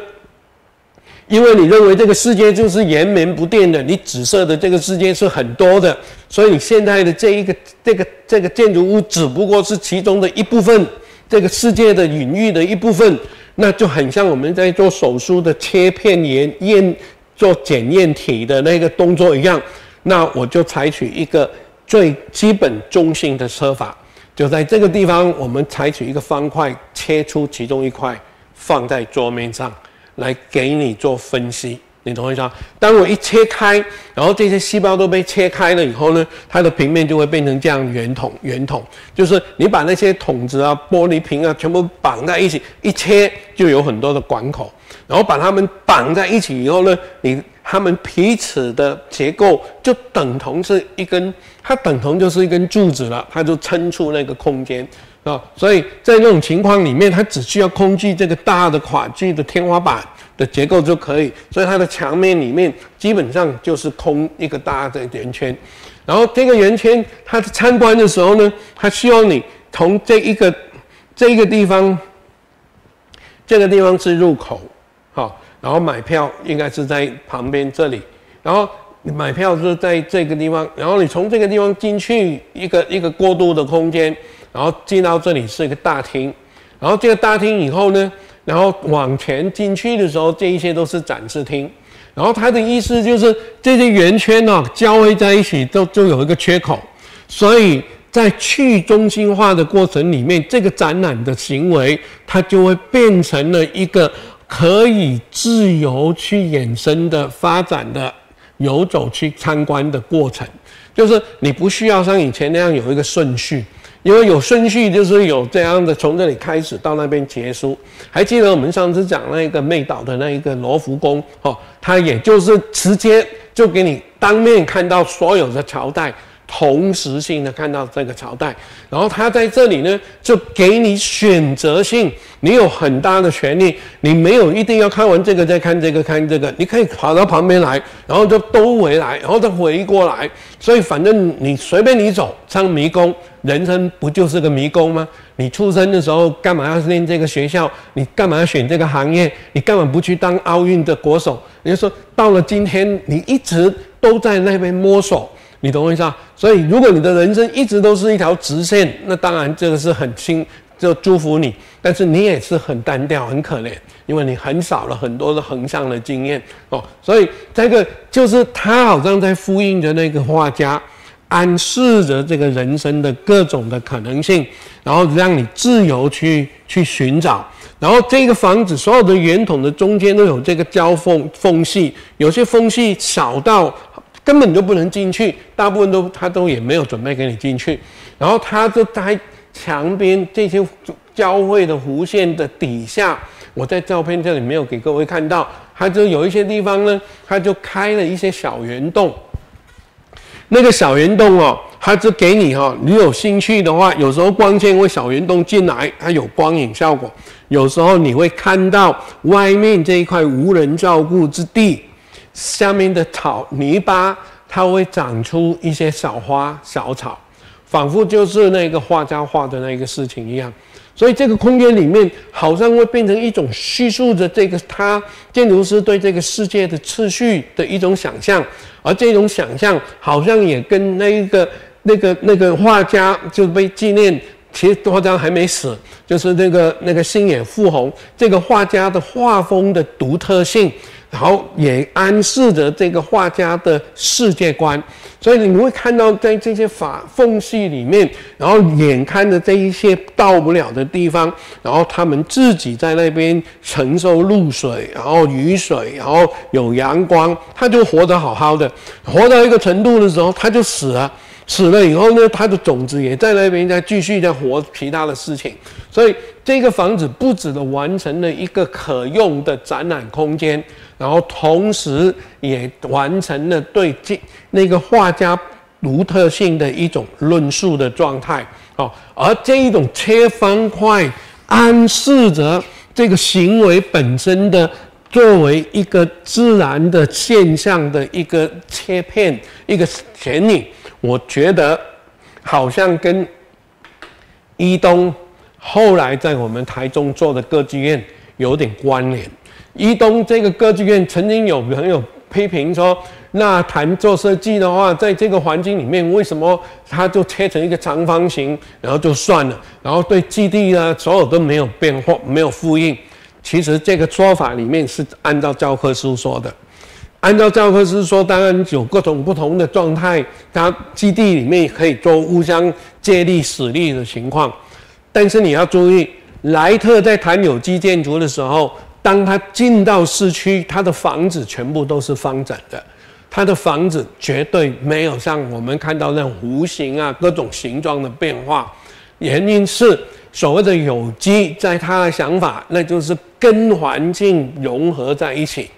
因为你认为这个世界就是延绵不变的，你紫色的这个世界是很多的，所以你现在的这一个这个这个建筑物只不过是其中的一部分，这个世界的隐喻的一部分，那就很像我们在做手术的切片验验做检验体的那个动作一样。那我就采取一个最基本中性的车法，就在这个地方，我们采取一个方块，切出其中一块，放在桌面上。来给你做分析，你懂我意思吗？当我一切开，然后这些细胞都被切开了以后呢，它的平面就会变成这样圆筒。圆筒就是你把那些筒子啊、玻璃瓶啊全部绑在一起，一切就有很多的管口，然后把它们绑在一起以后呢，你它们彼此的结构就等同是一根，它等同就是一根柱子了，它就撑出那个空间。啊，所以在那种情况里面，它只需要空气这个大的跨距的天花板的结构就可以，所以它的墙面里面基本上就是空一个大的圆圈。然后这个圆圈，它参观的时候呢，它需要你从这一个这一个地方，这个地方是入口，好，然后买票应该是在旁边这里，然后买票是在这个地方，然后你从这个地方进去一个一个过渡的空间。然后进到这里是一个大厅，然后这个大厅以后呢，然后往前进去的时候，这一些都是展示厅。然后它的意思就是这些圆圈呢交汇在一起，都就有一个缺口。所以在去中心化的过程里面，这个展览的行为，它就会变成了一个可以自由去衍生的发展的游走去参观的过程，就是你不需要像以前那样有一个顺序。因为有顺序，就是有这样的，从这里开始到那边结束。还记得我们上次讲那个妹岛的那一个罗浮宫，哦，它也就是直接就给你当面看到所有的朝代。同时性的看到这个朝代，然后他在这里呢，就给你选择性，你有很大的权利，你没有一定要看完这个再看这个看这个，你可以跑到旁边来，然后就兜回来，然后再回过来，所以反正你随便你走，像迷宫，人生不就是个迷宫吗？你出生的时候干嘛要念这个学校？你干嘛要选这个行业？你干嘛不去当奥运的国手？你就说到了今天，你一直都在那边摸索。你懂我意思啊？所以，如果你的人生一直都是一条直线，那当然这个是很轻，就祝福你。但是你也是很单调、很可怜，因为你很少了很多的横向的经验哦。所以，这个就是他好像在呼应着那个画家，暗示着这个人生的各种的可能性，然后让你自由去去寻找。然后，这个房子所有的圆筒的中间都有这个交缝缝隙，有些缝隙小到。根本就不能进去，大部分都他都也没有准备给你进去，然后他就在墙边这些交汇的弧线的底下，我在照片这里没有给各位看到，他就有一些地方呢，他就开了一些小圆洞，那个小圆洞哦，它就给你哈，你有兴趣的话，有时候光线会小圆洞进来，它有光影效果，有时候你会看到外面这一块无人照顾之地。下面的草泥巴，它会长出一些小花小草，仿佛就是那个画家画的那个事情一样。所以这个空间里面，好像会变成一种叙述着这个他建筑师对这个世界的次序的一种想象，而这种想象好像也跟那一个那个那个画家就被纪念，其实画家还没死，就是那个那个星野富宏这个画家的画风的独特性。然后也暗示着这个画家的世界观，所以你会看到在这些法缝隙里面，然后眼看着这一些到不了的地方，然后他们自己在那边承受露水，然后雨水，然后有阳光，他就活得好好的，活到一个程度的时候，他就死了。死了以后呢，他的种子也在那边在继续在活其他的事情，所以这个房子不止的完成了一个可用的展览空间，然后同时也完成了对这那个画家独特性的一种论述的状态。哦，而这一种切方块暗示着这个行为本身的作为一个自然的现象的一个切片一个剪影，我觉得好像跟一东后来在我们台中做的歌剧院有点关联。一东这个歌剧院曾经有朋友批评说。那谈做设计的话，在这个环境里面，为什么它就切成一个长方形，然后就算了，然后对基地呢，所有都没有变化，没有复印？其实这个说法里面是按照教科书说的，按照教科书说，当然有各种不同的状态，它基地里面可以做互相借力使力的情况，但是你要注意，莱特在谈有机建筑的时候，当他进到市区，他的房子全部都是方整的。他的房子绝对没有像我们看到那弧形啊、各种形状的变化，原因是所谓的有机，在他的想法，那就是跟环境融合在一起。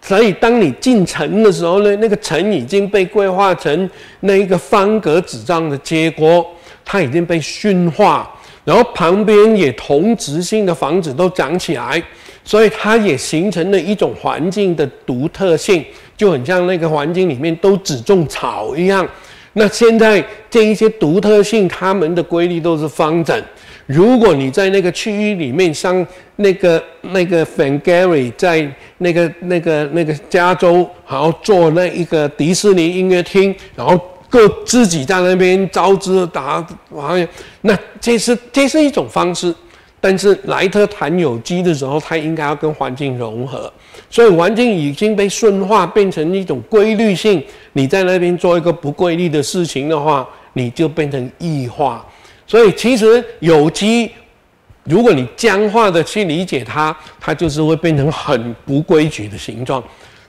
所以，当你进城的时候呢，那个城已经被规划成那一个方格纸张的结果，它已经被驯化，然后旁边也同质性的房子都长起来，所以它也形成了一种环境的独特性。就很像那个环境里面都只种草一样。那现在这一些独特性，它们的规律都是方整。如果你在那个区域里面，像那个那个 Fan Gary 在那个那个那个加州，然后做那一个迪士尼音乐厅，然后各自己在那边招资打，那这是这是一种方式。但是莱特谈有机的时候，他应该要跟环境融合。所以环境已经被顺化，变成一种规律性。你在那边做一个不规律的事情的话，你就变成异化。所以其实有机，如果你僵化的去理解它，它就是会变成很不规矩的形状。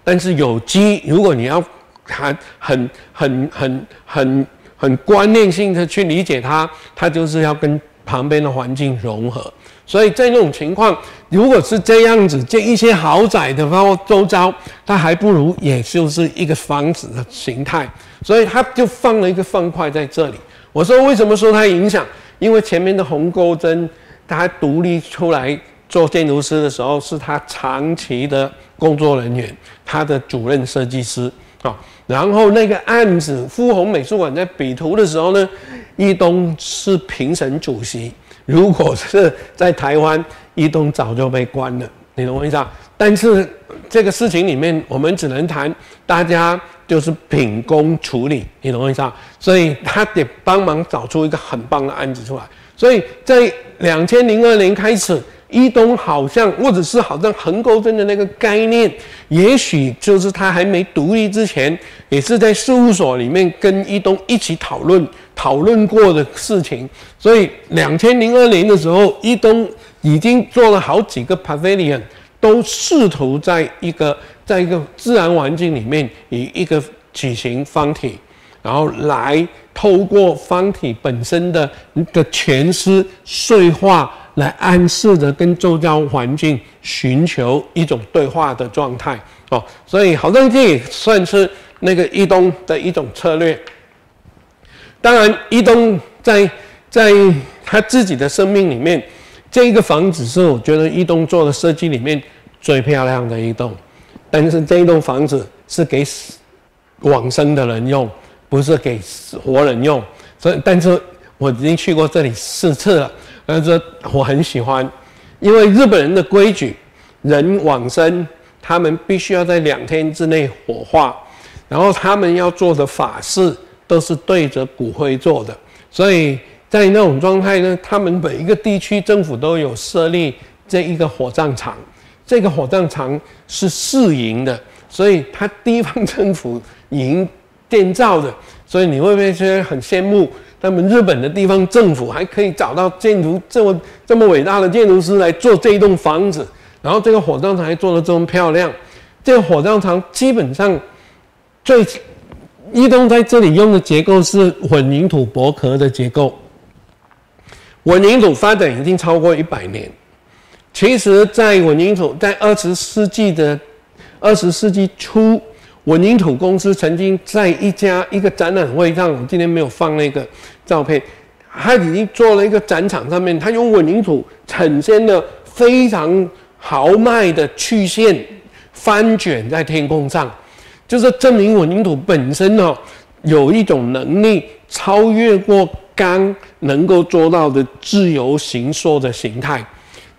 但是有机，如果你要很很很很很很观念性的去理解它，它就是要跟旁边的环境融合。所以在那种情况，如果是这样子，这一些豪宅的话，周遭它还不如也就是一个房子的形态，所以他就放了一个方块在这里。我说为什么说它影响？因为前面的洪沟真他独立出来做建筑师的时候，是他长期的工作人员，他的主任设计师啊。然后那个案子，富宏美术馆在比图的时候呢，一东是评审主席。如果是在台湾，一东早就被关了，你懂我意思啊？但是这个事情里面，我们只能谈大家就是秉公处理，你懂我意思啊？所以他得帮忙找出一个很棒的案子出来。所以在两千零二年开始。一东好像，或者是好像横沟针的那个概念，也许就是他还没独立之前，也是在事务所里面跟一东一起讨论讨论过的事情。所以两千零二年的时候，一东已经做了好几个 pavilion，都试图在一个在一个自然环境里面以一个矩形方体，然后来透过方体本身的一个诠释碎化。来暗示着跟周遭环境寻求一种对话的状态哦，所以好像这也算是那个一东的一种策略。当然，一东在在他自己的生命里面，这一个房子是我觉得一东做的设计里面最漂亮的一栋，但是这一栋房子是给往生的人用，不是给活人用。所以，但是我已经去过这里四次了。但是我很喜欢，因为日本人的规矩，人往生，他们必须要在两天之内火化，然后他们要做的法事都是对着骨灰做的，所以在那种状态呢，他们每一个地区政府都有设立这一个火葬场，这个火葬场是私营的，所以他地方政府营建造的，所以你会不会觉得很羡慕？他们日本的地方政府还可以找到建筑这么这么伟大的建筑师来做这一栋房子，然后这个火葬场还做得这么漂亮。这个火葬场基本上最一栋在这里用的结构是混凝土薄壳的结构。混凝土发展已经超过一百年。其实，在混凝土在二十世纪的二十世纪初，混凝土公司曾经在一家一个展览会上，我今天没有放那个照片，他已经做了一个展场上面，他用混凝土呈现了非常豪迈的曲线翻卷在天空上，就是证明混凝土本身哦有一种能力超越过钢能够做到的自由形缩的形态。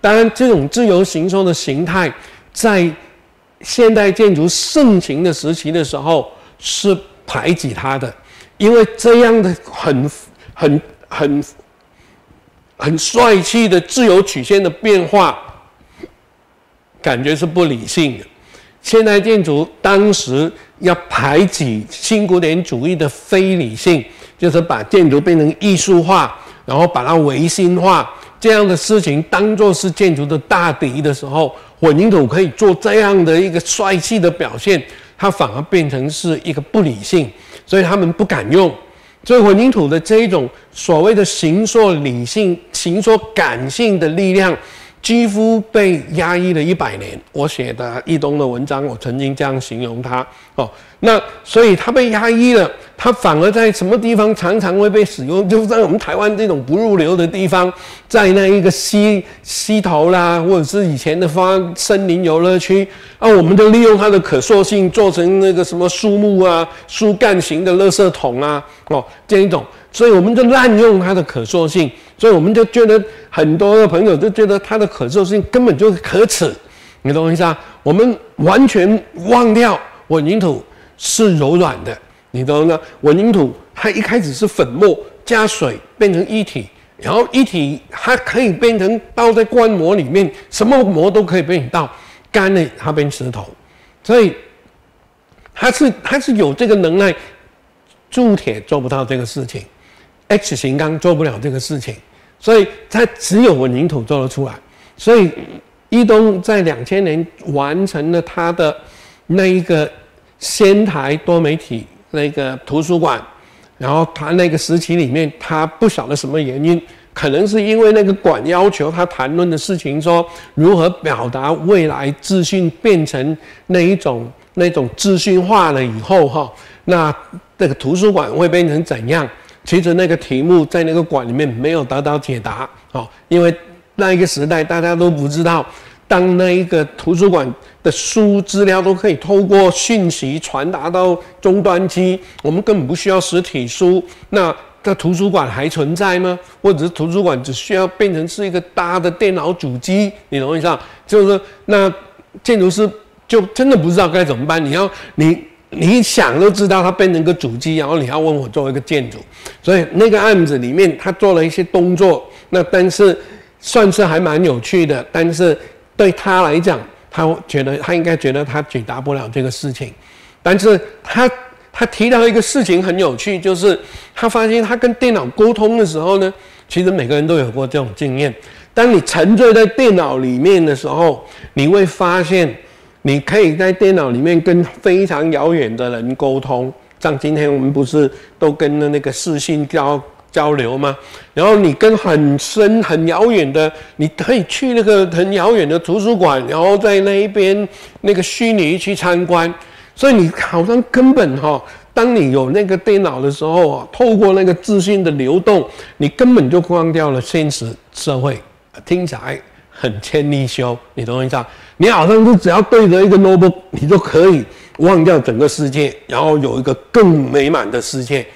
当然，这种自由形缩的形态在现代建筑盛行的时期的时候是排挤它的，因为这样的很、很、很、很帅气的自由曲线的变化，感觉是不理性的。现代建筑当时要排挤新古典主义的非理性，就是把建筑变成艺术化，然后把它唯心化。这样的事情当做是建筑的大敌的时候，混凝土可以做这样的一个帅气的表现，它反而变成是一个不理性，所以他们不敢用。所以混凝土的这一种所谓的形塑理性、形塑感性的力量。几乎被压抑了一百年。我写的易东的文章，我曾经这样形容它哦。那所以它被压抑了，它反而在什么地方常常会被使用？就是在我们台湾这种不入流的地方，在那一个溪溪头啦，或者是以前的方森林游乐区啊，我们都利用它的可塑性做成那个什么树木啊、树干型的垃圾桶啊，哦这一种，所以我们就滥用它的可塑性。所以我们就觉得很多的朋友就觉得它的可塑性根本就是可耻，你懂我意思啊？我们完全忘掉混凝土是柔软的，你懂吗？混凝土它一开始是粉末加水变成一体，然后一体它可以变成倒在灌模里面，什么模都可以被你倒，干了它变石头，所以它是它是有这个能耐，铸铁做不到这个事情。X 型钢做不了这个事情，所以它只有混凝土做得出来。所以伊东在两千年完成了他的那一个仙台多媒体那个图书馆，然后他那个时期里面，他不晓得什么原因，可能是因为那个馆要求他谈论的事情，说如何表达未来资讯变成那一种那种资讯化了以后哈，那这个图书馆会变成怎样？其实那个题目在那个馆里面没有得到解答，哦，因为那一个时代大家都不知道，当那一个图书馆的书资料都可以透过讯息传达到终端机，我们根本不需要实体书，那这图书馆还存在吗？或者是图书馆只需要变成是一个大的电脑主机？你懂我意思？就是那建筑师就真的不知道该怎么办。你要你。你一想都知道，它变成个主机，然后你要问我做一个建筑，所以那个案子里面他做了一些动作，那但是算是还蛮有趣的，但是对他来讲，他觉得他应该觉得他解答不了这个事情，但是他他提到一个事情很有趣，就是他发现他跟电脑沟通的时候呢，其实每个人都有过这种经验，当你沉醉在电脑里面的时候，你会发现。你可以在电脑里面跟非常遥远的人沟通，像今天我们不是都跟那个视讯交交流吗？然后你跟很深很遥远的，你可以去那个很遥远的图书馆，然后在那一边那个虚拟去参观。所以你好像根本哈，当你有那个电脑的时候啊，透过那个资讯的流动，你根本就忘掉了现实社会，听起来很千里修，你懂我意思？你好像是只要对着一个 notebook，你就可以忘掉整个世界，然后有一个更美满的世界。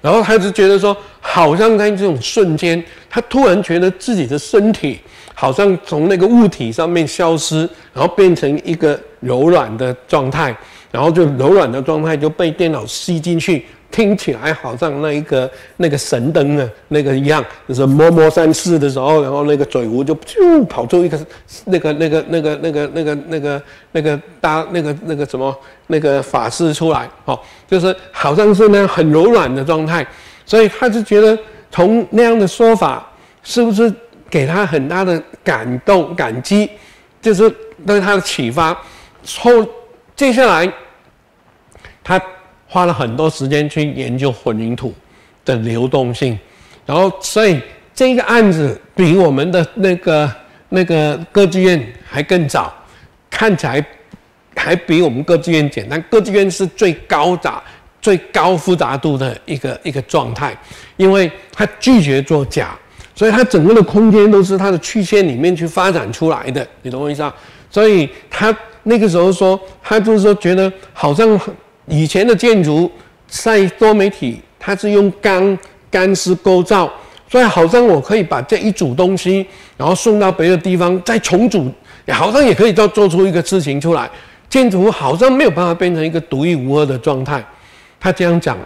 然后他就觉得说，好像在这种瞬间，他突然觉得自己的身体好像从那个物体上面消失，然后变成一个柔软的状态，然后就柔软的状态就被电脑吸进去。听起来好像那一个那个神灯啊，那个一样，就是摸摸三四的时候，然后那个嘴壶就就跑出一个那个那个那个那个那个那个那个搭那个那个什么那个法师出来，哦，就是好像是那样很柔软的状态，所以他就觉得从那样的说法，是不是给他很大的感动感激，就是对他的启发。后接下来他。花了很多时间去研究混凝土的流动性，然后所以这个案子比我们的那个那个歌剧院还更早，看起来还比我们歌剧院简单。歌剧院是最高杂、最高复杂度的一个一个状态，因为它拒绝做假，所以它整个的空间都是它的曲线里面去发展出来的。你懂我意思啊？所以他那个时候说，他就是说觉得好像以前的建筑在多媒体，它是用钢钢丝构造，所以好像我可以把这一组东西，然后送到别的地方再重组。好像也可以做做出一个事情出来，建筑好像没有办法变成一个独一无二的状态。他这样讲，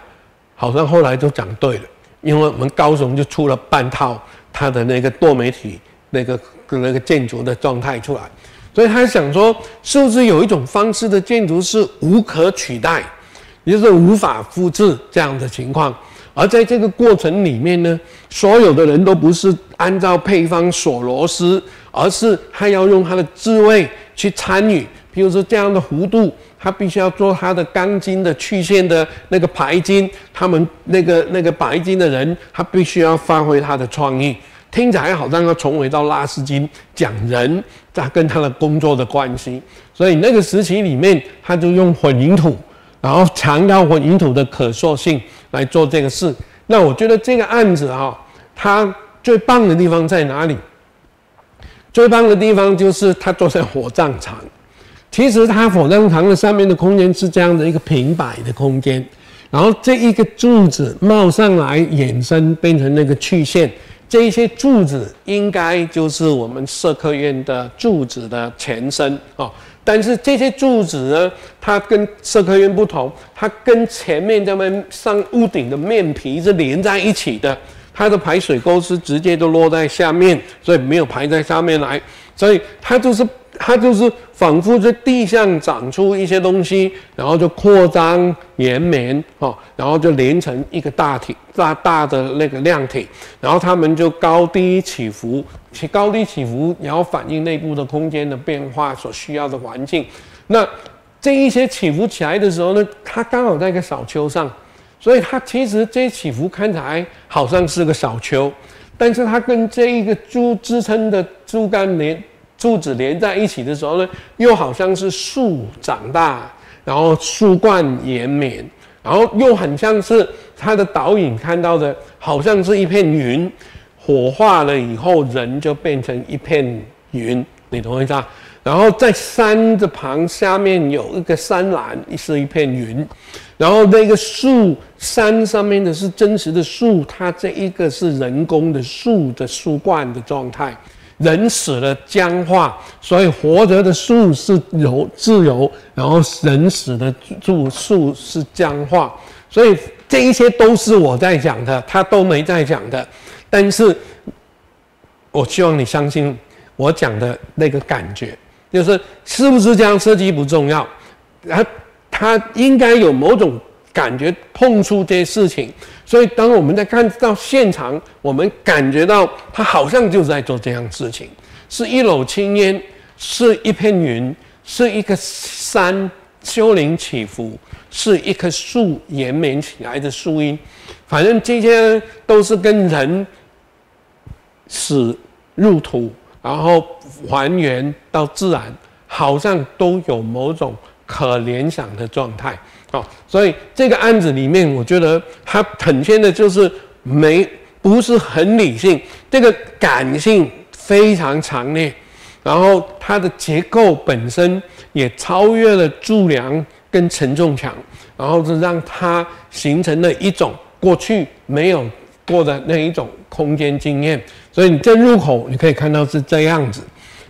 好像后来就讲对了，因为我们高雄就出了半套他的那个多媒体那个那个建筑的状态出来，所以他想说，是不是有一种方式的建筑是无可取代，也就是无法复制这样的情况？而在这个过程里面呢，所有的人都不是按照配方锁螺丝。而是他要用他的智慧去参与，比如说这样的弧度，他必须要做他的钢筋的曲线的那个排筋，他们那个那个白金的人，他必须要发挥他的创意。听起来好像要重回到拉斯金讲人，他跟他的工作的关系。所以那个时期里面，他就用混凝土，然后强调混凝土的可塑性来做这个事。那我觉得这个案子哈，它最棒的地方在哪里？最棒的地方就是它坐在火葬场，其实它火葬场的上面的空间是这样的一个平摆的空间，然后这一个柱子冒上来延伸变成那个曲线，这些柱子应该就是我们社科院的柱子的前身啊。但是这些柱子呢，它跟社科院不同，它跟前面这边上屋顶的面皮是连在一起的。它的排水沟是直接都落在下面，所以没有排在上面来，所以它就是它就是仿佛在地上长出一些东西，然后就扩张延绵哦，然后就连成一个大体大大的那个量体，然后它们就高低起伏，其高低起伏然后反映内部的空间的变化所需要的环境。那这一些起伏起来的时候呢，它刚好在一个小丘上。所以它其实这起伏看起来好像是个小丘，但是它跟这一个柱支撑的柱干连柱子连在一起的时候呢，又好像是树长大，然后树冠延绵，然后又很像是它的导引看到的，好像是一片云，火化了以后人就变成一片云，你懂我意思啊？然后在山的旁下面有一个山岚，是一片云。然后那个树山上面的是真实的树，它这一个是人工的树的树冠的状态。人死了僵化，所以活着的树是由自由，然后人死的树树是僵化。所以这一些都是我在讲的，他都没在讲的。但是我希望你相信我讲的那个感觉，就是是不是这样设计不重要，然后。他应该有某种感觉碰触这些事情，所以当我们在看到现场，我们感觉到他好像就在做这样事情，是一缕青烟，是一片云，是一个山丘陵起伏，是一棵树延绵起来的树荫，反正这些都是跟人死入土，然后还原到自然，好像都有某种。可联想的状态，哦，所以这个案子里面，我觉得它呈现的就是没不是很理性，这个感性非常强烈，然后它的结构本身也超越了柱梁跟承重墙，然后是让它形成了一种过去没有过的那一种空间经验。所以你这入口你可以看到是这样子，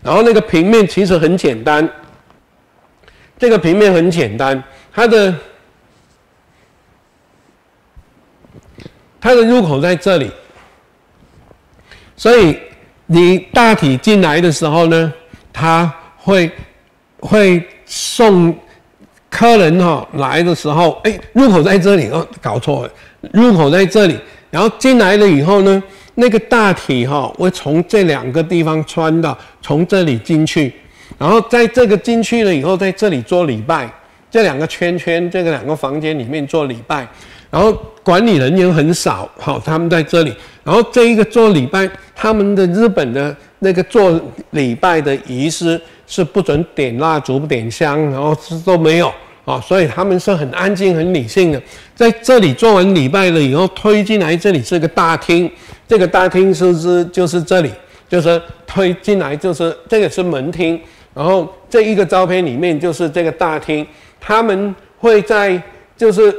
然后那个平面其实很简单。这个平面很简单，它的它的入口在这里，所以你大体进来的时候呢，它会会送客人哈来的时候，哎，入口在这里哦，搞错了，入口在这里，然后进来了以后呢，那个大体哈会从这两个地方穿的，从这里进去。然后在这个进去了以后，在这里做礼拜，这两个圈圈，这个两个房间里面做礼拜，然后管理人员很少，好，他们在这里。然后这一个做礼拜，他们的日本的那个做礼拜的仪式是不准点蜡烛、不点香，然后都没有啊，所以他们是很安静、很理性的。在这里做完礼拜了以后，推进来这里是个大厅，这个大厅是不是就是这里？就是推进来就是这个是门厅，然后这一个照片里面就是这个大厅，他们会在就是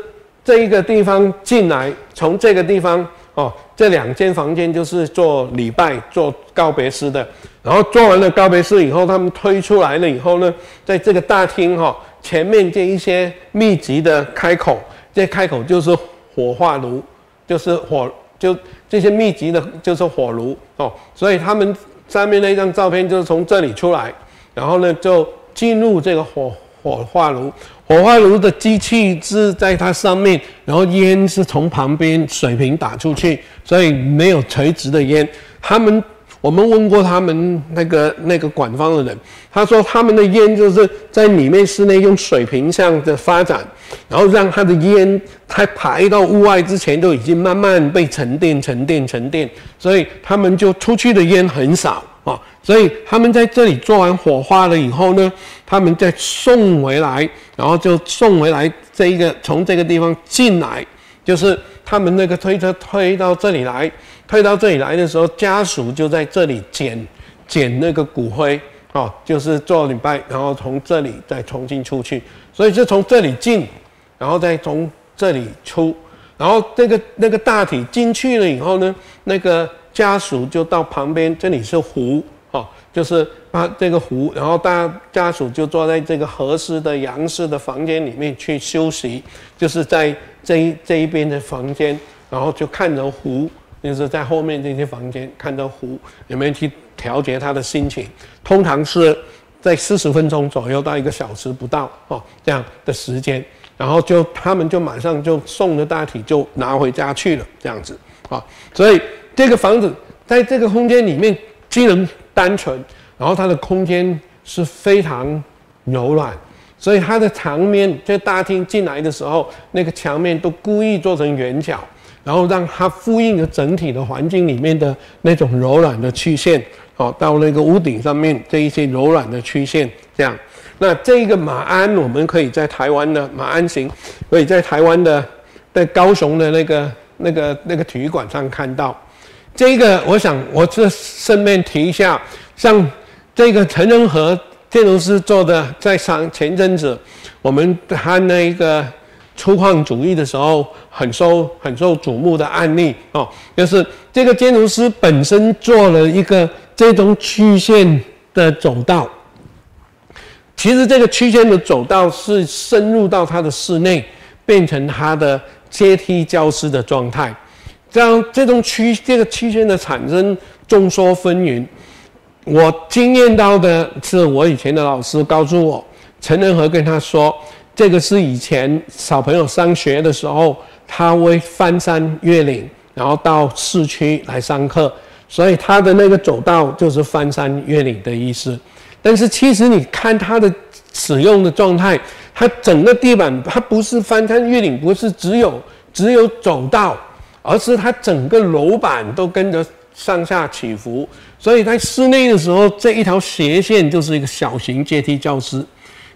这一个地方进来，从这个地方。哦，这两间房间就是做礼拜、做告别式的。然后做完了告别式以后，他们推出来了以后呢，在这个大厅哈前面这一些密集的开口，这开口就是火化炉，就是火就这些密集的，就是火炉哦。所以他们上面那张照片就是从这里出来，然后呢就进入这个火火化炉。火化炉的机器是在它上面，然后烟是从旁边水平打出去，所以没有垂直的烟。他们，我们问过他们那个那个管方的人，他说他们的烟就是在里面室内用水平向的发展，然后让它的烟在排到屋外之前都已经慢慢被沉淀、沉淀、沉淀，所以他们就出去的烟很少。啊，所以他们在这里做完火化了以后呢，他们再送回来，然后就送回来这一个从这个地方进来，就是他们那个推车推到这里来，推到这里来的时候，家属就在这里捡捡那个骨灰，啊，就是做礼拜，然后从这里再重新出去，所以就从这里进，然后再从这里出，然后这个那个大体进去了以后呢，那个。家属就到旁边，这里是湖，哦，就是把这个湖，然后大家家属就坐在这个合适的洋式的房间里面去休息，就是在这一这一边的房间，然后就看着湖，就是在后面这些房间看着湖，有没有去调节他的心情？通常是在四十分钟左右到一个小时不到，哦，这样的时间，然后就他们就马上就送着大体就拿回家去了，这样子，啊，所以。这个房子在这个空间里面既能单纯，然后它的空间是非常柔软，所以它的墙面在大厅进来的时候，那个墙面都故意做成圆角，然后让它呼应了整体的环境里面的那种柔软的曲线，哦，到那个屋顶上面这一些柔软的曲线，这样。那这个马鞍，我们可以在台湾的马鞍形，可以在台湾的在高雄的那个那个那个体育馆上看到。这个，我想我这顺便提一下，像这个陈仁和建筑师做的，在上前阵子，我们谈那个粗犷主义的时候，很受很受瞩目的案例哦，就是这个建筑师本身做了一个这种曲线的走道，其实这个曲线的走道是深入到他的室内，变成他的阶梯教室的状态。这样，这种曲这个曲线的产生众说纷纭。我经验到的是，我以前的老师告诉我，陈仁和跟他说，这个是以前小朋友上学的时候，他会翻山越岭，然后到市区来上课，所以他的那个走道就是翻山越岭的意思。但是其实你看他的使用的状态，他整个地板它不是翻山越岭，不是只有只有走道。而是它整个楼板都跟着上下起伏，所以在室内的时候，这一条斜线就是一个小型阶梯教室。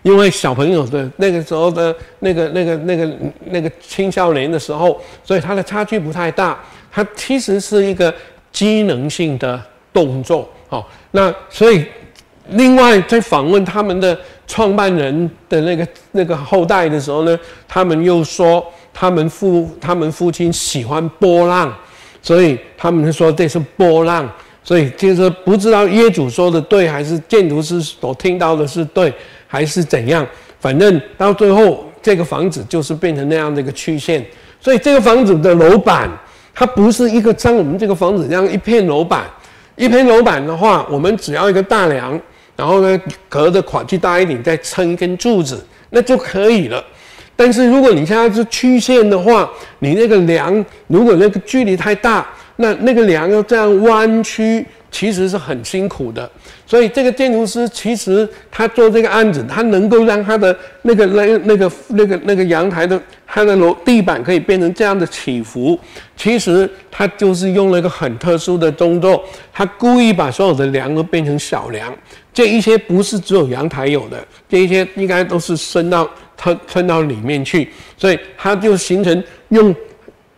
因为小朋友的那个时候的那个、那个、那个、那个青少年的时候，所以它的差距不太大。它其实是一个机能性的动作。好，那所以另外在访问他们的创办人的那个那个后代的时候呢，他们又说。他们父他们父亲喜欢波浪，所以他们说这是波浪，所以就是不知道业主说的对，还是建筑师所听到的是对，还是怎样？反正到最后，这个房子就是变成那样的一个曲线。所以这个房子的楼板，它不是一个像我们这个房子这样一片楼板，一片楼板的话，我们只要一个大梁，然后呢隔着跨距大一点，再撑一根柱子，那就可以了。但是如果你现在是曲线的话，你那个梁如果那个距离太大，那那个梁要这样弯曲其实是很辛苦的。所以这个建筑师其实他做这个案子，他能够让他的那个那那个那个那个阳台的他的楼地板可以变成这样的起伏，其实他就是用了一个很特殊的动作，他故意把所有的梁都变成小梁。这一些不是只有阳台有的，这一些应该都是伸到它穿到里面去，所以它就形成用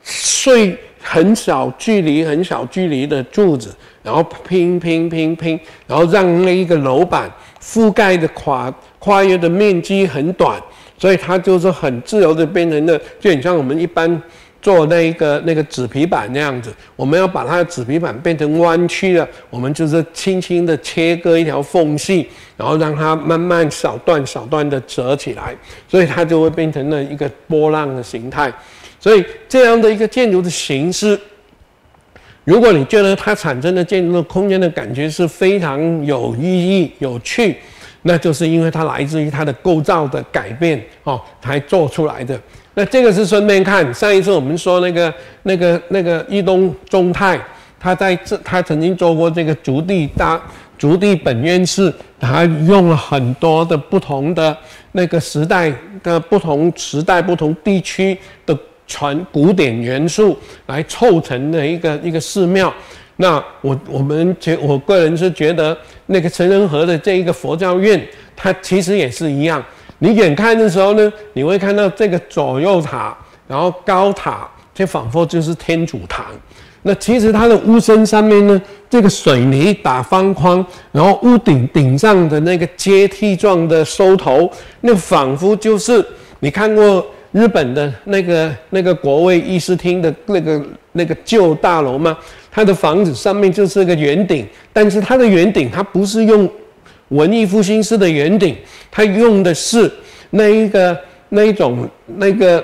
碎很小距离、很小距离的柱子。然后拼拼拼拼，然后让那一个楼板覆盖的跨跨越的面积很短，所以它就是很自由的变成了，就很像我们一般做那一个那个纸皮板那样子。我们要把它的纸皮板变成弯曲的，我们就是轻轻的切割一条缝隙，然后让它慢慢小段小段的折起来，所以它就会变成了一个波浪的形态。所以这样的一个建筑的形式。如果你觉得它产生的建筑的空间的感觉是非常有意义、有趣，那就是因为它来自于它的构造的改变哦，才做出来的。那这个是顺便看，上一次我们说那个、那个、那个易东中泰，他在这他曾经做过这个竹地大竹地本院寺，他用了很多的不同的那个时代的不同时代、不同地区的。传古典元素来凑成的一个一个寺庙，那我我们觉我个人是觉得那个陈仁和的这一个佛教院，它其实也是一样。你远看的时候呢，你会看到这个左右塔，然后高塔，这仿佛就是天主堂。那其实它的屋身上面呢，这个水泥打方框，然后屋顶顶上的那个阶梯状的收头，那仿佛就是你看过。日本的那个那个国卫议事厅的那个那个旧大楼吗？它的房子上面就是个圆顶，但是它的圆顶它不是用文艺复兴式的圆顶，它用的是那一个那一种那个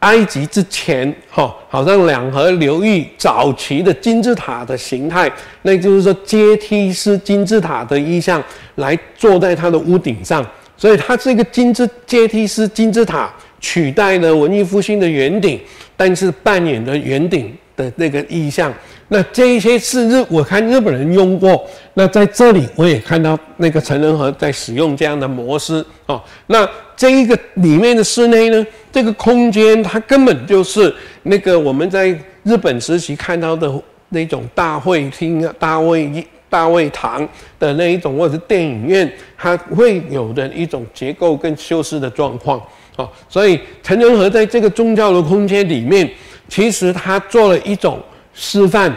埃及之前哈，好像两河流域早期的金字塔的形态，那就是说阶梯式金字塔的意象来坐在它的屋顶上。所以它这个金字阶梯式金字塔取代了文艺复兴的圆顶，但是扮演了圆顶的那个意象。那这一些是日，我看日本人用过。那在这里我也看到那个陈仁和在使用这样的模式哦。那这一个里面的室内呢，这个空间它根本就是那个我们在日本时期看到的那种大会厅啊，大会。大会堂的那一种，或者是电影院，它会有的一种结构跟修饰的状况哦。所以陈仁和在这个宗教的空间里面，其实他做了一种示范。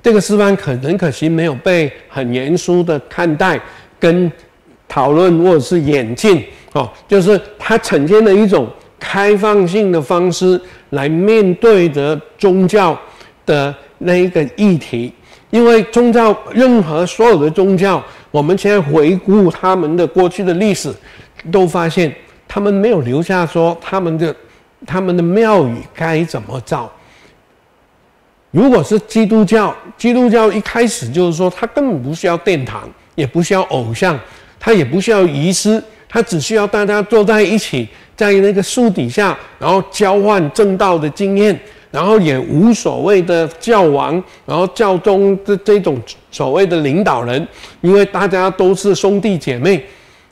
这个示范可能可惜没有被很严肃的看待跟讨论，或者是演进哦。就是他呈现了一种开放性的方式来面对着宗教的那一个议题。因为宗教，任何所有的宗教，我们现在回顾他们的过去的历史，都发现他们没有留下说他们的他们的庙宇该怎么造。如果是基督教，基督教一开始就是说，他根本不需要殿堂，也不需要偶像，他也不需要仪式，他只需要大家坐在一起，在那个树底下，然后交换正道的经验。然后也无所谓的教王，然后教宗的这种所谓的领导人，因为大家都是兄弟姐妹，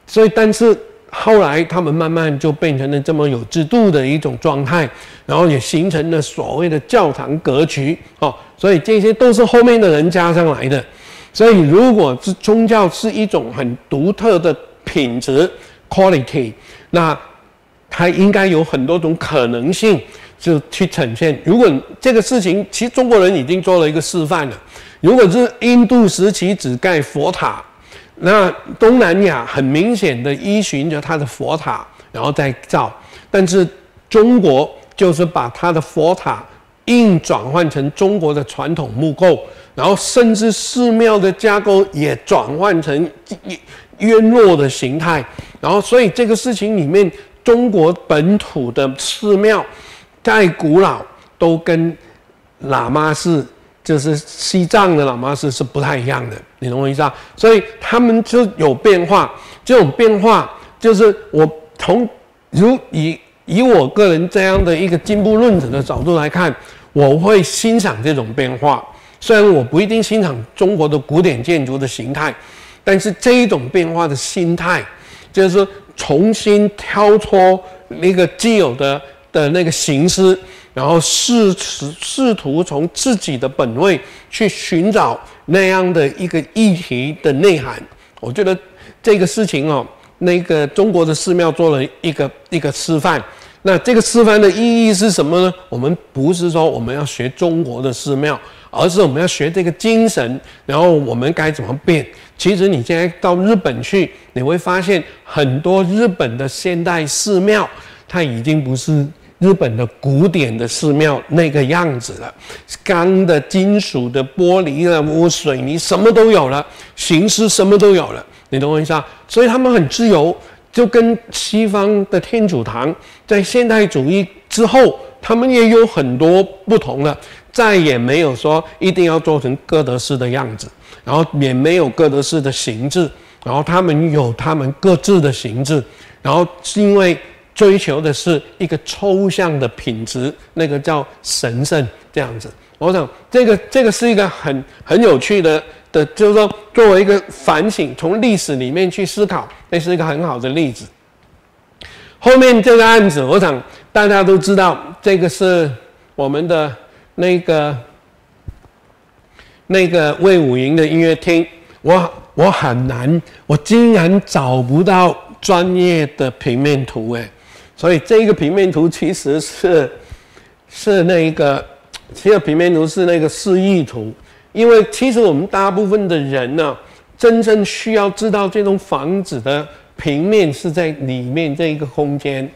所以但是后来他们慢慢就变成了这么有制度的一种状态，然后也形成了所谓的教堂格局哦，所以这些都是后面的人加上来的。所以如果是宗教是一种很独特的品质 quality，那它应该有很多种可能性。就去呈现。如果这个事情，其实中国人已经做了一个示范了。如果是印度时期只盖佛塔，那东南亚很明显的依循着它的佛塔，然后再造。但是中国就是把它的佛塔硬转换成中国的传统木构，然后甚至寺庙的架构也转换成渊落的形态。然后，所以这个事情里面，中国本土的寺庙。再古老都跟喇嘛寺，就是西藏的喇嘛寺是不太一样的，你懂我意思啊？所以他们就有变化，这种变化就是我从如以以我个人这样的一个进步论者的角度来看，我会欣赏这种变化，虽然我不一定欣赏中国的古典建筑的形态，但是这一种变化的心态，就是重新挑脱那个既有的的那个形式，然后试试试图从自己的本位去寻找那样的一个议题的内涵。我觉得这个事情哦，那个中国的寺庙做了一个一个示范。那这个示范的意义是什么呢？我们不是说我们要学中国的寺庙，而是我们要学这个精神，然后我们该怎么变？其实你现在到日本去，你会发现很多日本的现代寺庙，它已经不是日本的古典的寺庙那个样子了，钢的、金属的、玻璃的、污水泥什么都有了，形式什么都有了，你懂我意思啊？所以他们很自由。就跟西方的天主堂在现代主义之后，他们也有很多不同了，再也没有说一定要做成哥德式的样子，然后也没有哥德式的形制，然后他们有他们各自的形制，然后是因为追求的是一个抽象的品质，那个叫神圣这样子。我想这个这个是一个很很有趣的。的，就是说，作为一个反省，从历史里面去思考，那是一个很好的例子。后面这个案子，我想大家都知道，这个是我们的那个那个魏武营的音乐厅。我我很难，我竟然找不到专业的平面图，哎，所以这一个平面图其实是是那一个，这个平面图是那个示意图。因为其实我们大部分的人呢，真正需要知道这栋房子的平面是在里面这一个空间，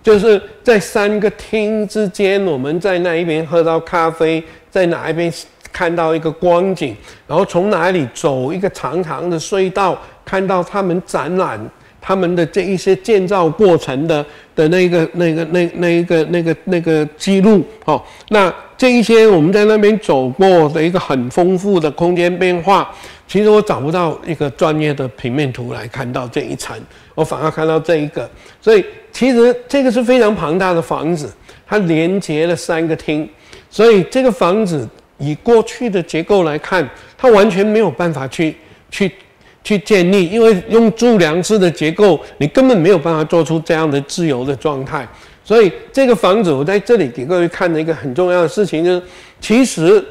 就是在三个厅之间，我们在那一边喝到咖啡，在哪一边看到一个光景，然后从哪里走一个长长的隧道，看到他们展览他们的这一些建造过程的的那个那个那那一个那个那个记录哦，那。这一些我们在那边走过的一个很丰富的空间变化，其实我找不到一个专业的平面图来看到这一层，我反而看到这一个。所以其实这个是非常庞大的房子，它连接了三个厅，所以这个房子以过去的结构来看，它完全没有办法去去去建立，因为用柱梁式的结构，你根本没有办法做出这样的自由的状态。所以这个房子，我在这里给各位看的一个很重要的事情，就是其实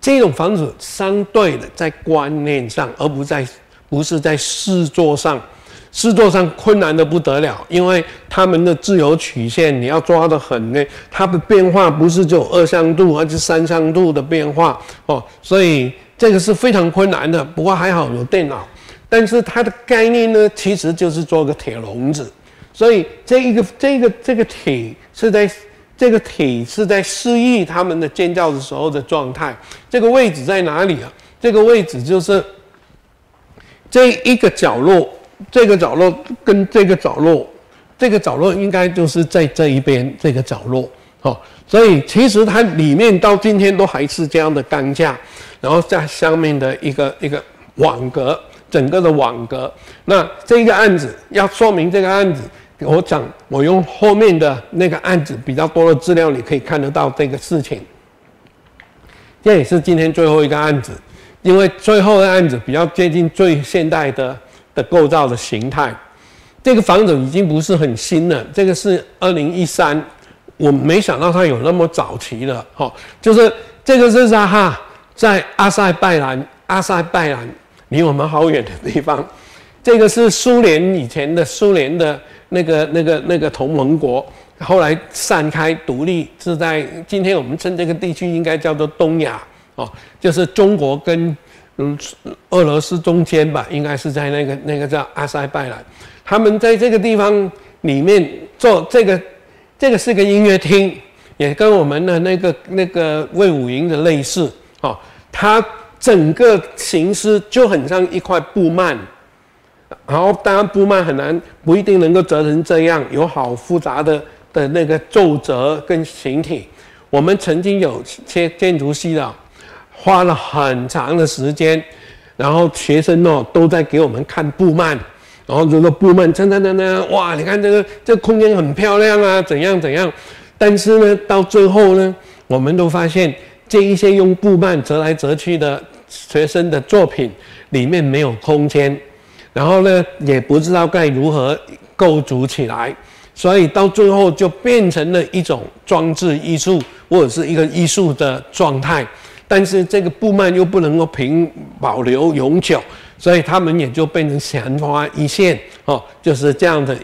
这种房子相对的在观念上，而不在不是在视作上，视作上困难的不得了，因为他们的自由曲线你要抓得很呢，它的变化不是只有二向度，而是三向度的变化哦，所以这个是非常困难的。不过还好有电脑，但是它的概念呢，其实就是做个铁笼子。所以这一个这个这个铁是在这个铁是在示意他们的尖叫的时候的状态。这个位置在哪里啊？这个位置就是这一个角落，这个角落跟这个角落，这个角落应该就是在这一边这个角落。哦，所以其实它里面到今天都还是这样的钢架，然后在上面的一个一个网格，整个的网格。那这个案子要说明这个案子。我讲，我用后面的那个案子比较多的资料，你可以看得到这个事情。这也是今天最后一个案子，因为最后的案子比较接近最现代的的构造的形态。这个房子已经不是很新了，这个是二零一三，我没想到它有那么早期了。哈，就是这个是哈，在阿塞拜然，阿塞拜然离我们好远的地方。这个是苏联以前的苏联的。那个、那个、那个同盟国后来散开独立，是在今天我们称这个地区应该叫做东亚哦，就是中国跟嗯俄罗斯中间吧，应该是在那个那个叫阿塞拜然，他们在这个地方里面做这个，这个是个音乐厅，也跟我们的那个那个魏武营的类似哦，他整个形式就很像一块布幔。然后，当然布幔很难，不一定能够折成这样，有好复杂的的那个皱褶跟形体。我们曾经有些建筑系的，花了很长的时间，然后学生哦都在给我们看布幔，然后就说布幔真的真的哇，你看这个这空间很漂亮啊，怎样怎样。但是呢，到最后呢，我们都发现这一些用布幔折来折去的学生的作品里面没有空间，然后呢，也不知道该如何构筑起来，所以到最后就变成了一种装置艺术或者是一个艺术的状态。但是这个布幔又不能够平保留永久，所以他们也就变成昙花一现哦，就是这样的。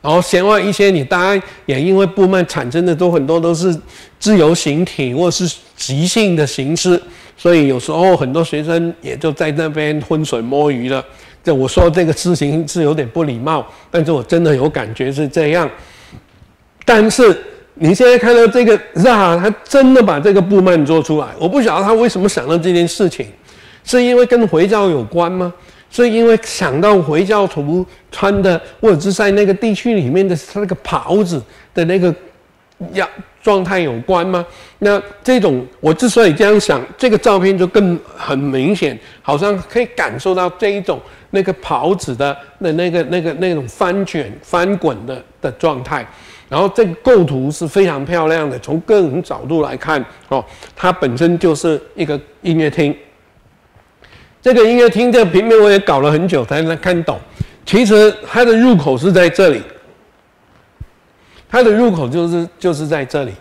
然后弦外一些，你当然也因为布幔产生的都很多都是自由形体或是即兴的形式，所以有时候很多学生也就在那边浑水摸鱼了。这我说这个事情是有点不礼貌，但是我真的有感觉是这样。但是你现在看到这个啊，他真的把这个布幔做出来，我不晓得他为什么想到这件事情，是因为跟回教有关吗？是因为想到回教徒穿的，或者是在那个地区里面的他那个袍子的那个样状态有关吗？那这种我之所以这样想，这个照片就更很明显，好像可以感受到这一种那个袍子的那那个那个那种翻卷翻滚的的状态。然后这个构图是非常漂亮的，从各种角度来看，哦，它本身就是一个音乐厅。这个音乐厅这个平面我也搞了很久才能看懂。其实它的入口是在这里，它的入口就是就是在这里，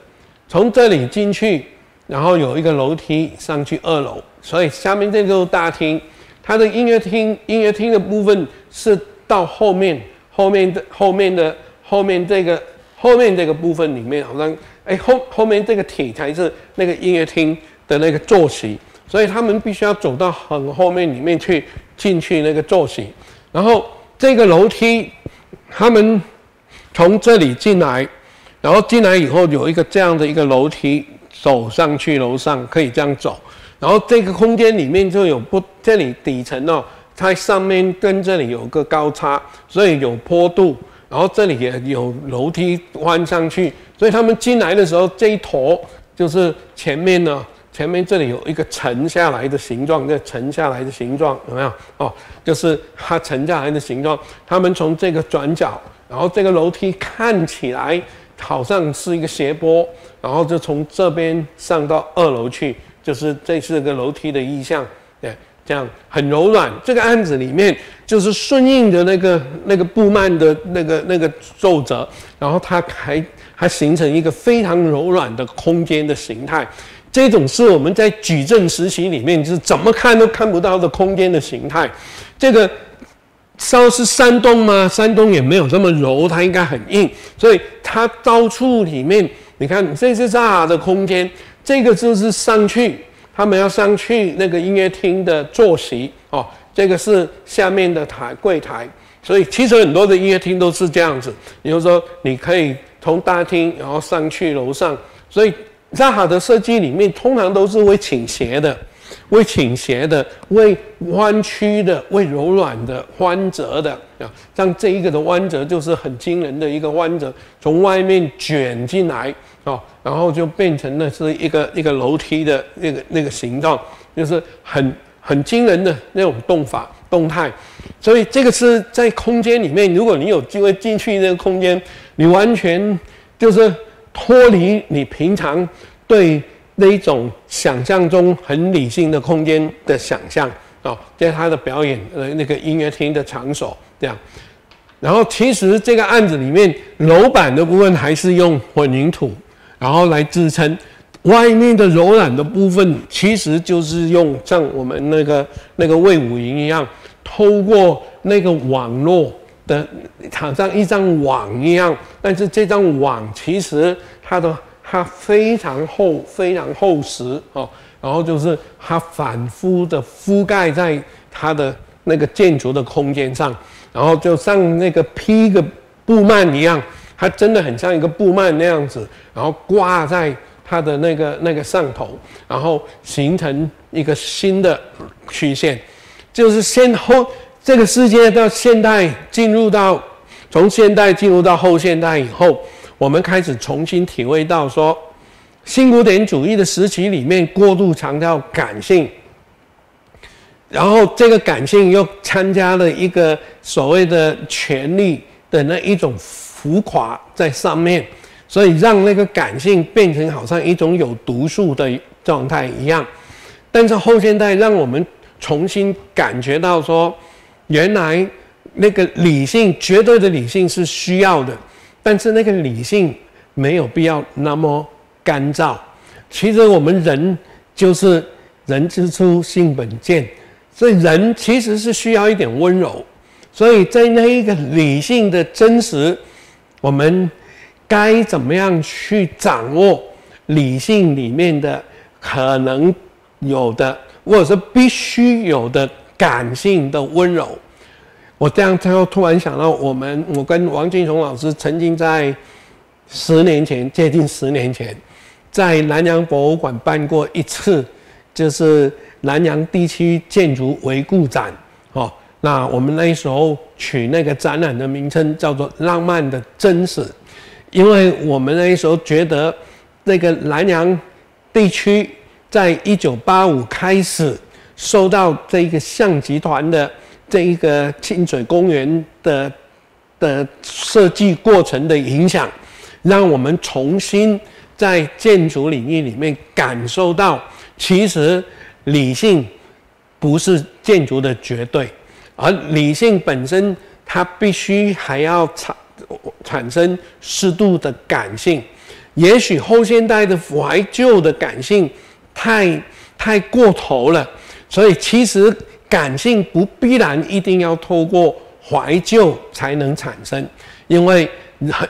从这里进去，然后有一个楼梯上去二楼，所以下面这个大厅，它的音乐厅音乐厅的部分是到后面后面的后面的后面这个后面这个部分里面，好像哎后后面这个铁才是那个音乐厅的那个坐席。所以他们必须要走到很后面里面去进去那个坐席，然后这个楼梯，他们从这里进来，然后进来以后有一个这样的一个楼梯走上去楼上可以这样走，然后这个空间里面就有不这里底层哦，它上面跟这里有个高差，所以有坡度，然后这里也有楼梯弯上去，所以他们进来的时候这一坨就是前面呢。前面这里有一个沉下来的形状，这沉下来的形状有没有？哦，就是它沉下来的形状。他们从这个转角，然后这个楼梯看起来好像是一个斜坡，然后就从这边上到二楼去，就是这是个楼梯的意象。对，这样很柔软。这个案子里面就是顺应的那个那个布幔的那个那个皱褶，然后它还还形成一个非常柔软的空间的形态。这种是我们在矩阵时期里面就是怎么看都看不到的空间的形态。这个稍是山洞吗？山洞也没有这么柔，它应该很硬。所以它到处里面，你看这是大的空间。这个就是上去，他们要上去那个音乐厅的坐席哦。这个是下面的台柜台。所以其实很多的音乐厅都是这样子。比如说，你可以从大厅然后上去楼上，所以。在好的设计里面，通常都是会倾斜的，会倾斜的，会弯曲的，会柔软的，弯折的啊。像这一个的弯折就是很惊人的一个弯折，从外面卷进来啊，然后就变成了是一个一个楼梯的那个那个形状，就是很很惊人的那种动法动态。所以这个是在空间里面，如果你有机会进去那个空间，你完全就是。脱离你平常对那一种想象中很理性的空间的想象哦，在他的表演呃那个音乐厅的场所这样，然后其实这个案子里面楼板的部分还是用混凝土，然后来支撑，外面的柔软的部分其实就是用像我们那个那个魏武营一样，透过那个网络。的好像一张网一样，但是这张网其实它的它非常厚，非常厚实哦。然后就是它反复的覆盖在它的那个建筑的空间上，然后就像那个披个布幔一样，它真的很像一个布幔那样子，然后挂在它的那个那个上头，然后形成一个新的曲线，就是先后。这个世界到现代进入到，从现代进入到后现代以后，我们开始重新体会到说，新古典主义的时期里面过度强调感性，然后这个感性又参加了一个所谓的权力的那一种浮夸在上面，所以让那个感性变成好像一种有毒素的状态一样。但是后现代让我们重新感觉到说，原来那个理性绝对的理性是需要的，但是那个理性没有必要那么干燥。其实我们人就是人之初性本贱，所以人其实是需要一点温柔。所以在那一个理性的真实，我们该怎么样去掌握理性里面的可能有的，或者是必须有的感性的温柔？我这样最后突然想到，我们我跟王俊雄老师曾经在十年前，接近十年前，在南洋博物馆办过一次，就是南洋地区建筑回顾展，哦。那我们那时候取那个展览的名称叫做“浪漫的真实”，因为我们那时候觉得，那个南洋地区在一九八五开始受到这个象集团的这一个清水公园的的设计过程的影响，让我们重新在建筑领域里面感受到，其实理性不是建筑的绝对。而理性本身，它必须还要产产生适度的感性。也许后现代的怀旧的感性太太过头了，所以其实感性不必然一定要透过怀旧才能产生，因为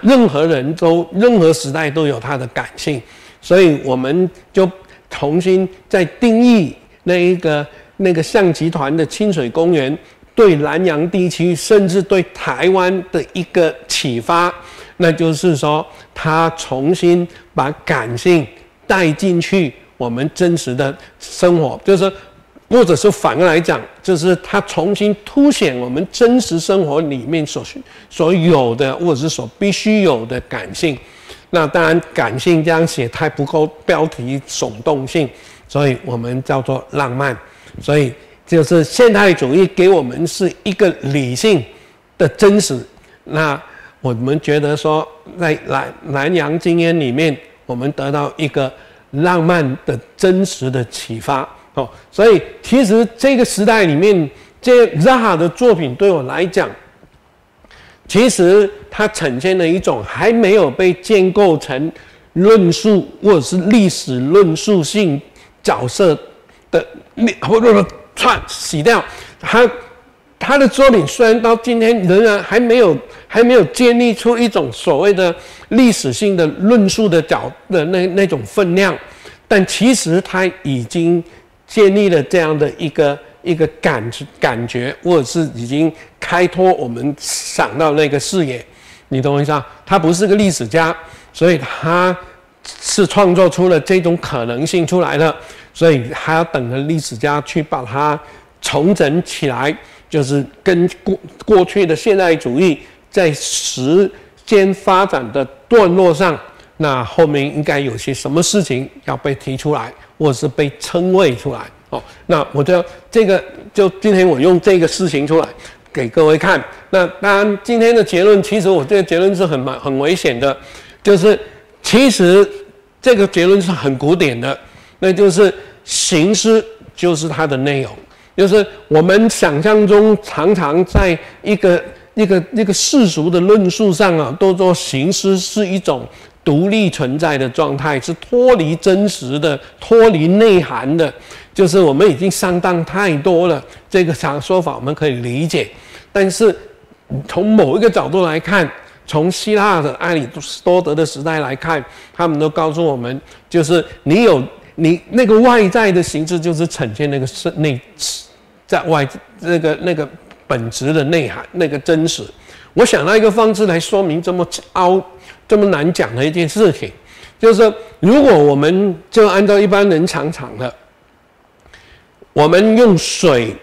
任何人都任何时代都有他的感性，所以我们就重新再定义那一个那个象集团的清水公园。对南洋地区，甚至对台湾的一个启发，那就是说，他重新把感性带进去我们真实的生活，就是，或者是反过来讲，就是它重新凸显我们真实生活里面所所有的，或者是所必须有的感性。那当然，感性这样写太不够标题耸动性，所以我们叫做浪漫。所以。就是现代主义给我们是一个理性的真实，那我们觉得说，在南南洋经验里面，我们得到一个浪漫的真实的启发哦。所以其实这个时代里面，这 Zaha 的作品对我来讲，其实它呈现了一种还没有被建构成论述或者是历史论述性角色的历或者说。串洗掉他，他的作品虽然到今天仍然还没有还没有建立出一种所谓的历史性的论述的角的那那种分量，但其实他已经建立了这样的一个一个感感觉，或者是已经开拓我们想到那个视野。你懂我意思啊？他不是个历史家，所以他是创作出了这种可能性出来的。所以还要等着历史家去把它重整起来，就是跟过过去的现代主义在时间发展的段落上，那后面应该有些什么事情要被提出来，或是被称谓出来哦。那我就这个就今天我用这个事情出来给各位看。那当然今天的结论，其实我这个结论是很蛮很危险的，就是其实这个结论是很古典的。那就是形式，就是它的内容，就是我们想象中常常在一个一个一个世俗的论述上啊，都说形式是一种独立存在的状态，是脱离真实的、脱离内涵的。就是我们已经上当太多了，这个想说法我们可以理解，但是从某一个角度来看，从希腊的阿里多德的时代来看，他们都告诉我们，就是你有。你那个外在的形式，就是呈现那个是内在外那个那个本质的内涵，那个真实。我想到一个方式来说明这么凹、这么难讲的一件事情，就是如果我们就按照一般人常常的，我们用水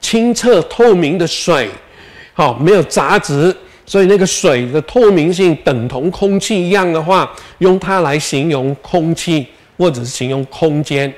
清澈透明的水，好没有杂质，所以那个水的透明性等同空气一样的话，用它来形容空气。或者是形容空间，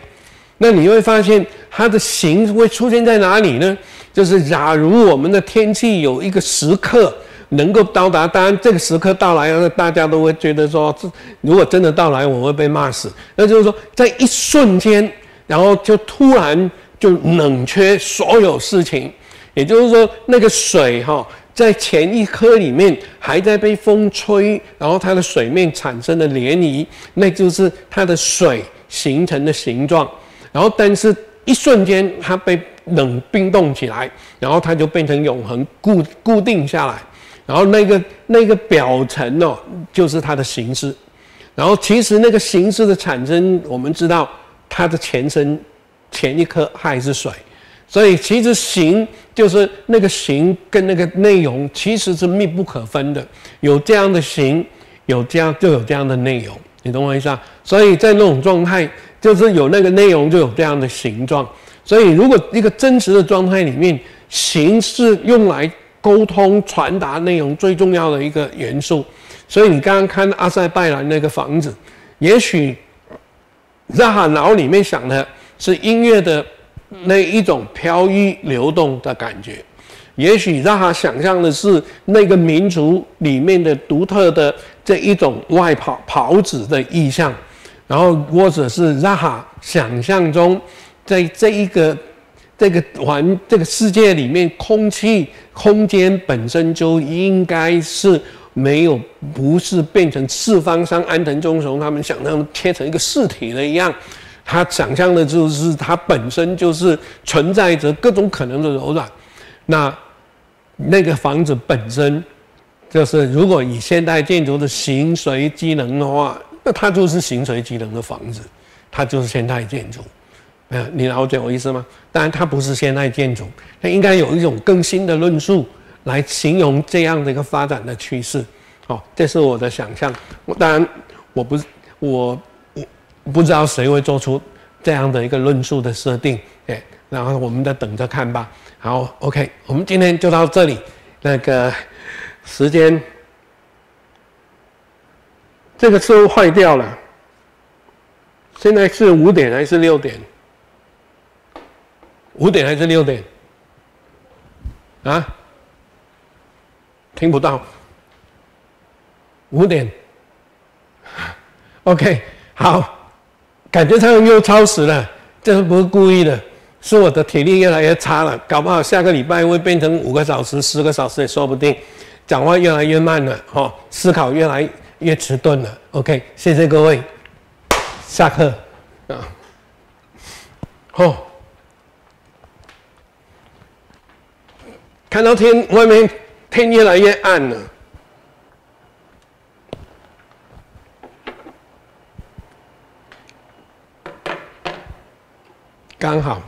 那你会发现它的形会出现在哪里呢？就是假如我们的天气有一个时刻能够到达。当然，这个时刻到来，大家都会觉得说，这如果真的到来，我会被骂死。那就是说，在一瞬间，然后就突然就冷却所有事情。也就是说，那个水哈，在前一刻里面还在被风吹，然后它的水面产生的涟漪，那就是它的水形成的形状。然后，但是一瞬间它被冷冰冻起来，然后它就变成永恒固固定下来。然后那个那个表层哦，就是它的形式。然后其实那个形式的产生，我们知道它的前身前一颗还是水。所以其实形就是那个形跟那个内容其实是密不可分的，有这样的形，有这样就有这样的内容，你懂我意思啊？所以在那种状态，就是有那个内容就有这样的形状。所以如果一个真实的状态里面，形是用来沟通传达内容最重要的一个元素。所以你刚刚看阿塞拜兰那个房子，也许在他脑里面想的是音乐的。那一种飘逸流动的感觉，也许让他想象的是那个民族里面的独特的这一种外袍袍子的意象，然后或者是让他想象中，在这一个这个环这个世界里面，空气空间本身就应该是没有，不是变成四方像安藤忠雄他们想象切成一个四体的一样。他想象的就是它本身就是存在着各种可能的柔软，那那个房子本身就是，如果以现代建筑的形随机能的话，那它就是形随机能的房子，它就是现代建筑。呃，你了解我意思吗？当然，它不是现代建筑，它应该有一种更新的论述来形容这样的一个发展的趋势。好，这是我的想象。我当然，我不是我。不知道谁会做出这样的一个论述的设定，哎，然后我们再等着看吧。好，OK，我们今天就到这里。那个时间，这个车坏掉了。现在是五点还是六点？五点还是六点？啊？听不到。五点。OK，好。感觉上又超时了，这不是故意的，是我的体力越来越差了，搞不好下个礼拜会变成五个小时、十个小时也说不定，讲话越来越慢了，哦，思考越来越迟钝了。OK，谢谢各位，下课啊，哦，看到天外面天越来越暗了。刚好。